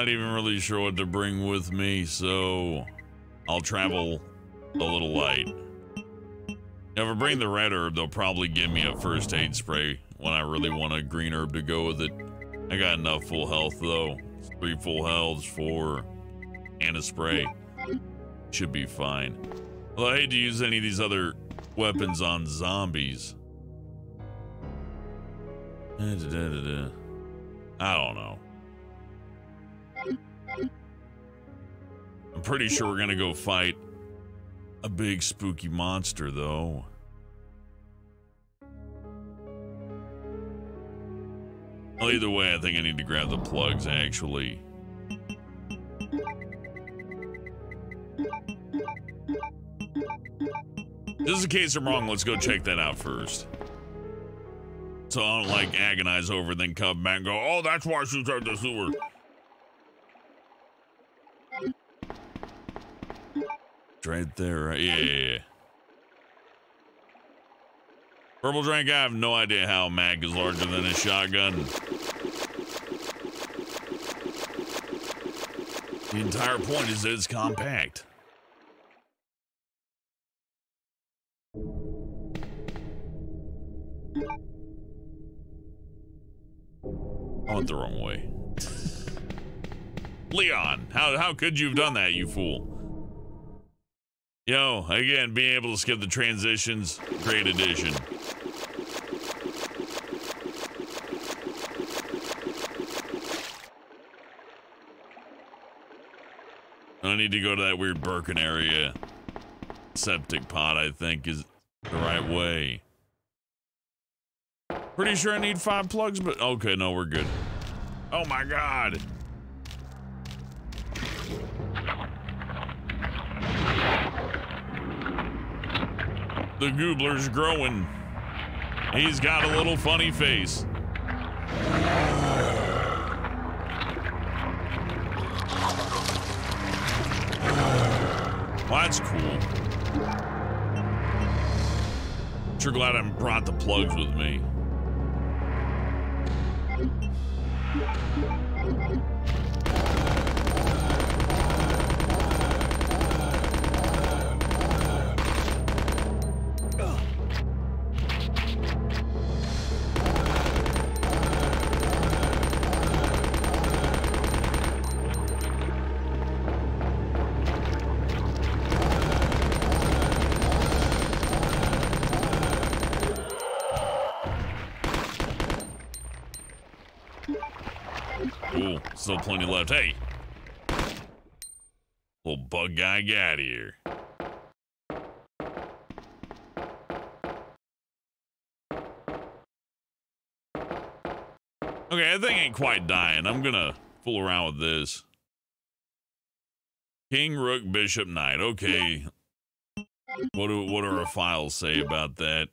Not even really sure what to bring with me, so I'll travel a little light. If I bring the red herb, they'll probably give me a first aid spray when I really want a green herb to go with it. I got enough full health though. Three full healths, four, and a spray. Should be fine. Although I hate to use any of these other weapons on zombies. I don't know. I'm pretty sure we're gonna go fight a big spooky monster, though. Well, either way, I think I need to grab the plugs, actually. Just in case I'm wrong, let's go check that out first. So I don't like agonize over, then come back and go, oh, that's why she's at the sewer. It's right there, right? Yeah, yeah, yeah. Purple Drink, I have no idea how mag is larger than a shotgun. The entire point is that it's compact. I went the wrong way. Leon, how, how could you have done that, you fool? Yo, again, being able to skip the transitions, great addition. I need to go to that weird Birkin area. Septic pot, I think, is the right way. Pretty sure I need five plugs, but okay, no, we're good. Oh my god. The goobler's growing. He's got a little funny face. Well, that's cool. Sure glad I brought the plugs with me. Left. Hey. Little bug guy got here. Okay, that thing ain't quite dying. I'm gonna fool around with this. King, Rook, Bishop, Knight. Okay. What do what do our files say about that?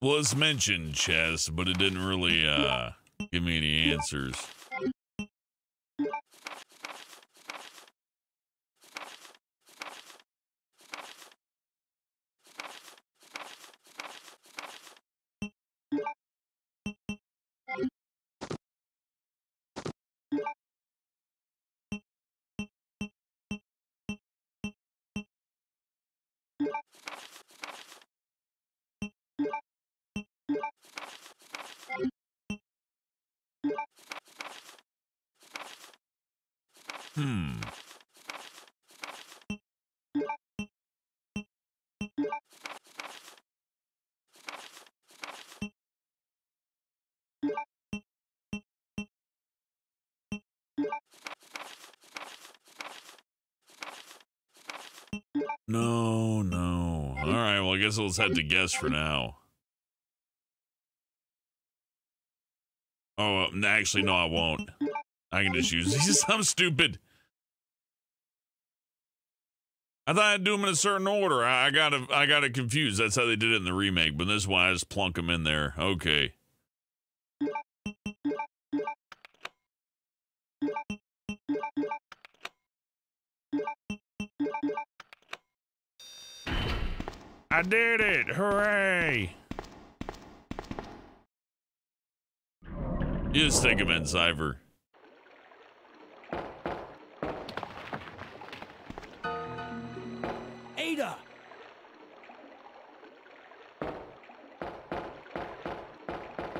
Was mentioned chess, but it didn't really uh give me any answers. Hmm. No, no. All right, well, I guess let's head to guess for now. Oh, actually, no, I won't. I can just use <laughs> these. I'm stupid. I thought I'd do them in a certain order. I, got I got it confused. That's how they did it in the remake. But this one, I just plunk them in there. Okay. I did it! Hooray! You just take him in, Cypher.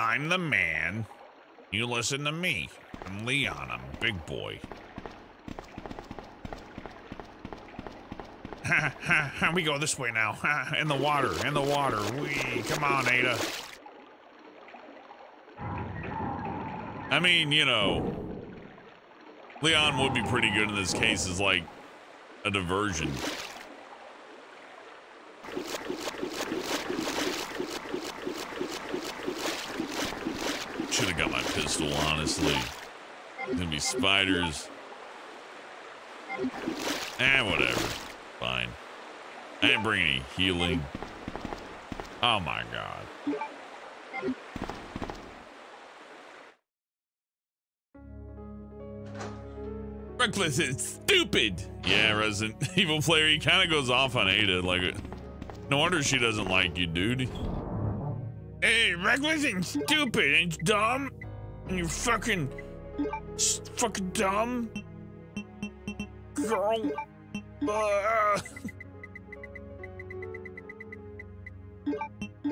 I'm the man. You listen to me. I'm Leon. I'm big boy. Ha <laughs> ha! We go this way now. <laughs> In the water. In the water. We come on, Ada. I mean, you know, Leon would be pretty good in this case as like a diversion. Should have got my pistol. Gonna be spiders. Eh, whatever. Fine. I didn't bring any healing. Oh my god. Reckless and stupid. Yeah, Resident <laughs> Evil player, he kind of goes off on Ada. Like, no wonder she doesn't like you, dude. Hey, reckless and stupid and dumb. You fucking, fucking dumb. Girl. <laughs> Uh.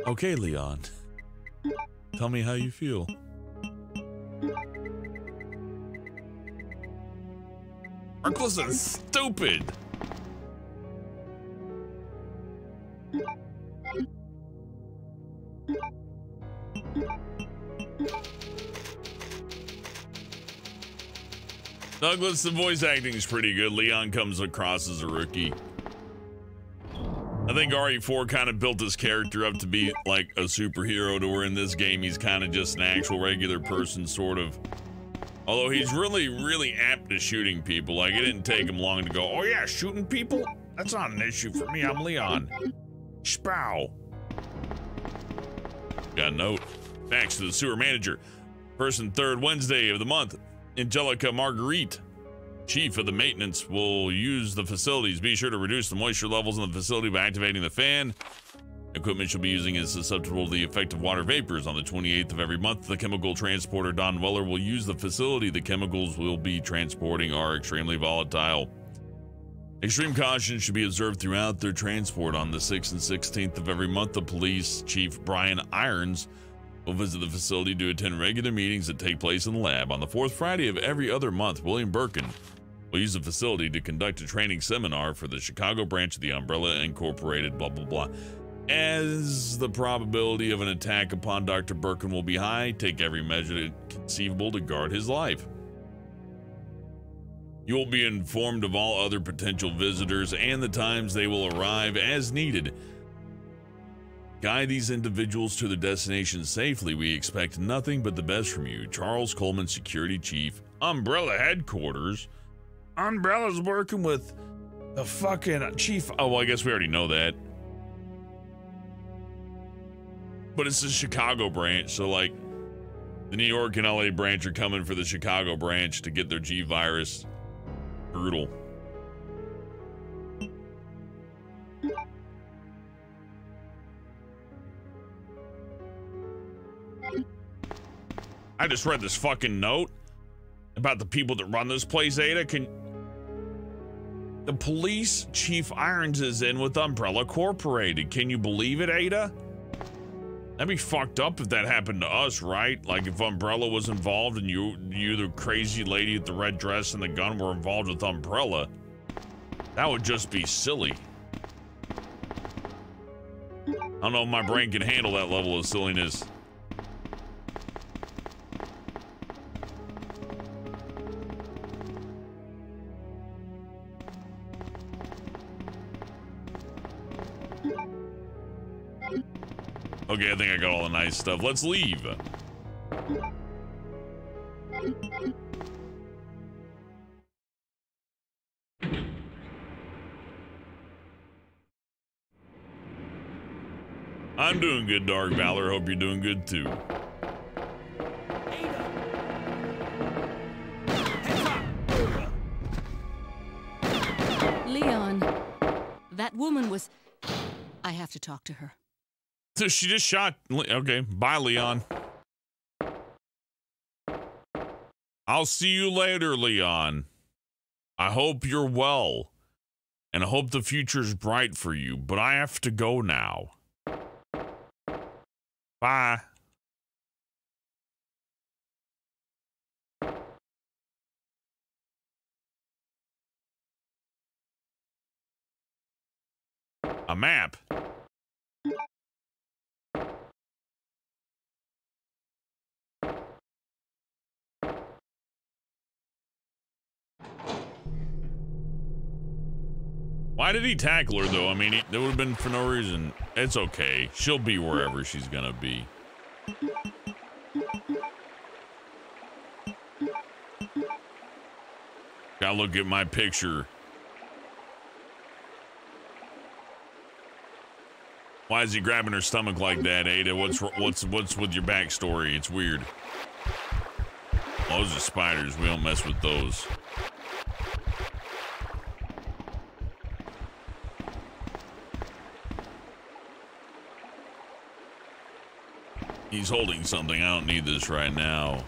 Okay, Leon. Tell me how you feel. Reckless and stupid. Douglas, the voice acting is pretty good. Leon comes across as a rookie. I think RE4 kind of built his character up to be like a superhero to where in this game he's kind of just an actual regular person, sort of. Although he's really, really apt to shooting people. Like, it didn't take him long to go, oh yeah, shooting people? That's not an issue for me. I'm Leon. Spow. Got a note. Thanks to the sewer manager. First and third Wednesday of the month, Angelica Marguerite, chief of the maintenance, will use the facilities. Be sure to reduce the moisture levels in the facility by activating the fan. Equipment she'll be using is susceptible to the effect of water vapors. On the 28th of every month, the chemical transporter Don Weller will use the facility. The chemicals will be transporting are extremely volatile. Extreme caution should be observed throughout their transport. On the 6th and 16th of every month, the police chief Brian Irons will visit the facility to attend regular meetings that take place in the lab. On the fourth Friday of every other month, William Birkin will use the facility to conduct a training seminar for the Chicago branch of the Umbrella Incorporated, blah, blah, blah. As the probability of an attack upon Dr. Birkin will be high, take every measure conceivable to guard his life. You will be informed of all other potential visitors and the times they will arrive as needed. Guide these individuals to their destination safely. We expect nothing but the best from you. Charles Coleman, Security Chief, Umbrella Headquarters. Umbrella's working with the fucking chief. Oh, well, I guess we already know that. But it's the Chicago branch, so like the New York and LA branch are coming for the Chicago branch to get their G virus. Brutal. I just read this fucking note about the people that run this place, Ada. Can the police chief Irons is in with Umbrella Corporated? Can you believe it, Ada? That'd be fucked up if that happened to us, right? Like if Umbrella was involved and you, you, the crazy lady with the red dress and the gun, were involved with Umbrella. That would just be silly. I don't know if my brain can handle that level of silliness. Okay, I think I got all the nice stuff. Let's leave. I'm doing good, Dark Valor. Hope you're doing good, too. Leon, that woman was... I have to talk to her. So she just shot. Okay, bye, Leon. I'll see you later, Leon. I hope you're well. And I hope the future's bright for you, but I have to go now. Bye. A map. Why did he tackle her though? I mean, it would have been for no reason. It's okay. She'll be wherever she's gonna be. Gotta look at my picture. Why is he grabbing her stomach like that, Ada? What's what's what's with your backstory? It's weird. Those are spiders. We don't mess with those. He's holding something. I don't need this right now.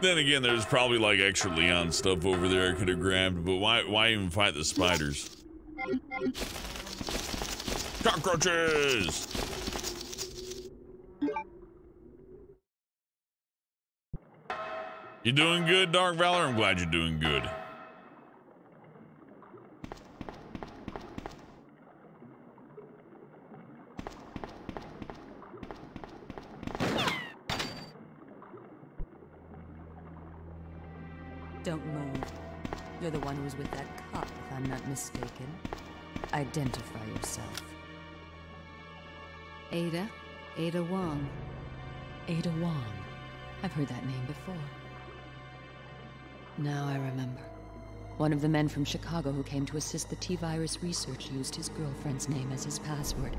Then again, there's probably like extra Leon stuff over there I could have grabbed, but why why even fight the spiders? Cockroaches! You doing good, Dark Valor? I'm glad you're doing good. Don't move. You're the one who was with that cop, if I'm not mistaken. Identify yourself. Ada? Ada Wong. Ada Wong. I've heard that name before. Now I remember. One of the men from Chicago who came to assist the T-Virus research used his girlfriend's name as his password.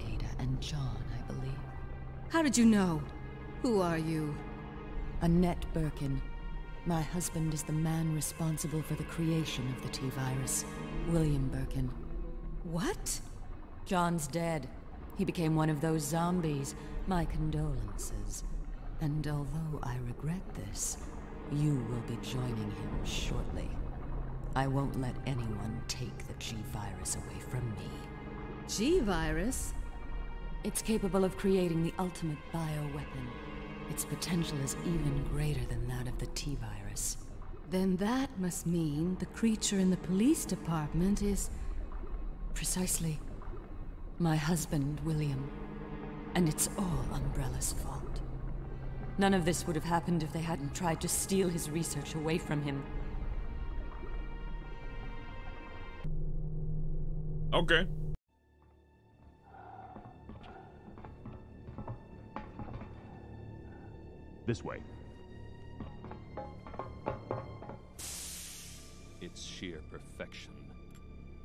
Ada and John, I believe. How did you know? Who are you? Annette Birkin. My husband is the man responsible for the creation of the T-Virus. William Birkin. What? John's dead. He became one of those zombies. My condolences. And although I regret this, you will be joining him shortly. I won't let anyone take the G-Virus away from me. G-Virus? It's capable of creating the ultimate bioweapon. Its potential is even greater than that of the T-Virus. Then that must mean the creature in the police department is... Precisely. My husband, William. And it's all Umbrella's fault. None of this would have happened if they hadn't tried to steal his research away from him. Okay. This way. It's sheer perfection.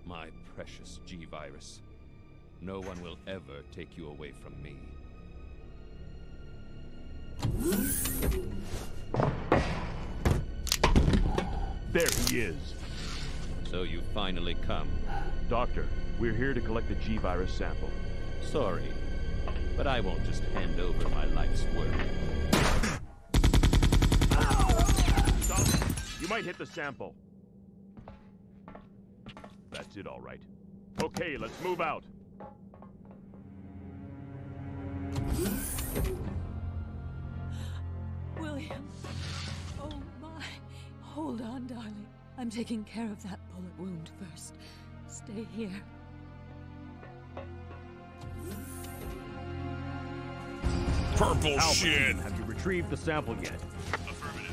My precious G-Virus. No one will ever take you away from me. There he is. So you finally come. Doctor, we're here to collect the G-Virus sample. Sorry, but I won't just hand over my life's work. Stop! You might hit the sample. That's it, all right. Okay, let's move out. William. Oh my. Hold on, darling. I'm taking care of that bullet wound first. Stay here. Purple Alpha, shit. Have you retrieved the sample yet? Affirmative.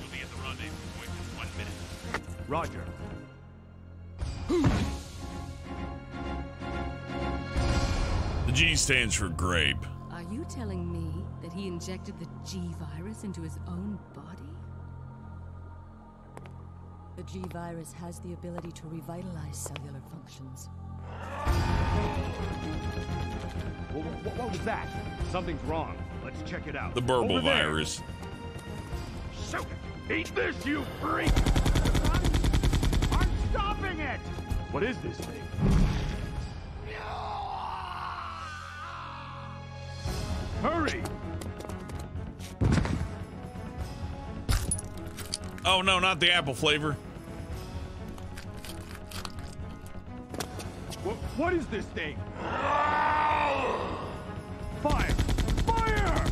We'll be at the rendezvous point in one minute. Roger. The G stands for grape. Are you telling me that he injected the G-Virus into his own body? The G virus has the ability to revitalize cellular functions. What, what was that? Something's wrong. Let's check it out. The burble virus. Shoot! Eat this, you freak! I'm stopping it! What is this thing? Hurry! Oh no, not the apple flavor. What, what is this thing? Fire! Fire!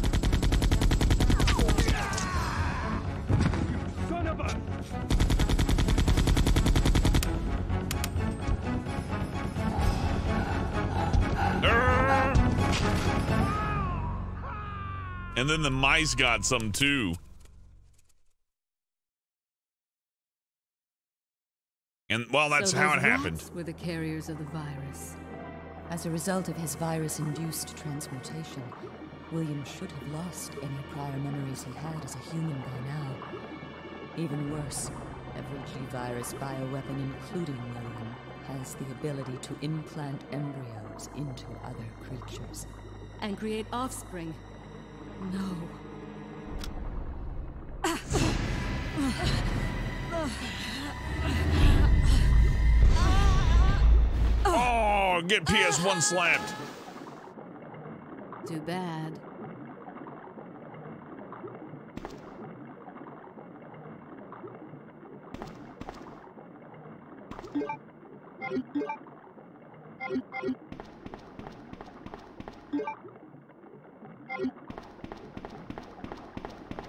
You son of a... And then the mice got some too. Well, that's So how it happened. Were the carriers of the virus. As a result of his virus-induced transmutation, William should have lost any prior memories he had as a human by now. Even worse, every G-virus bioweapon, including William, has the ability to implant embryos into other creatures. And create offspring. No. <laughs> Oh, get PS1 slapped. Too bad.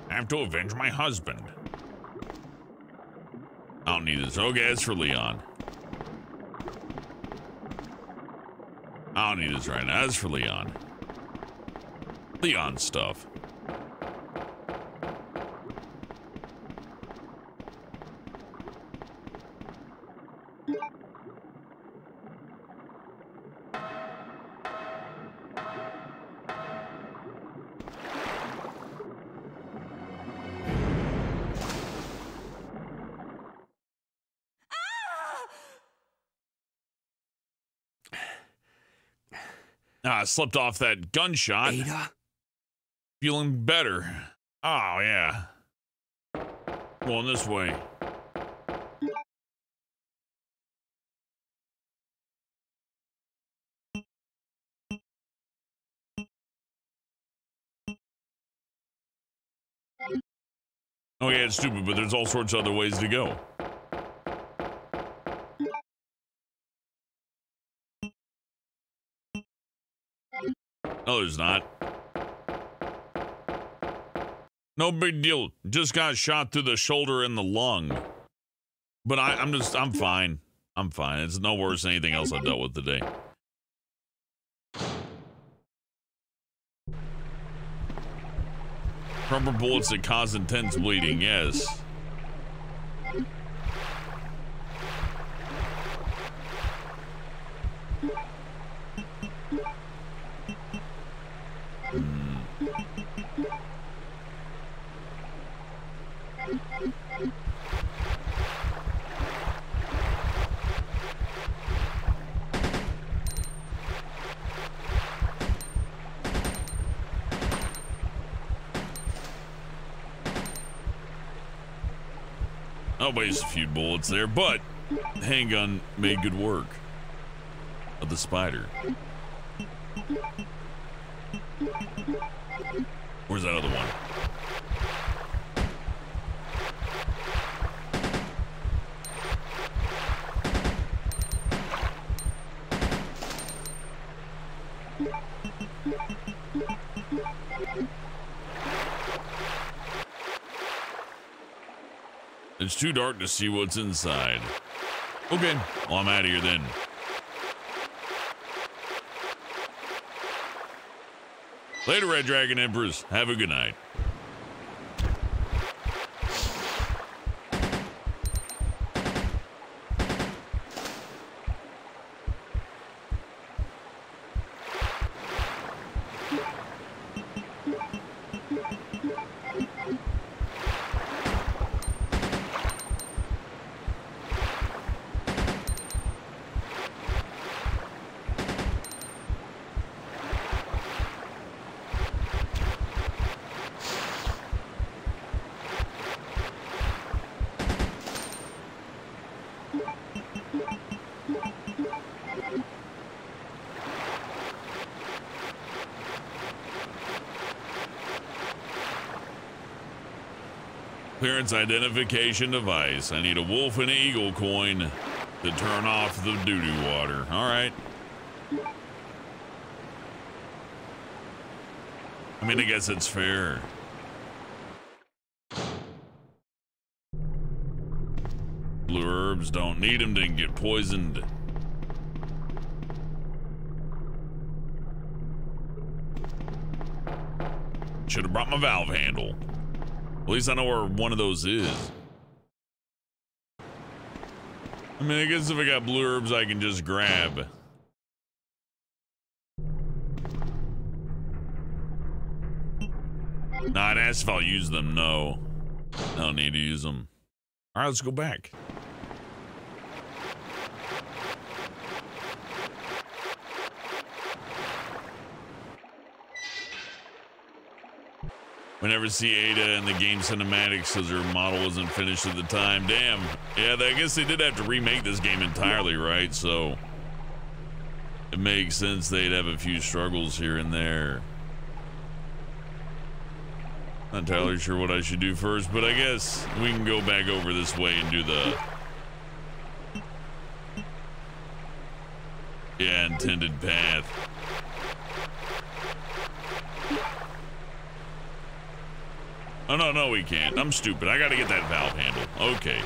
I have to avenge my husband. I don't need. Okay, it's for Leon. I don't need this right now. That's for Leon. Leon stuff. Ah, I slipped off that gunshot. Ada? Feeling better. Oh, yeah. Going this way. Oh, yeah, it's stupid, but there's all sorts of other ways to go. No, there's not. No big deal. Just got shot through the shoulder and the lung. But I, I'm just, I'm fine. I'm fine. It's no worse than anything else I've dealt with today. Rubber bullets that cause intense bleeding, yes. I'll waste a few bullets there, but handgun made good work of the spider. Where's that other one? It's too dark to see what's inside. Okay, well, I'm out of here then. Later, Red Dragon Emperors. Have a good night. Clearance identification device. I need a wolf and eagle coin to turn off the doo-doo water. All right. I mean, I guess it's fair. Blue herbs don't need them, didn't get poisoned. Should have brought my valve handle. At least I know where one of those is. I mean, I guess if I got blue herbs, I can just grab. Not I'll use them. No. I don't need to use them. All right, let's go back. We never see Ada in the game cinematics because her model wasn't finished at the time. Damn. Yeah, I guess they did have to remake this game entirely, right? So it makes sense they'd have a few struggles here and there. Not entirely sure what I should do first, but I guess we can go back over this way and do the yeah intended path. Oh, no, no, we can't. I'm stupid. I gotta get that valve handle. Okay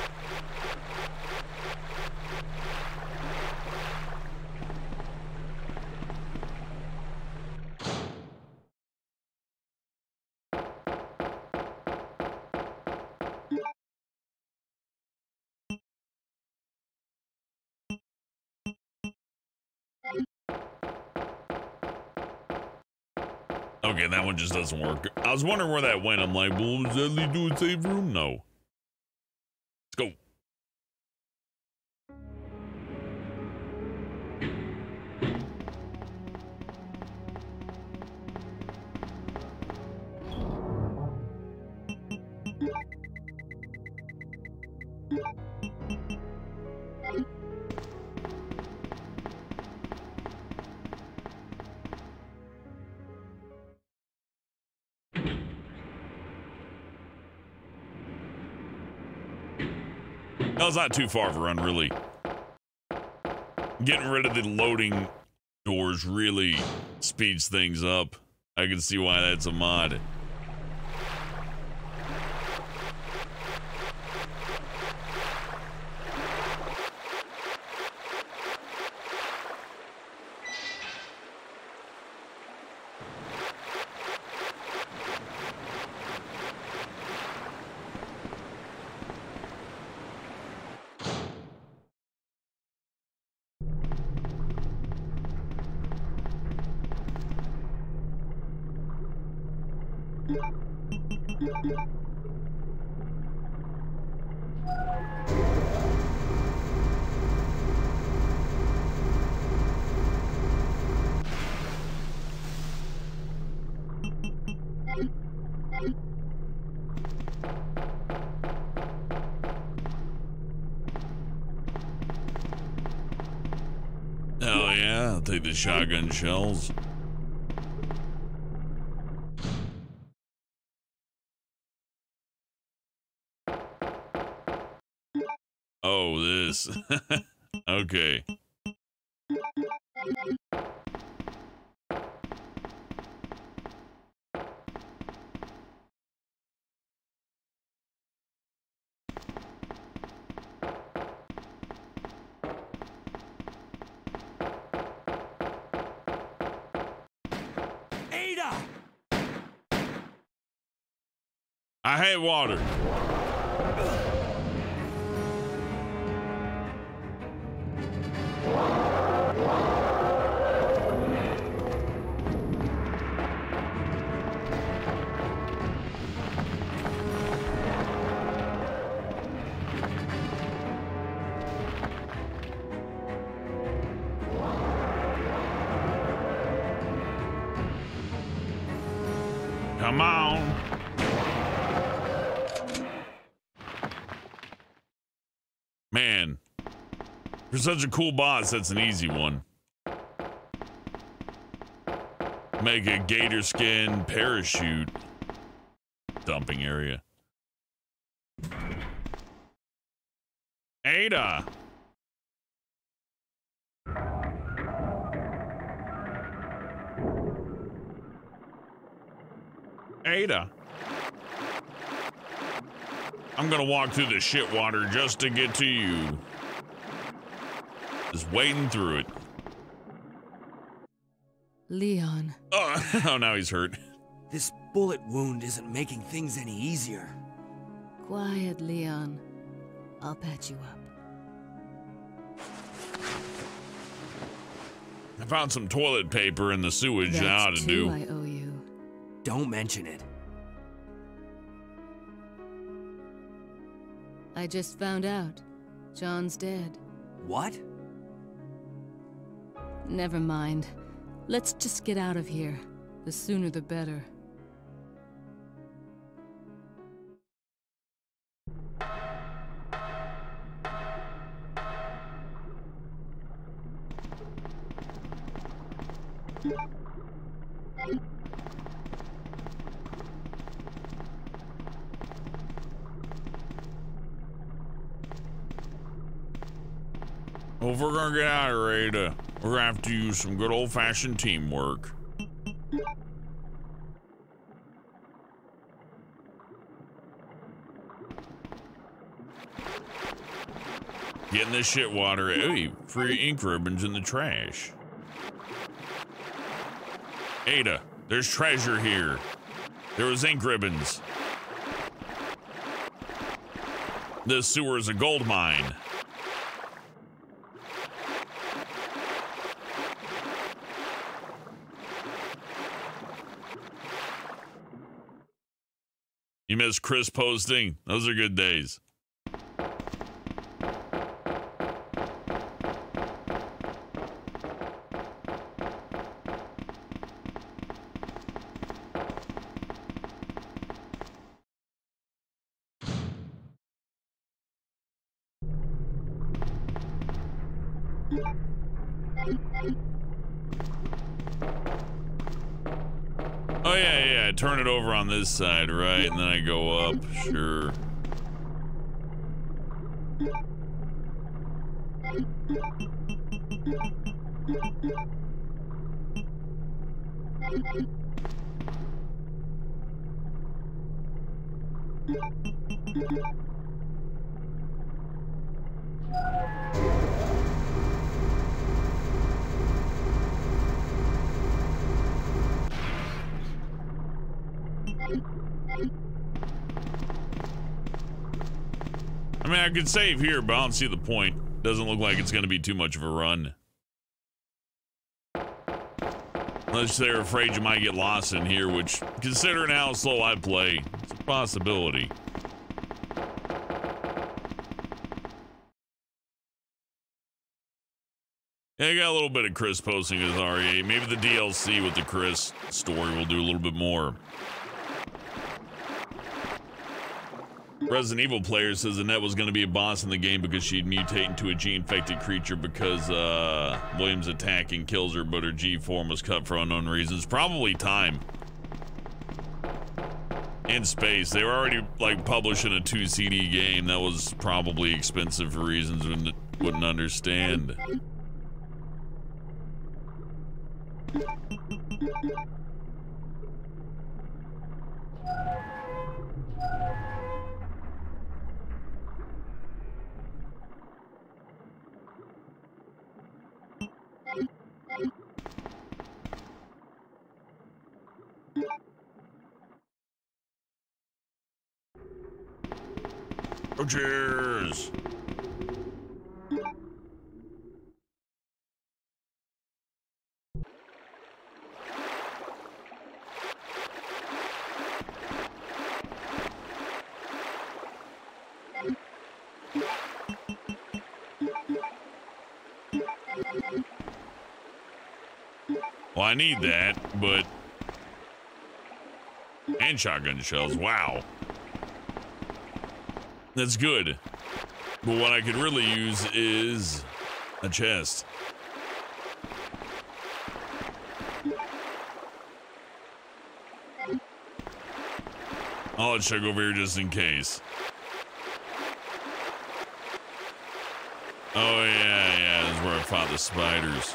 that one just doesn't work. I was wondering where that went. I'm like, well, does that lead to a save room? No. That not too far of a run, really. Getting rid of the loading doors really speeds things up. I can see why that's a mod. Hell yeah, I'll take the shotgun shells. <laughs> Okay. Such a cool boss, that's an easy one. Make a gator skin parachute dumping area. Ada. Ada. I'm gonna walk through the shit water just to get to you. Just wading through it. Leon. Oh, <laughs> oh now he's hurt. This bullet wound isn't making things any easier. Quiet, Leon. I'll patch you up. I found some toilet paper in the sewage. That's that ought to two do. I owe you. Don't mention it. I just found out. John's dead. What? Never mind. Let's just get out of here. The sooner the better. Well, if we're gonna have to use some good old fashioned teamwork. Getting this shit water. Hey, free ink ribbons in the trash. Ada, there's treasure here. There was ink ribbons. This sewer is a gold mine. Chris posting? Those are good days. This side, right? And then I go up. Sure. Could save here, but I don't see the point. Doesn't look like it's going to be too much of a run. Unless they're afraid you might get lost in here, which, considering how slow I play, it's a possibility. Yeah, I got a little bit of Chris posting as RE8. Maybe the DLC with the Chris story will do a little bit more. Resident Evil player says Annette was going to be a boss in the game because she'd mutate into a G-infected creature because uh, Williams and kills her, but her G form was cut for unknown reasons. Probably time. And space. They were already like publishing a two CD game that was probably expensive for reasons we wouldn't understand. Cheers. Well, I need that, but... And shotgun shells, wow. That's good. But what I could really use is a chest. I'll check over here just in case. Oh, yeah, yeah. This is where I fought the spiders.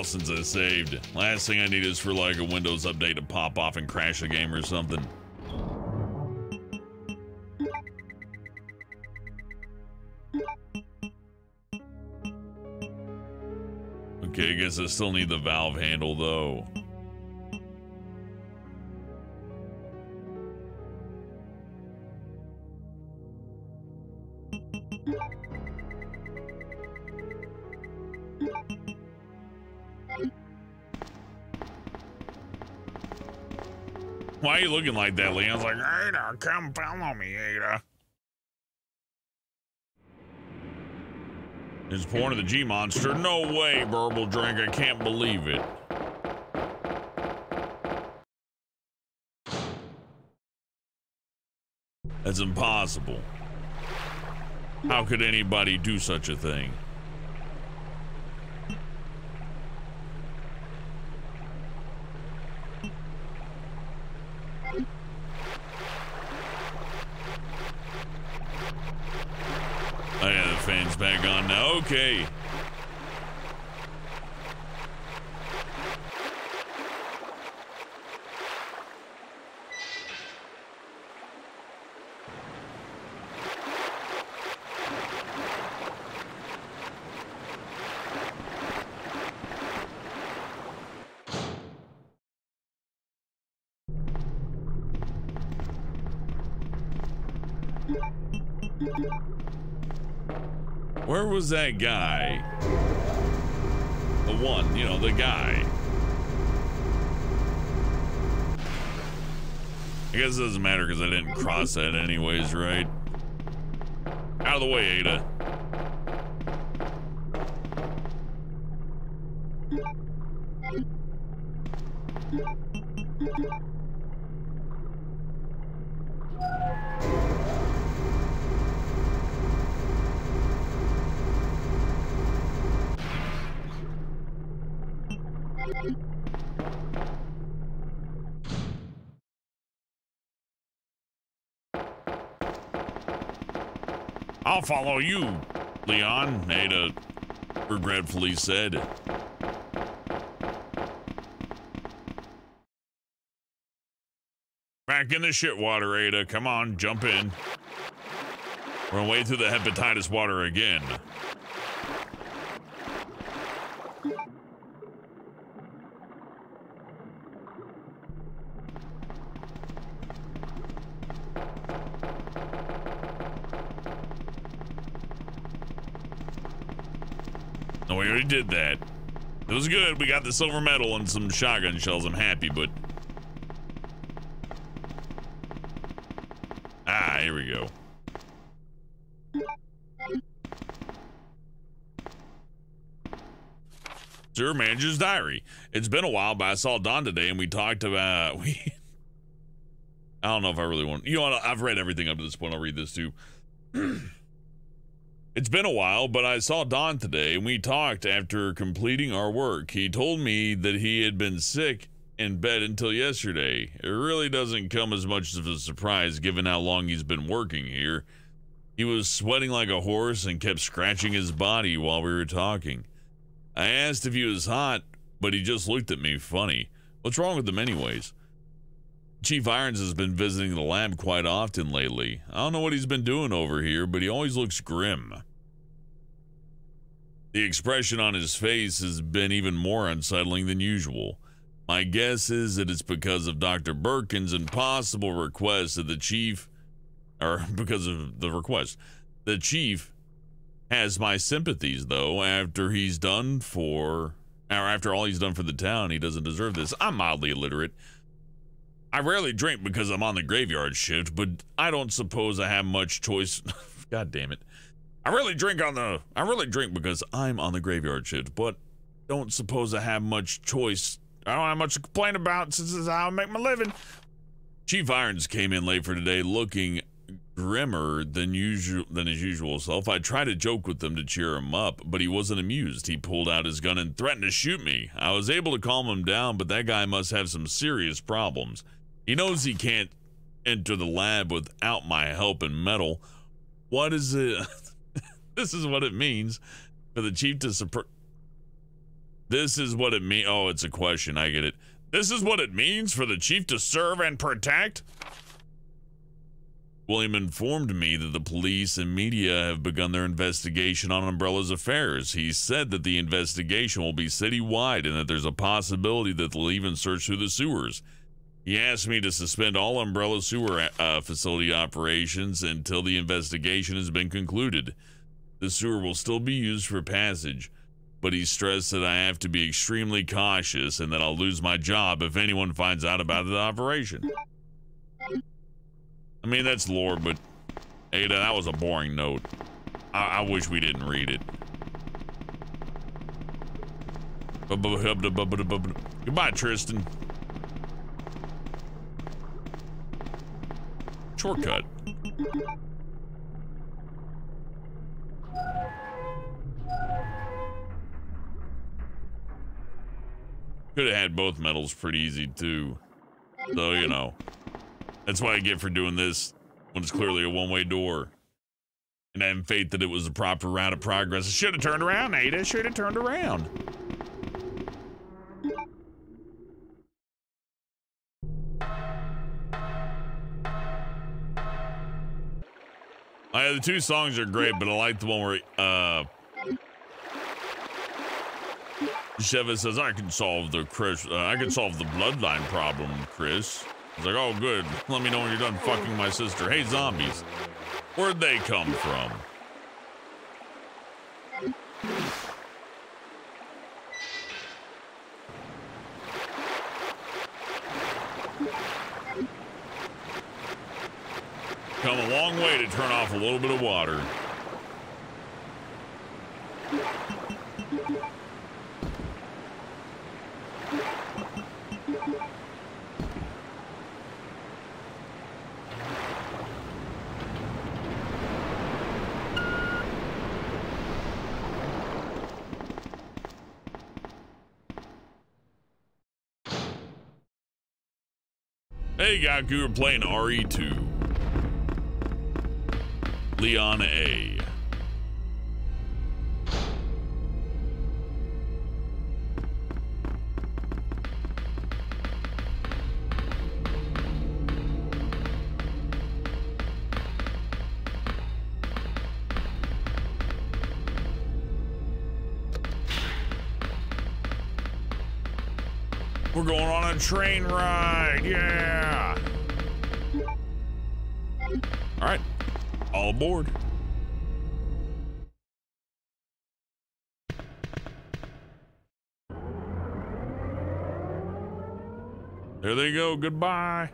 While since I saved. Last thing I need is for like a Windows update to pop off and crash a game or something. Okay, I guess I still need the valve handle though. Why are you looking like that, Leon's like, Ada, come follow me, Ada. It's porn of the G monster. No way, Burble Drink. I can't believe it. That's impossible. How could anybody do such a thing? That guy? The one, you know, the guy. I guess it doesn't matter because I didn't cross that anyways, right? Out of the way, Ada. I'll follow you, Leon, Ada regretfully said. Back in the shit water, Ada. Come on, jump in. We're wade through the hepatitis water again. Good. We got the silver medal and some shotgun shells. I'm happy, but. Ah, here we go. Sewer Manager's Diary. It's been a while, but I saw Don today and we talked about. <laughs> We. I don't know if I really want. You know? I've read everything up to this point. I'll read this too. <clears throat> It's been a while, but I saw Don today and we talked after completing our work. He told me that he had been sick in bed until yesterday. It really doesn't come as much of a surprise given how long he's been working here. He was sweating like a horse and kept scratching his body while we were talking. I asked if he was hot, but he just looked at me funny. What's wrong with him, anyways? Chief Irons has been visiting the lab quite often lately. I don't know what he's been doing over here, but he always looks grim. The expression on his face has been even more unsettling than usual. My guess is that it's because of Dr. Birkin's impossible request that the chief, or <laughs> because of the request. The chief has my sympathies, though, after he's done for, or after all he's done for the town, he doesn't deserve this. I'm mildly illiterate. I rarely drink because I'm on the graveyard shift, but I don't suppose I have much choice. <laughs> God damn it. I really drink on the I really drink because I'm on the graveyard shift, but don't suppose I have much choice. I don't have much to complain about since this is how I make my living. Chief Irons came in late for today looking grimmer than usual than his usual self. I tried to joke with him to cheer him up, but he wasn't amused. He pulled out his gun and threatened to shoot me. I was able to calm him down, but that guy must have some serious problems. He knows he can't enter the lab without my help and metal. What is it? <laughs> this is what it means for the chief to support. This is what it means. Oh, it's a question. I get it. This is what it means for the chief to serve and protect? William informed me that the police and media have begun their investigation on Umbrella's affairs. He said that the investigation will be citywide and that there's a possibility that they'll even search through the sewers. He asked me to suspend all Umbrella sewer uh, facility operations until the investigation has been concluded. The sewer will still be used for passage, but he stressed that I have to be extremely cautious and that I'll lose my job if anyone finds out about the operation. I mean, that's lore, but Ada, that was a boring note. I, I wish we didn't read it. Goodbye, Tristan. Shortcut. Could have had both medals pretty easy too. So, you know. That's what I get for doing this when it's clearly a one-way door. And having faith that it was the proper route of progress. I should have turned around, Ada. Should have turned around. Uh, the two songs are great, but I like the one where uh, Sheva says, "I can solve the Chris. Uh, I can solve the bloodline problem, Chris." He's like, "Oh, good. Let me know when you're done fucking my sister." Hey, zombies, where'd they come from? Come a long way to turn off a little bit of water. Hey, Gaku, we're playing RE2. Leon A. We're going on a train ride, yeah! All right, all aboard. There they go, goodbye.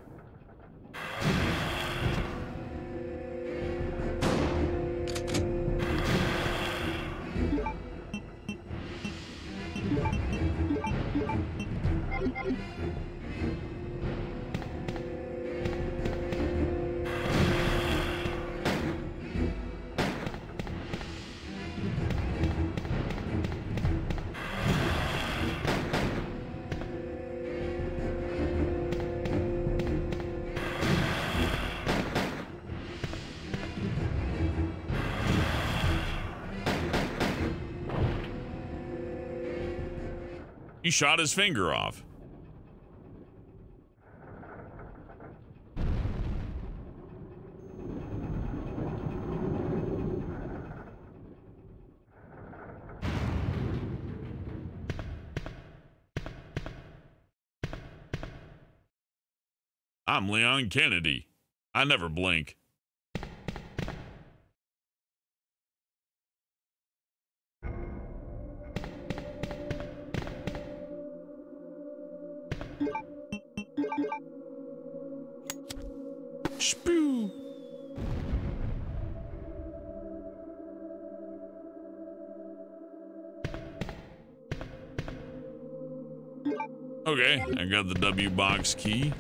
He shot his finger off. I'm Leon Kennedy. I never blink. I got the W box key.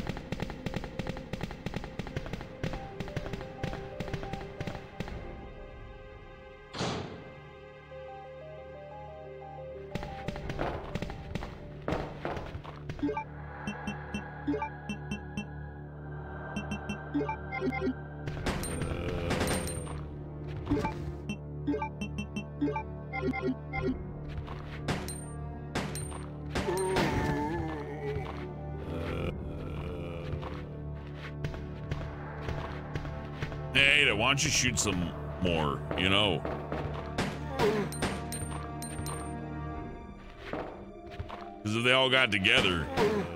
Don't you shoot some more, you know? Because if they all got together,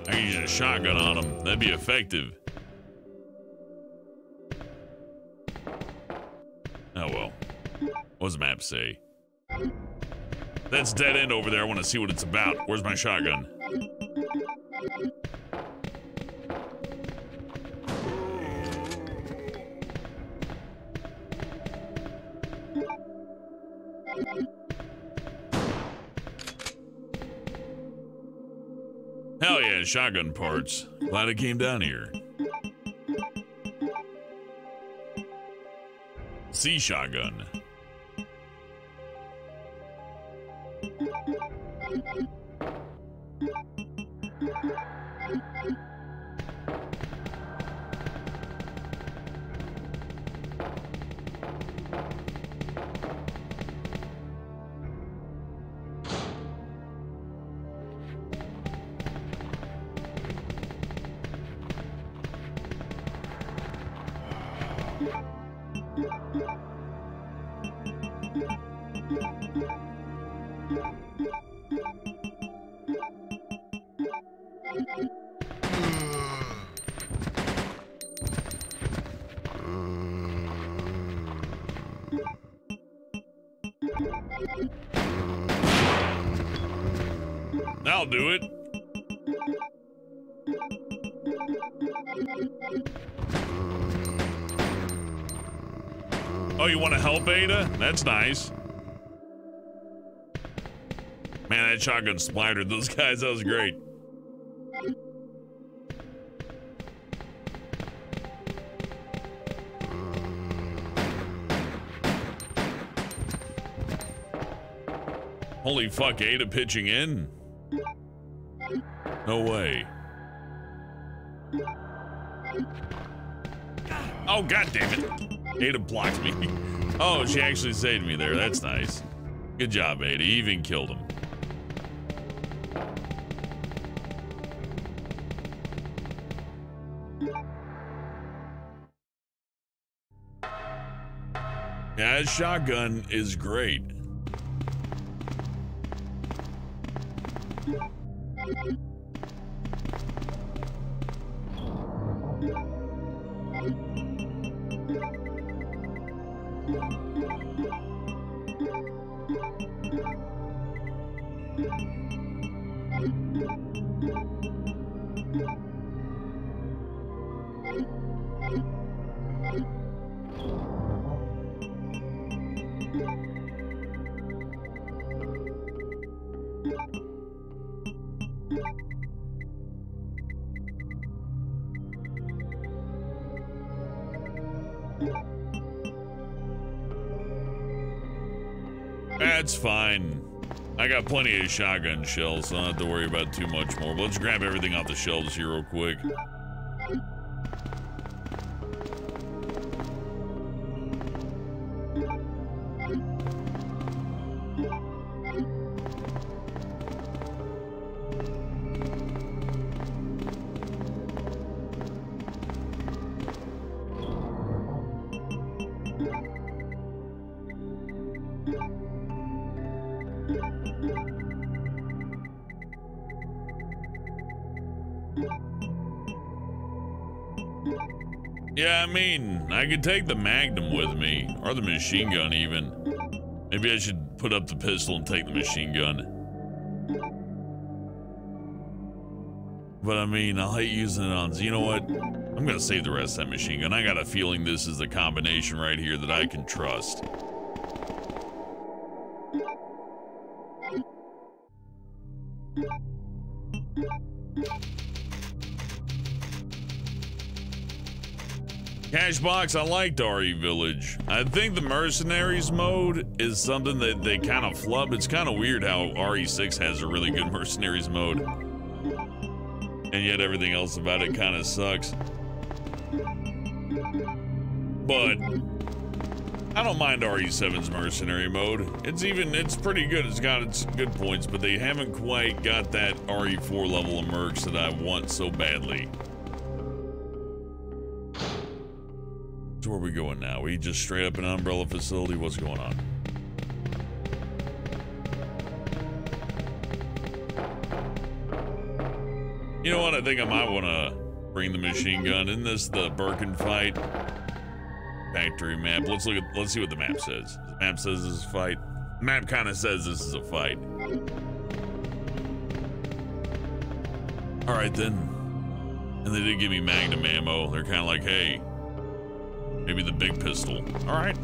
I could use a shotgun on them. That'd be effective. Oh well. What does the map say? That's dead end over there. I want to see what it's about. Where's my shotgun? Shotgun parts. Glad I came down here. C shotgun. Ada? That's nice. Man, that shotgun splattered those <laughs> guys. That was great. Holy fuck, Ada pitching in? No way. Oh, god damn it. Ada blocked me. <laughs> Oh, she actually saved me there. That's nice. Good job, Ada. Even killed him. Yeah, shotgun is great. Of shotgun shells, so I don't have to worry about too much more. But let's grab everything off the shelves here real quick. Could take the Magnum with me, or the machine gun even. Maybe I should put up the pistol and take the machine gun. But I mean, I'll hate using it on, you know what? I'm gonna save the rest of that machine gun. I got a feeling this is the combination right here that I can trust. Cashbox, I liked RE Village. I think the Mercenaries mode is something that they kind of flubbed. It's kind of weird how RE6 has a really good <laughs> Mercenaries mode. And yet everything else about it kind of sucks. But I don't mind RE7's mercenary mode. It's even, it's pretty good. It's got its good points, but they haven't quite got that RE4 level of mercs that I want so badly. So where are we going now? We just straight up an umbrella facility? What's going on? You know what? I think I might want to bring the machine gun. Isn't this the Birkin fight? Factory map. Let's look at. Let's see what the map says. The map says this is a fight. The map kind of says this is a fight. All right then. And they did give me Magnum ammo. They're kind of like, hey, maybe the big pistol. All right,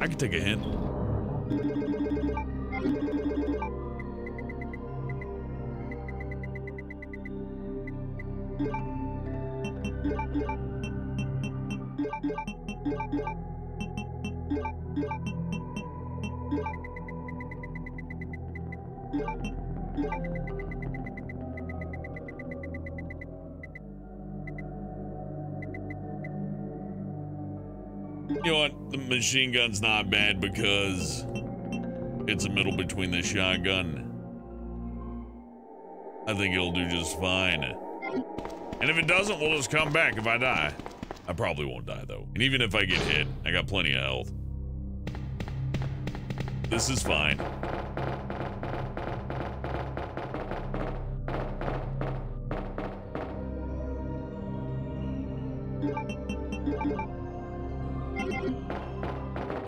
I can take a hint. Machine gun's not bad because it's a middle between the shotgun. I think it'll do just fine. And if it doesn't, we'll just come back if I die. I probably won't die though. And even if I get hit, I got plenty of health. This is fine.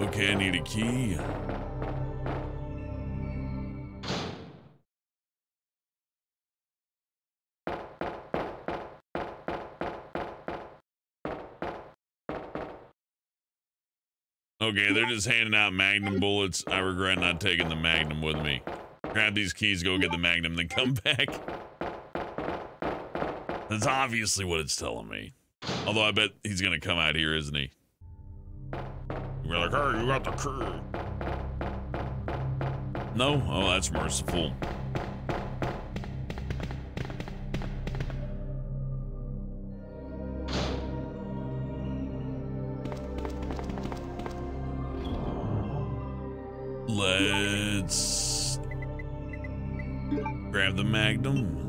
Okay, I need a key. Okay, they're just handing out magnum bullets. I regret not taking the magnum with me. Grab these keys, go get the magnum, then come <laughs> back. That's obviously what it's telling me. Although I bet he's gonna come out here, isn't he? We're like, hey, you got the key. No? Oh, that's merciful. Let's grab the Magnum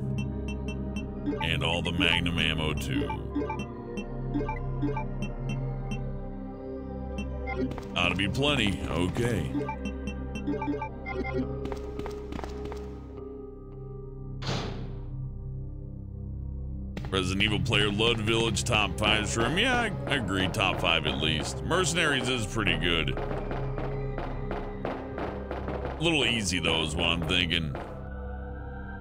and all the Magnum ammo too. Plenty. Okay. Resident Evil player Lud Village top five stream. Yeah, I, I agree. Top five at least. Mercenaries is pretty good. A little easy though is what I'm thinking.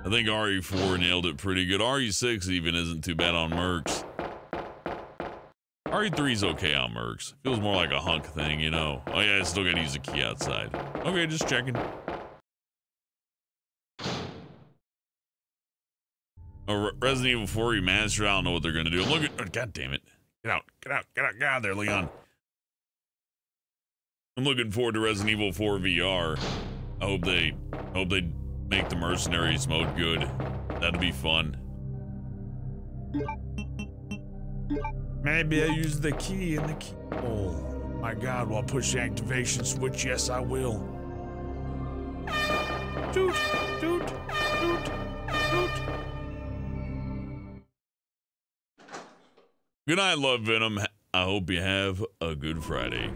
I think RE4 nailed it pretty good. RE6 even isn't too bad on Mercs. RE3's okay on Mercs. Feels more like a hunk thing, you know. Oh yeah, I still gotta use a key outside. Okay, just checking. Oh, Resident Evil 4 Remastered, I don't know what they're gonna do. I'm looking, oh, god damn it. Get out, get out, get out, get out there, Leon. I'm looking forward to Resident Evil 4 VR. I hope they, hope they make the Mercenaries mode good. That'd be fun. Maybe I use the key in the key hole. My god, while push the activation switch, yes I will. Doot, doot, doot, doot. Good night, Love Venom. I hope you have a good Friday.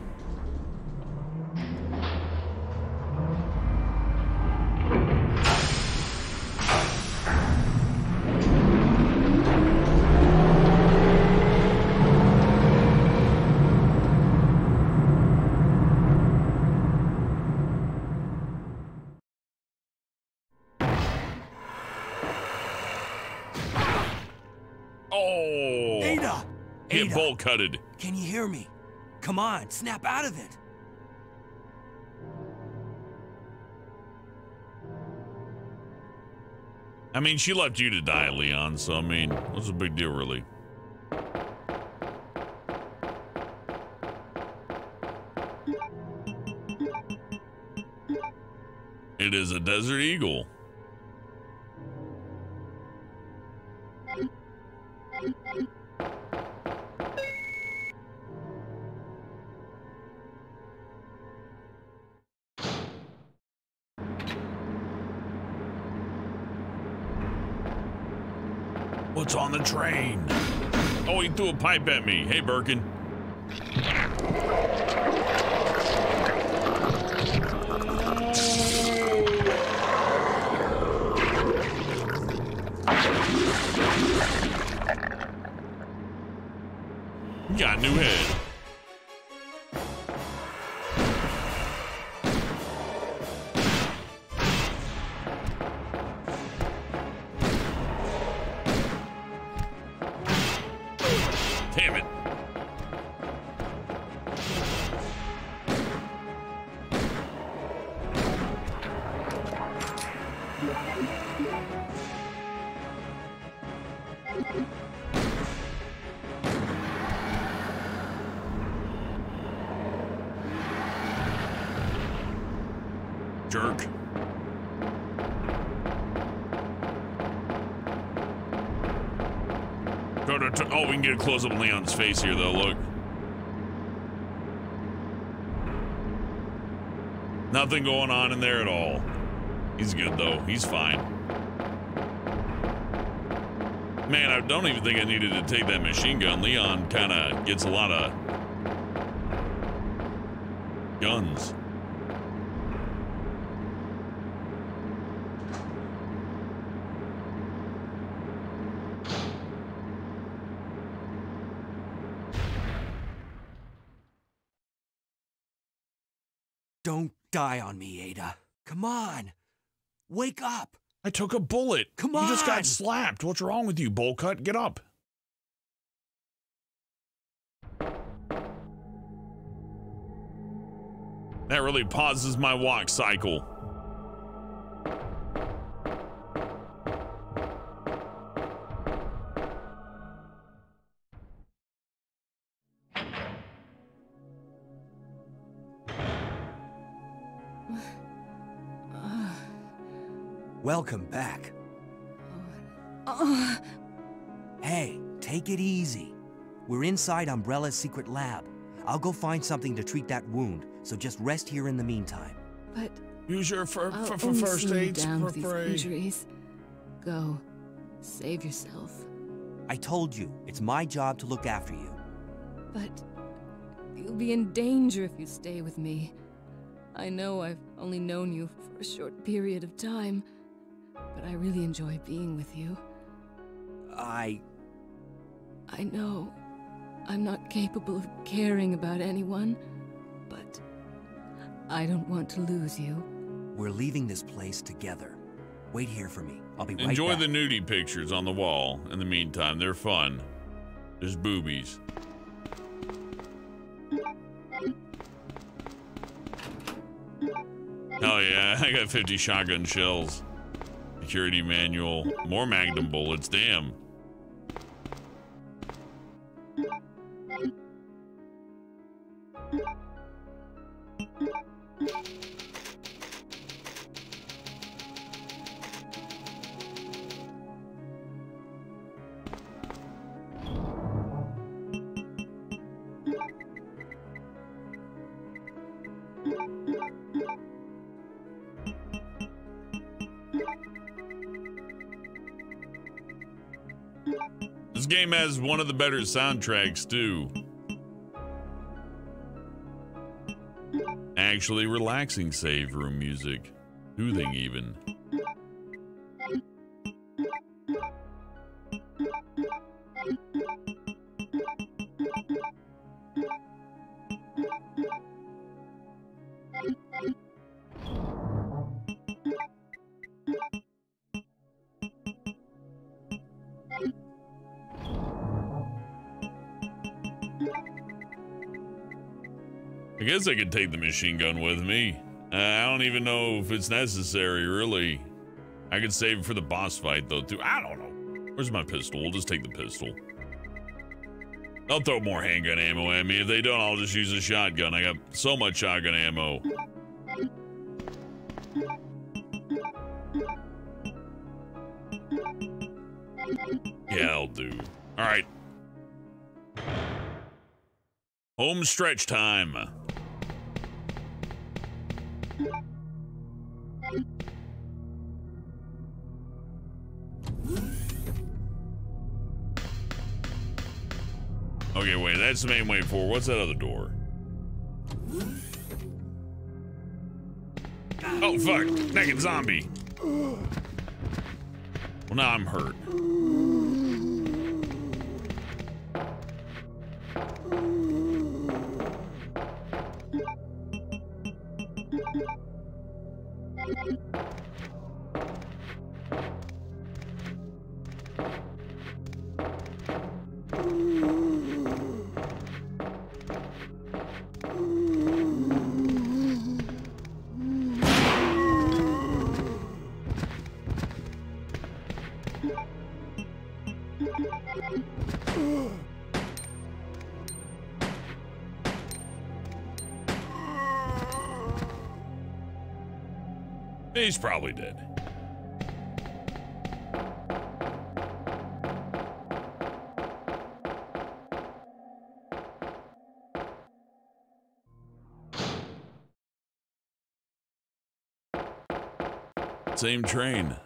Bolt cutted. Can you hear me? Come on, snap out of it. I mean, she left you to die, Leon, so I mean, what's a big deal, really? It is a desert eagle. What's on the train? Oh, he threw a pipe at me. Hey, Birkin. Got new head. Can get a close up of Leon's face here, though. Look. Nothing going on in there at all. He's good, though. He's fine. Man, I don't even think I needed to take that machine gun. Leon kind of gets a lot of guns. Don't die on me, Ada. Come on. Wake up. I took a bullet. Come on. You just got slapped. What's wrong with you, bowl cut? Get up. That really pauses my walk cycle. Welcome back. Oh, Hey, take it easy. We're inside Umbrella's secret lab. I'll go find something to treat that wound, so just rest here in the meantime. but Use your fir- I'll fir- fir- first slow you down these injuries. Go. Save yourself. I told you, it's my job to look after you. But you'll be in danger if you stay with me. I know I've only known you for a short period of time, but I really enjoy being with you. I. I know I'm not capable of caring about anyone, but I don't want to lose you. We're leaving this place together. Wait here for me. I'll be right Enjoy back. the nudie pictures on the wall. In the meantime, they're fun. There's boobies. Hell yeah, <laughs> I got 50 shotgun shells. Security manual. More magnum bullets, damn. Game has one of the better soundtracks, too. Actually, relaxing save room music. Soothing, even. Guess I could take the machine gun with me. Uh, I don't even know if it's necessary, really. I could save it for the boss fight though too. I don't know. Where's my pistol? We'll just take the pistol. They'll throw more handgun ammo at me. If they don't, I'll just use a shotgun. I got so much shotgun ammo. Yeah, I'll do. All right. Home stretch time. Okay, wait, that's the main way forward. What's that other door? Oh, fuck. Naked zombie. Well, now I'm hurt. He's probably dead. Same train.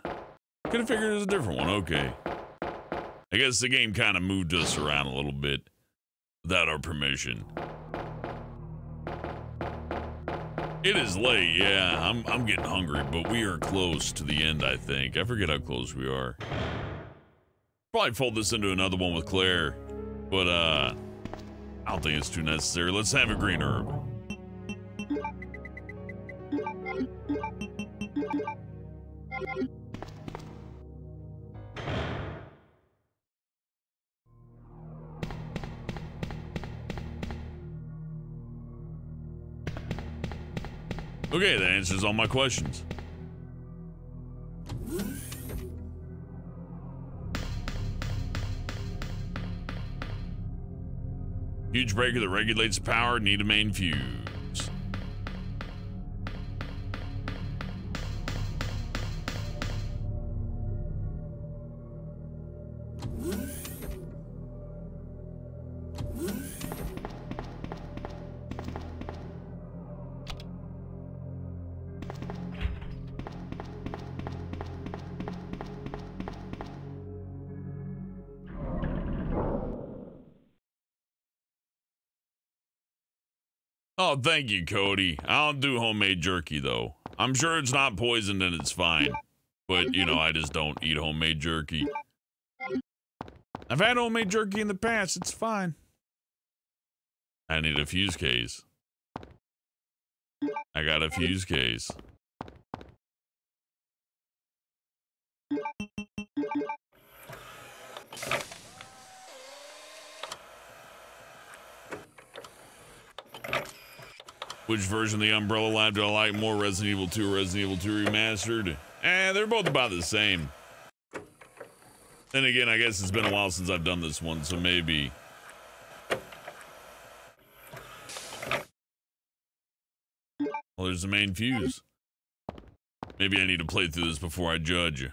Could have figured it was a different one. Okay. I guess the game kind of moved us around a little bit without our permission. It is late, yeah. I'm I'm getting hungry, but we are close to the end, I think. I forget how close we are. Probably fold this into another one with Claire, but uh I don't think it's too necessary. Let's have a green herb. Answers all my questions. Huge breaker that regulates power, need a main fuse. Thank you, Cody. I don't do homemade jerky, though. I'm sure it's not poisoned and it's fine. But, you know, I just don't eat homemade jerky. I've had homemade jerky in the past. It's fine. I need a fuse case. I got a fuse case. Which version of the Umbrella Lab do I like more? Resident Evil 2 or Resident Evil 2 Remastered? Eh, they're both about the same. Then again, I guess it's been a while since I've done this one, so maybe. Well, there's the main fuse. Maybe I need to play through this before I judge.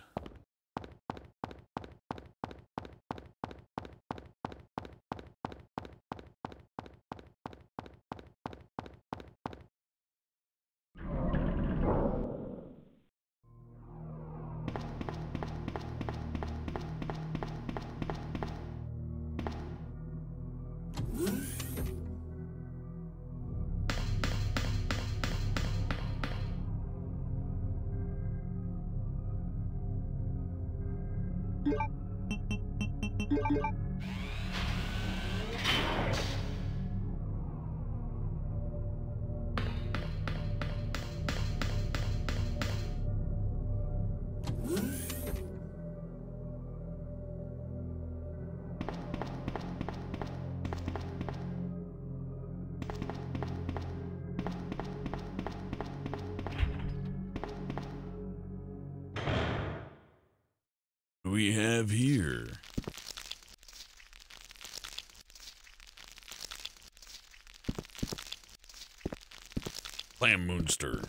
Clam Moonster.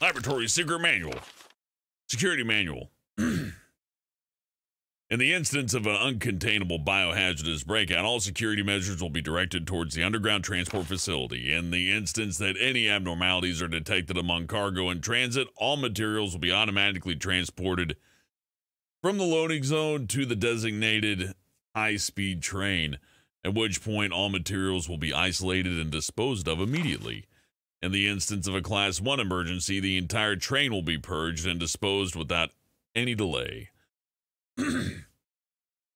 Laboratory Secret Manual. Security Manual. <clears throat> In the instance of an uncontainable biohazardous breakout, all security measures will be directed towards the underground transport facility. In the instance that any abnormalities are detected among cargo in transit, all materials will be automatically transported from the loading zone to the designated high speed train, at which point all materials will be isolated and disposed of immediately. In the instance of a Class 1 emergency, the entire train will be purged and disposed without any delay. <clears throat>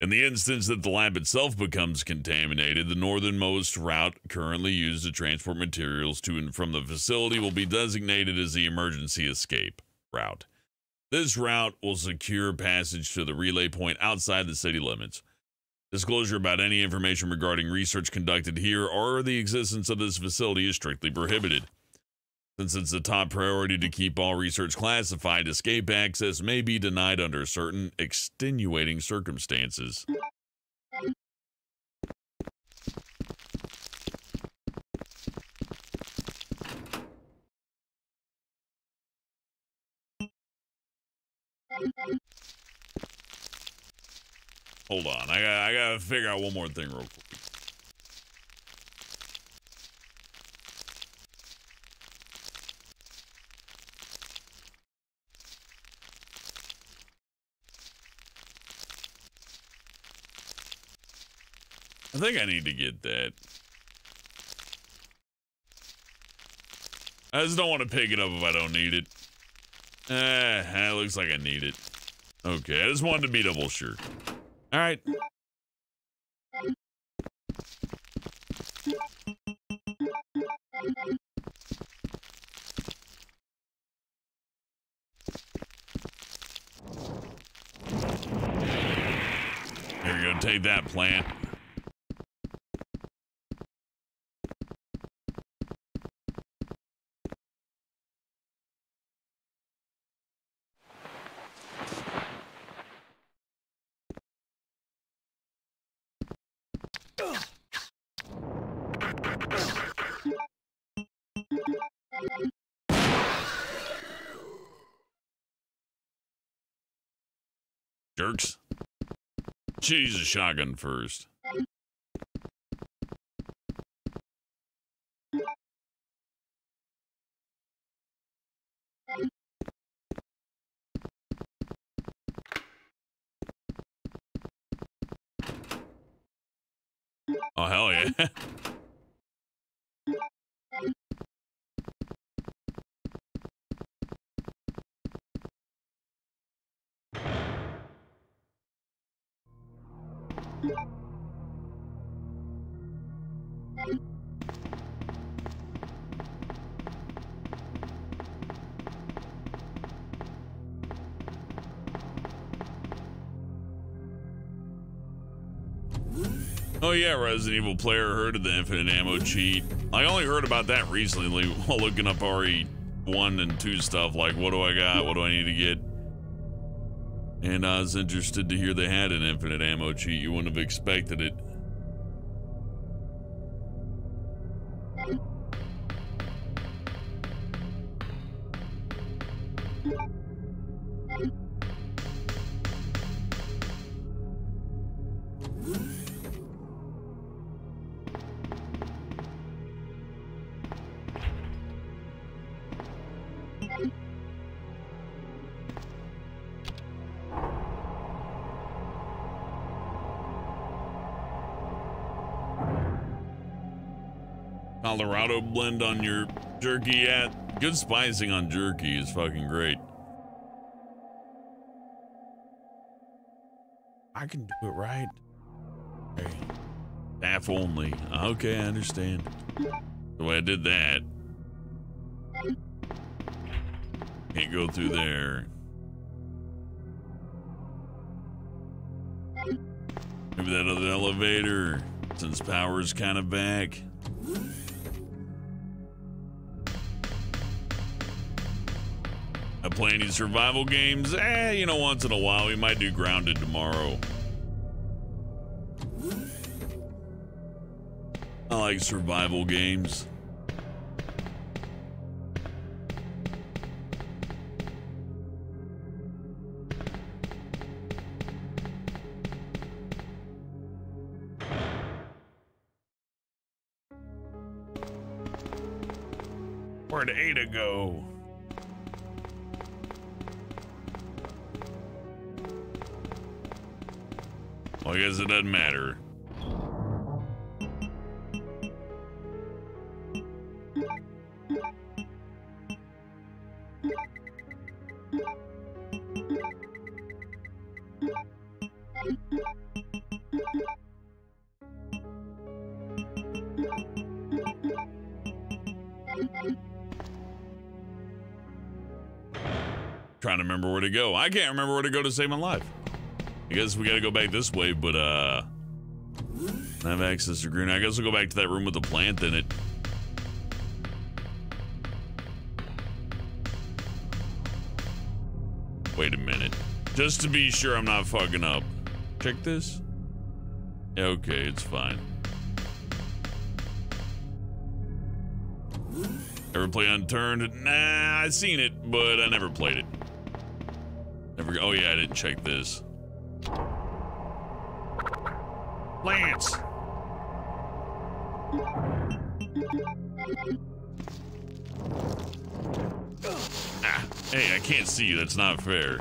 In the instance that the lab itself becomes contaminated, the northernmost route currently used to transport materials to and from the facility will be designated as the emergency escape route. This route will secure passage to the relay point outside the city limits. Disclosure about any information regarding research conducted here or the existence of this facility is strictly prohibited. Since it's a top priority to keep all research classified, escape access may be denied under certain extenuating circumstances. Hold on, I got I gotta figure out one more thing real quick. I think I need to get that. I just don't want to pick it up if I don't need it. Eh, it looks like I need it. Okay, I just wanted to be double sure. All right. Here you go, take that plant. Jerks. Choose shotgun first. Oh, hell yeah. <laughs> Oh yeah, Resident Evil player heard of the infinite ammo cheat. I only heard about that recently <laughs> while looking up RE1 and 2 stuff, like what do I got, what do I need to get? And I was interested to hear they had an infinite ammo cheat. You wouldn't have expected it. Blend on your jerky. Yeah, good spicing on jerky is fucking great. I can do it right. Okay. Staff only. Okay, I understand. The way I did that. Can't go through there. Maybe that other elevator, since power's kind of back. Play any survival games? Eh, you know, once in a while. We might do Grounded tomorrow. I like survival games. Where'd Ada go? Well, I guess it doesn't matter. Trying to remember where to go. I can't remember where to go to save my life. I guess we gotta go back this way, but uh I have access to green. I guess we'll go back to that room with the plant in it. Wait a minute. Just to be sure I'm not fucking up. Check this. Okay, it's fine. Ever play Unturned? Nah, I've seen it, but I never played it. Never. Oh yeah, I didn't check this. Ah, hey, I can't see you. That's not fair.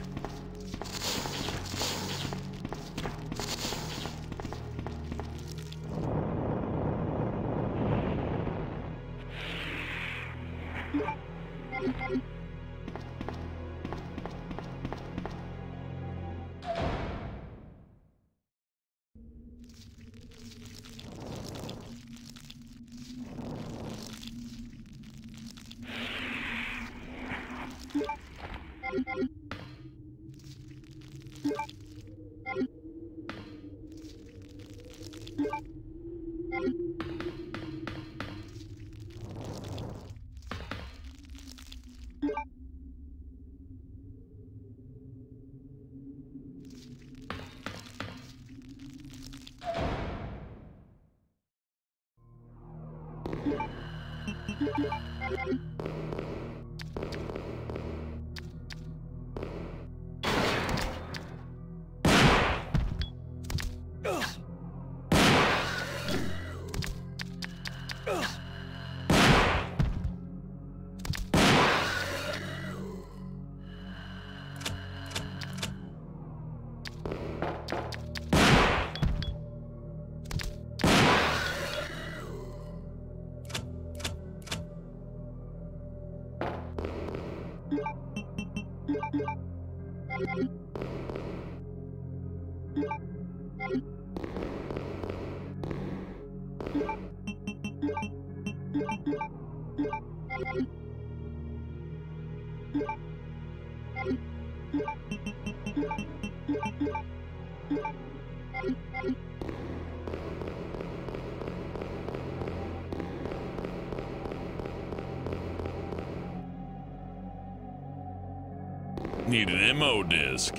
Disc.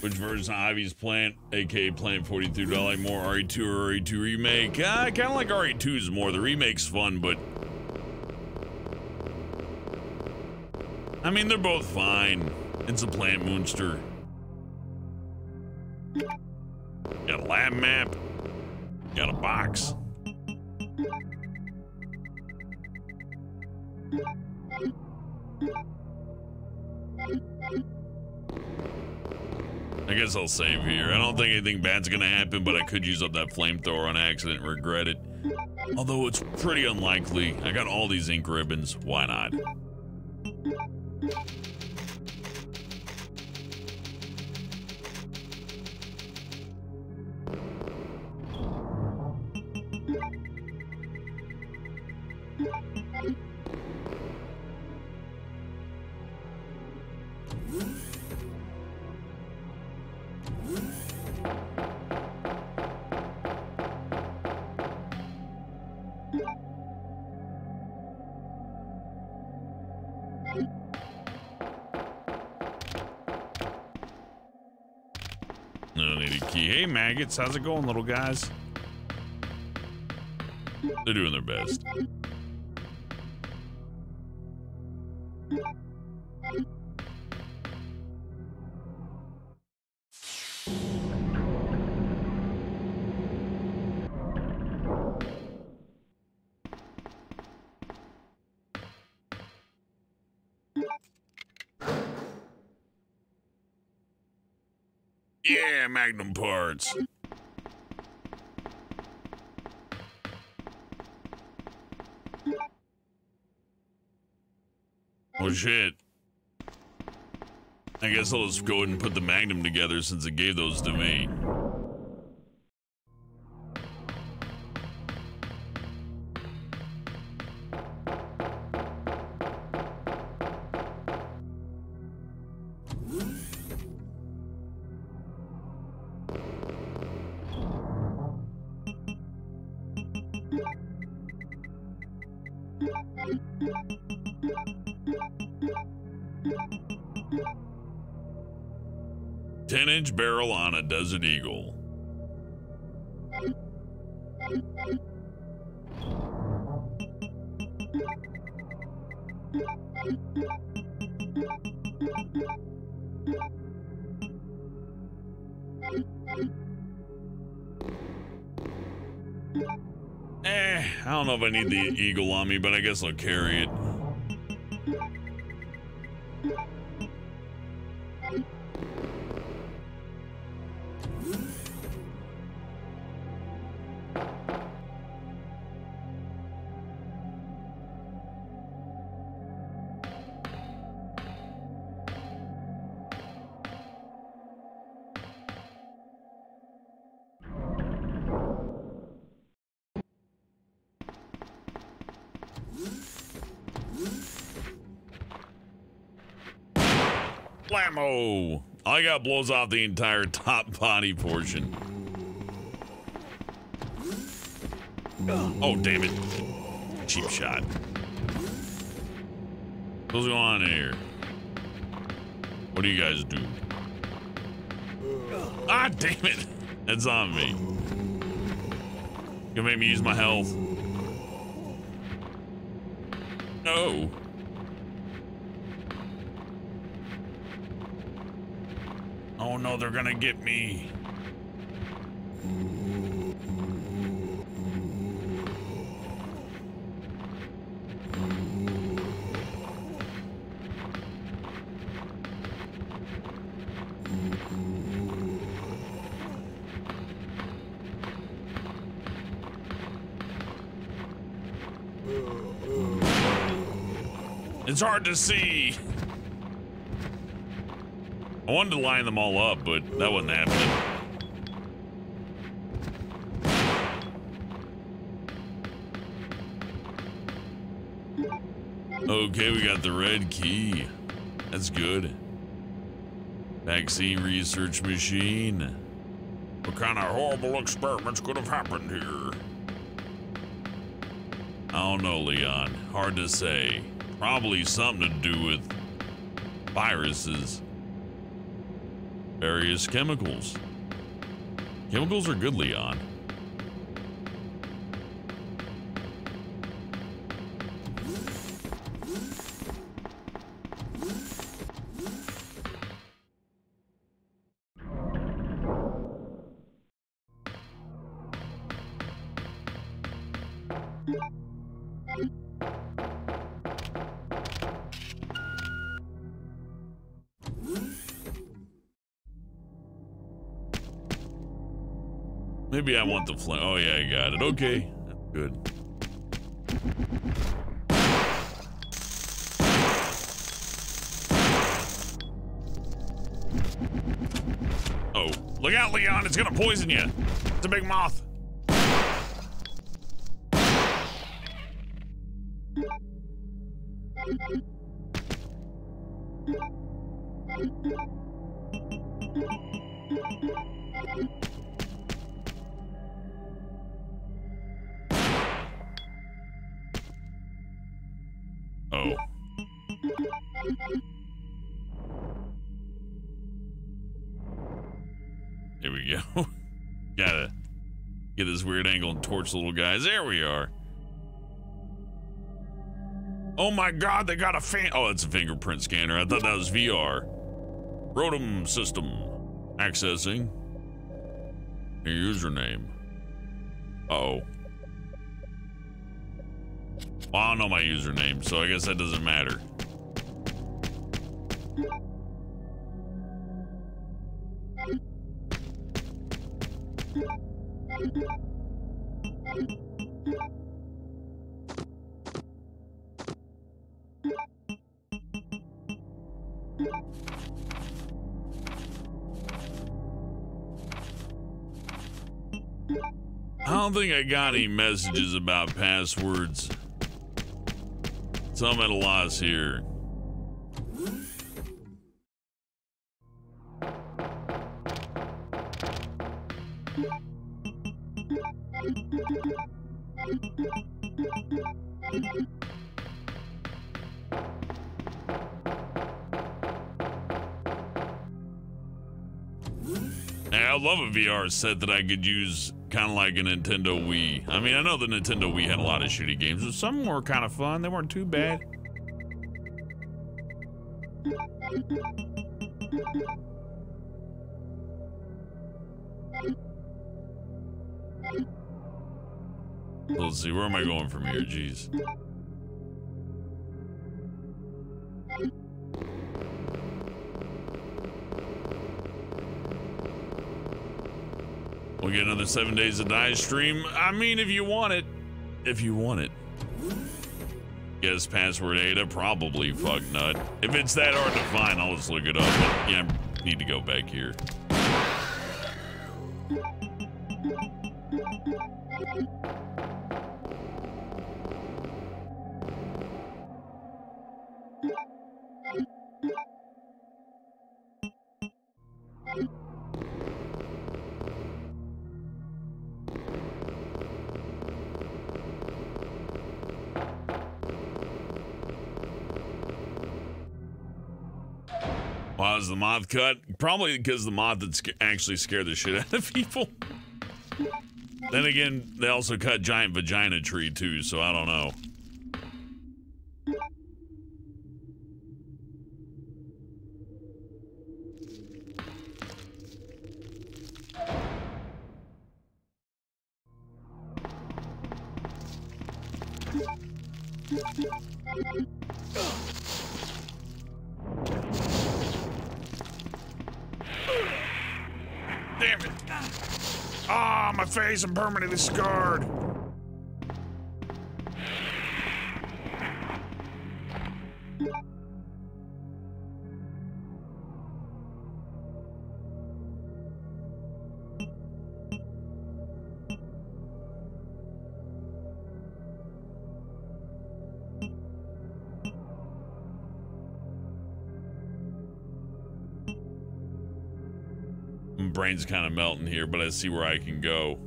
Which version of Ivy's Plant, aka Plant 42, do I like more RE2 or RE2 Remake? Uh, I kind of like RE2's more. The remake's fun, but. I mean, they're both fine. It's a Plant Moonster. Bad's gonna happen, but I could use up that flamethrower on accident and regret it. Although it's pretty unlikely. I got all these ink ribbons. Why not? How's it going, little guys? They're doing their best. Shit. I guess I'll just go ahead and put the Magnum together since it gave those to me. Ten inch barrel on a Desert Eagle. Eh, I don't know if I need the eagle on me, but I guess I'll carry it. Got blows off the entire top body portion. Oh, damn it. Cheap shot. What's going on here? What do you guys do? Ah, damn it. That's on me. Gonna make me use my health. No. They're gonna get me. It's hard to see. I wanted to line them all up, but that wasn't happening. Okay, we got the red key. That's good. Vaccine research machine. What kind of horrible experiments could have happened here? I don't know, Leon. Hard to say. Probably something to do with viruses. Various chemicals. Chemicals are good, Leon. Maybe I want the flame. Oh yeah, I got it. Okay, good. Oh, look out, Leon! It's gonna poison you. It's a big moth. Torch little guys. There we are. Oh my god, they got a fan. Oh, it's a fingerprint scanner. I thought that was VR. Rotom system. Accessing. Your username. Uh oh. Well, I don't know my username, so I guess that doesn't matter. Got any messages about passwords. So I'm at a loss here. I love a VR set that I could use kind of like a Nintendo Wii. I mean, I know the Nintendo Wii had a lot of shitty games, but some were kind of fun. They weren't too bad. Let's see, where am I going from here? Jeez. Seven days of die stream. I mean, if you want it. If you want it. Guess password Ada, probably fuck nut. If it's that hard to find, I'll just look it up. But yeah, I need to go back here. Moth cut? Probably because the moth sca- actually scared the shit out of people. Then again, they also cut giant vagina tree too, so I don't know. Brain's kind of melting here, but I see where I can go.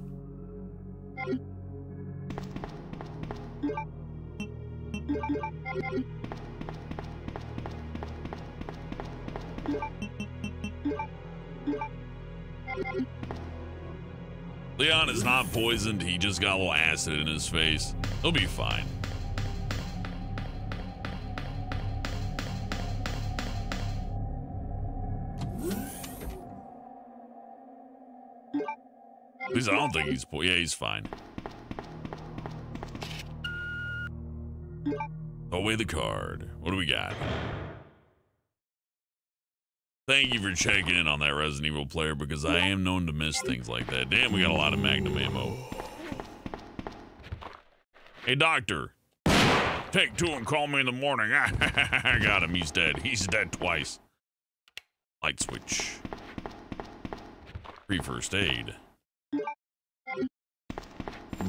Leon is not poisoned, he just got a little acid in his face. He'll be fine. I don't think he's yeah, he's fine. Away the card. What do we got? Thank you for checking in on that Resident Evil player because I am known to miss things like that. Damn, we got a lot of Magnum ammo. Hey, doctor. Take two and call me in the morning. <laughs> I got him. He's dead. He's dead twice. Light switch. Free first aid. Hey,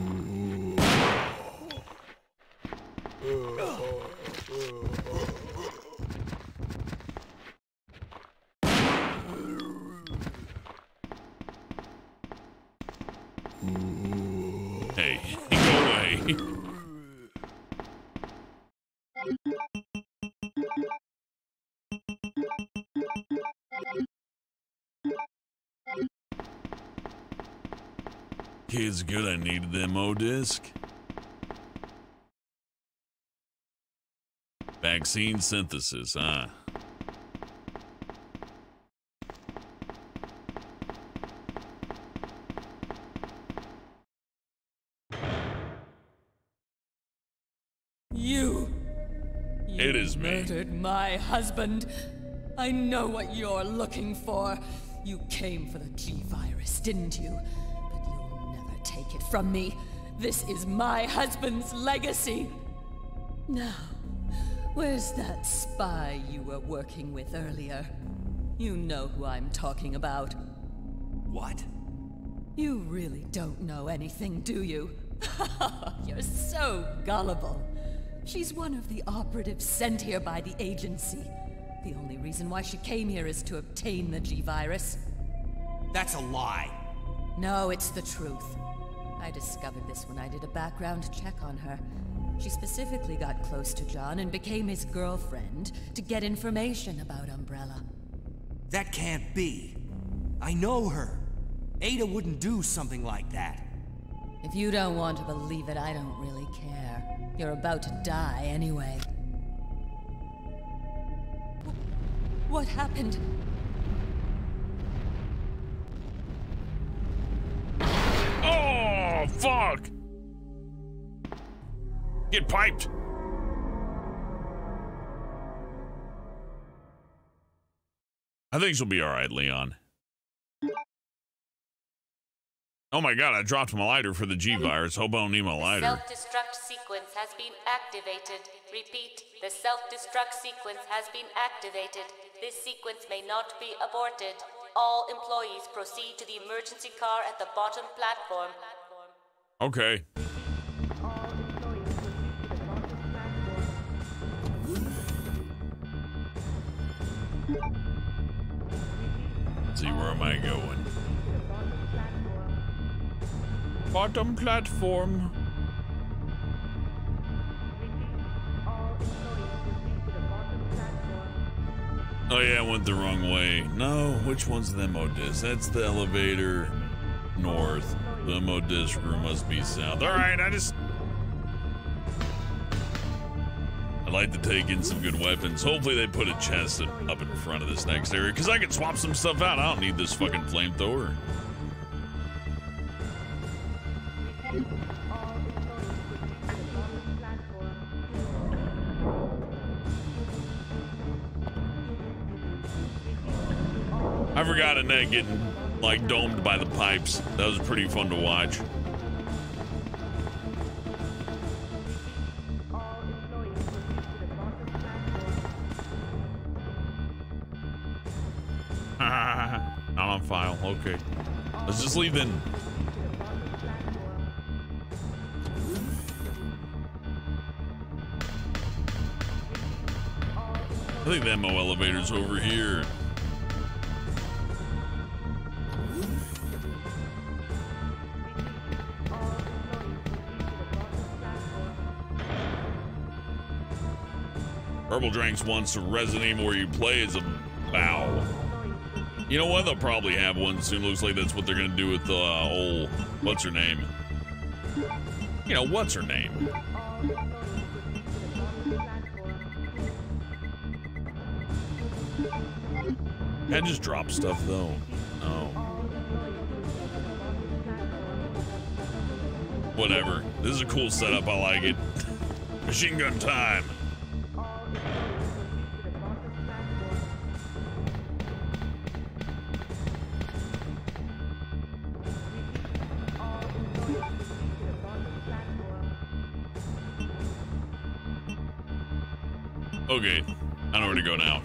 It's good I needed the MO disc. Vaccine synthesis, huh? You. It is me. Murdered my husband. I know what you're looking for. You came for the G virus, didn't you? But you'll never take it from me. This is my husband's legacy. Now, where's that spy you were working with earlier? You know who I'm talking about. What? You really don't know anything, do you? <laughs> You're so gullible. She's one of the operatives sent here by the agency. The only reason why she came here is to obtain the G-Virus. That's a lie. No, it's the truth. I discovered this when I did a background check on her. She specifically got close to John and became his girlfriend to get information about Umbrella. That can't be. I know her. Ada wouldn't do something like that. If you don't want to believe it, I don't really care. You're about to die anyway. What happened? Oh, fuck! Get piped! I think she'll be alright, Leon. Oh my god, I dropped my lighter for the G virus. Hope I don't need my lighter. Self-destruct sequence has been activated. Repeat, the self-destruct sequence has been activated. This sequence may not be aborted. All employees proceed to the emergency car at the bottom platform. Okay. See where am I going? Bottom platform. Oh yeah, I went the wrong way. No, which one's the MO disc? That's the elevator north. The MO disc room must be south. Alright, I just I'd like to take in some good weapons. Hopefully they put a chest up in front of this next area, because I can swap some stuff out. I don't need this fucking flamethrower. I forgot Annette getting like domed by the pipes. That was pretty fun to watch. <laughs> Not on file. Okay. Let's just leave then. I think the MO elevator's over here. Herbal Drinks wants a Resident Evil where you play as a bow. You know what? They'll probably have one soon. Looks like that's what they're gonna do with the uh, old what's her name? You know what's her name? I just drop stuff though. Oh. Whatever. This is a cool setup. I like it. <laughs> Machine gun time. Okay, I know where to go now.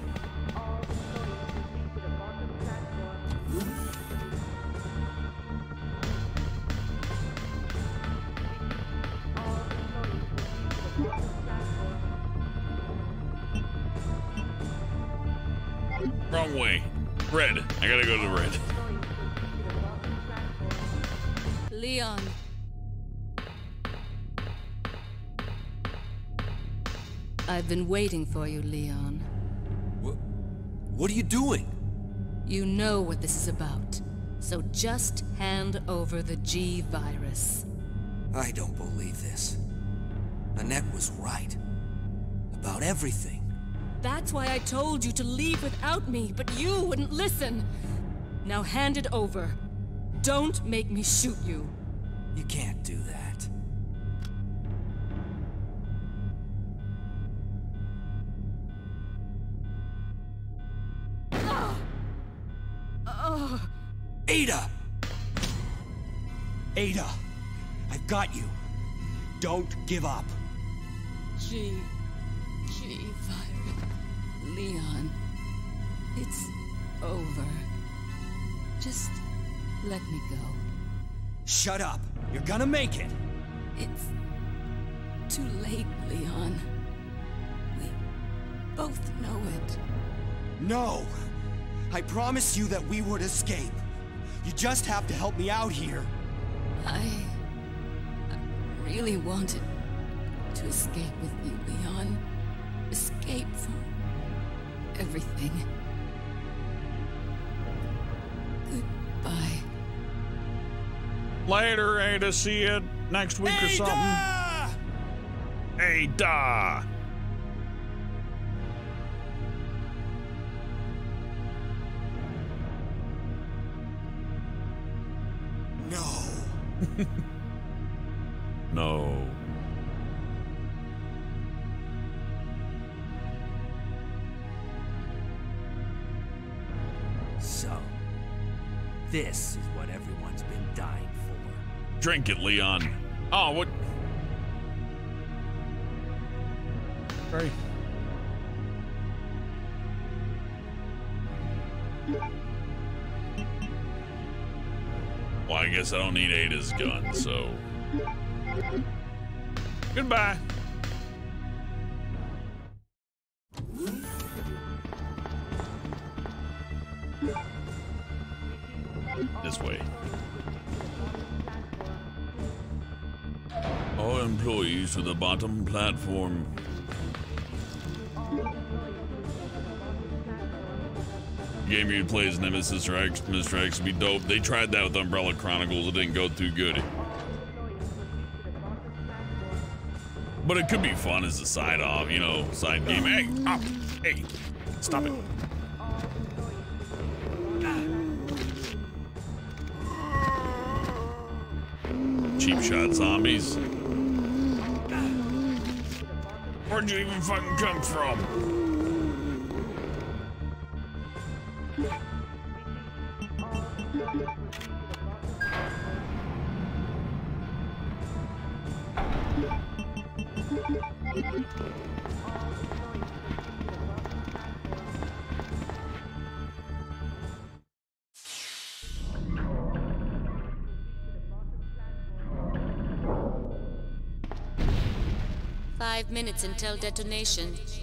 Been waiting for you, Leon. What, what are you doing? You know what this is about. So just hand over the G virus. I don't believe this. Annette was right. About everything. That's why I told you to leave without me, but you wouldn't listen. Now hand it over. Don't make me shoot you. You can't do that. Oh. <gasps> Ada! Ada! I've got you. Don't give up. G. G virus. Leon. It's over. Just let me go. Shut up. You're gonna make it. It's too late, Leon. We both know it. No! I promised you that we would escape. You just have to help me out here. I... I really wanted to escape with you, Leon. Escape from everything. Goodbye. Later, Ada. See you next week or something. Ada! No. <laughs> No. So, this is what everyone's been dying for. Drink it, Leon. Oh, what? Sorry. Well, I guess I don't need Ada's gun, so. Goodbye. This way. All employees to the bottom platform. Game you play as Nemesis or X, Mr. X would be dope. They tried that with Umbrella Chronicles. It didn't go too good. But it could be fun as a side off, you know, side game. Hey, hey, stop it. Cheap shot zombies. Where'd you even fucking come from? Minutes until detonation.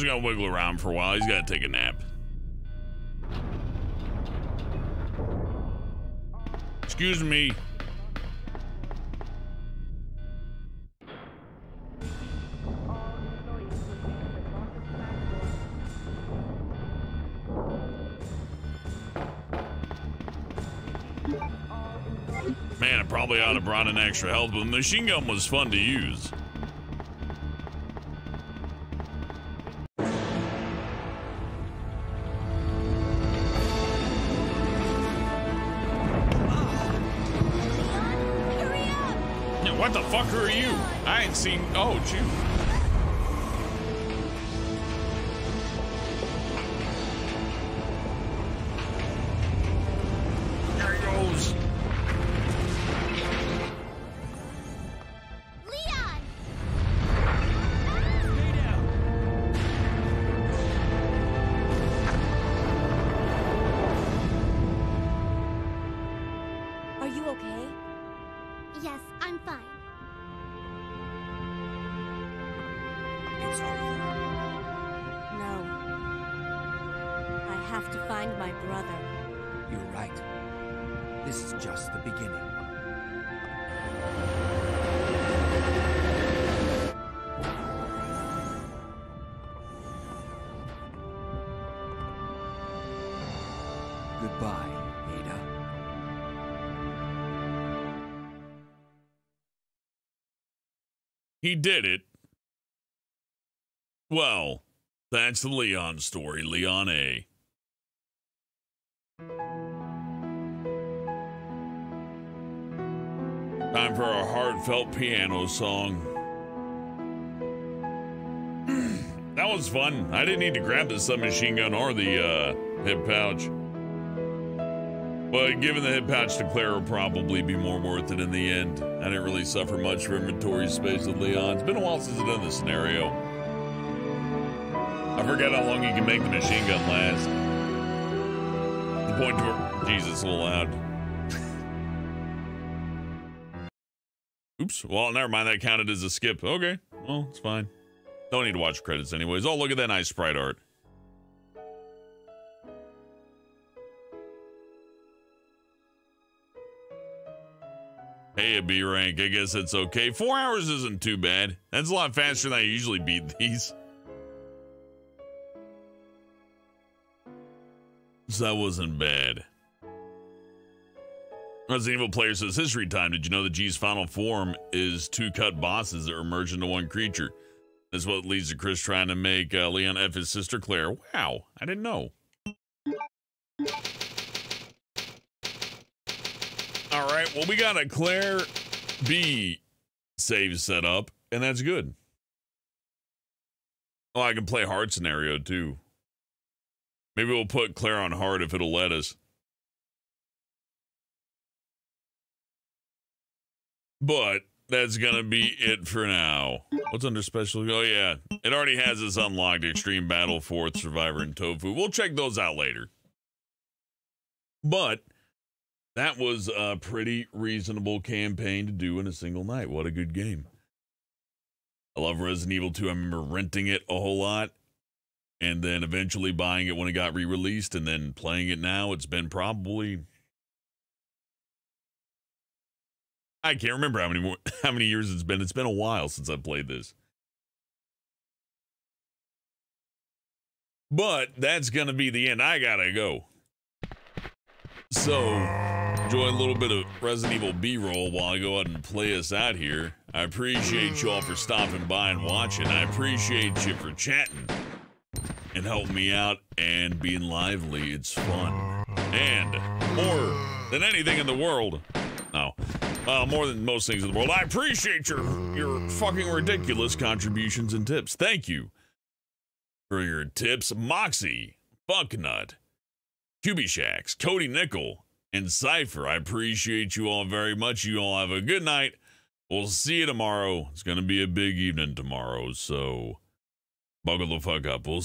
Just gonna wiggle around for a while. He's gotta take a nap. Excuse me. Man, I probably ought to brought an extra health, but the machine gun was fun to use. Seen. Oh, shoot. He did it. Well, that's the Leon story, Leon A. Time for a heartfelt piano song. <clears throat> that was fun. I didn't need to grab the submachine gun or the uh, hip pouch. But given the hip pouch to Claire will probably be more worth it in the end. I didn't really suffer much for inventory space with Leon. It's been a while since I've done this scenario. I forget how long you can make the machine gun last. The point to Jesus, a little loud. Oops. Well, never mind. That counted as a skip. Okay. Well, it's fine. Don't need to watch credits anyways. Oh, look at that nice sprite art. Rank. I guess it's okay. Four hours isn't too bad. That's a lot faster than I usually beat these. So that wasn't bad. Resident Evil player says history time. Did you know that G's final form is two cut bosses that are merged into one creature? That's what leads to Chris trying to make uh, Leon F his sister Claire. Wow, I didn't know. All right, well, we got a Claire B save set up, and that's good. Oh, I can play hard scenario too. Maybe we'll put Claire on hard if it'll let us. But that's gonna be it for now. What's under special? Oh yeah, it already has this unlocked: Extreme Battle, Fourth Survivor, and Tofu. We'll check those out later. But that was a pretty reasonable campaign to do in a single night. What a good game! I love Resident Evil 2. I remember renting it a whole lot, and then eventually buying it when it got re-released, and then playing it now. It's been probably I can't remember how many more, <laughs> how many years it's been. It's been a while since I've played this. But that's gonna be the end. I gotta go. So enjoy a little bit of Resident Evil B-roll while I go out and play us out here. I appreciate you all for stopping by and watching. I appreciate you for chatting and helping me out and being lively. It's fun. And more than anything in the world, no, uh, more than most things in the world, I appreciate your your fucking ridiculous contributions and tips. Thank you for your tips, Moxie, Bucknut, Cubie Shacks, Cody Nickel, and Cypher. I appreciate you all very much. You all have a good night. We'll see you tomorrow. It's going to be a big evening tomorrow, so buckle the fuck up. We'll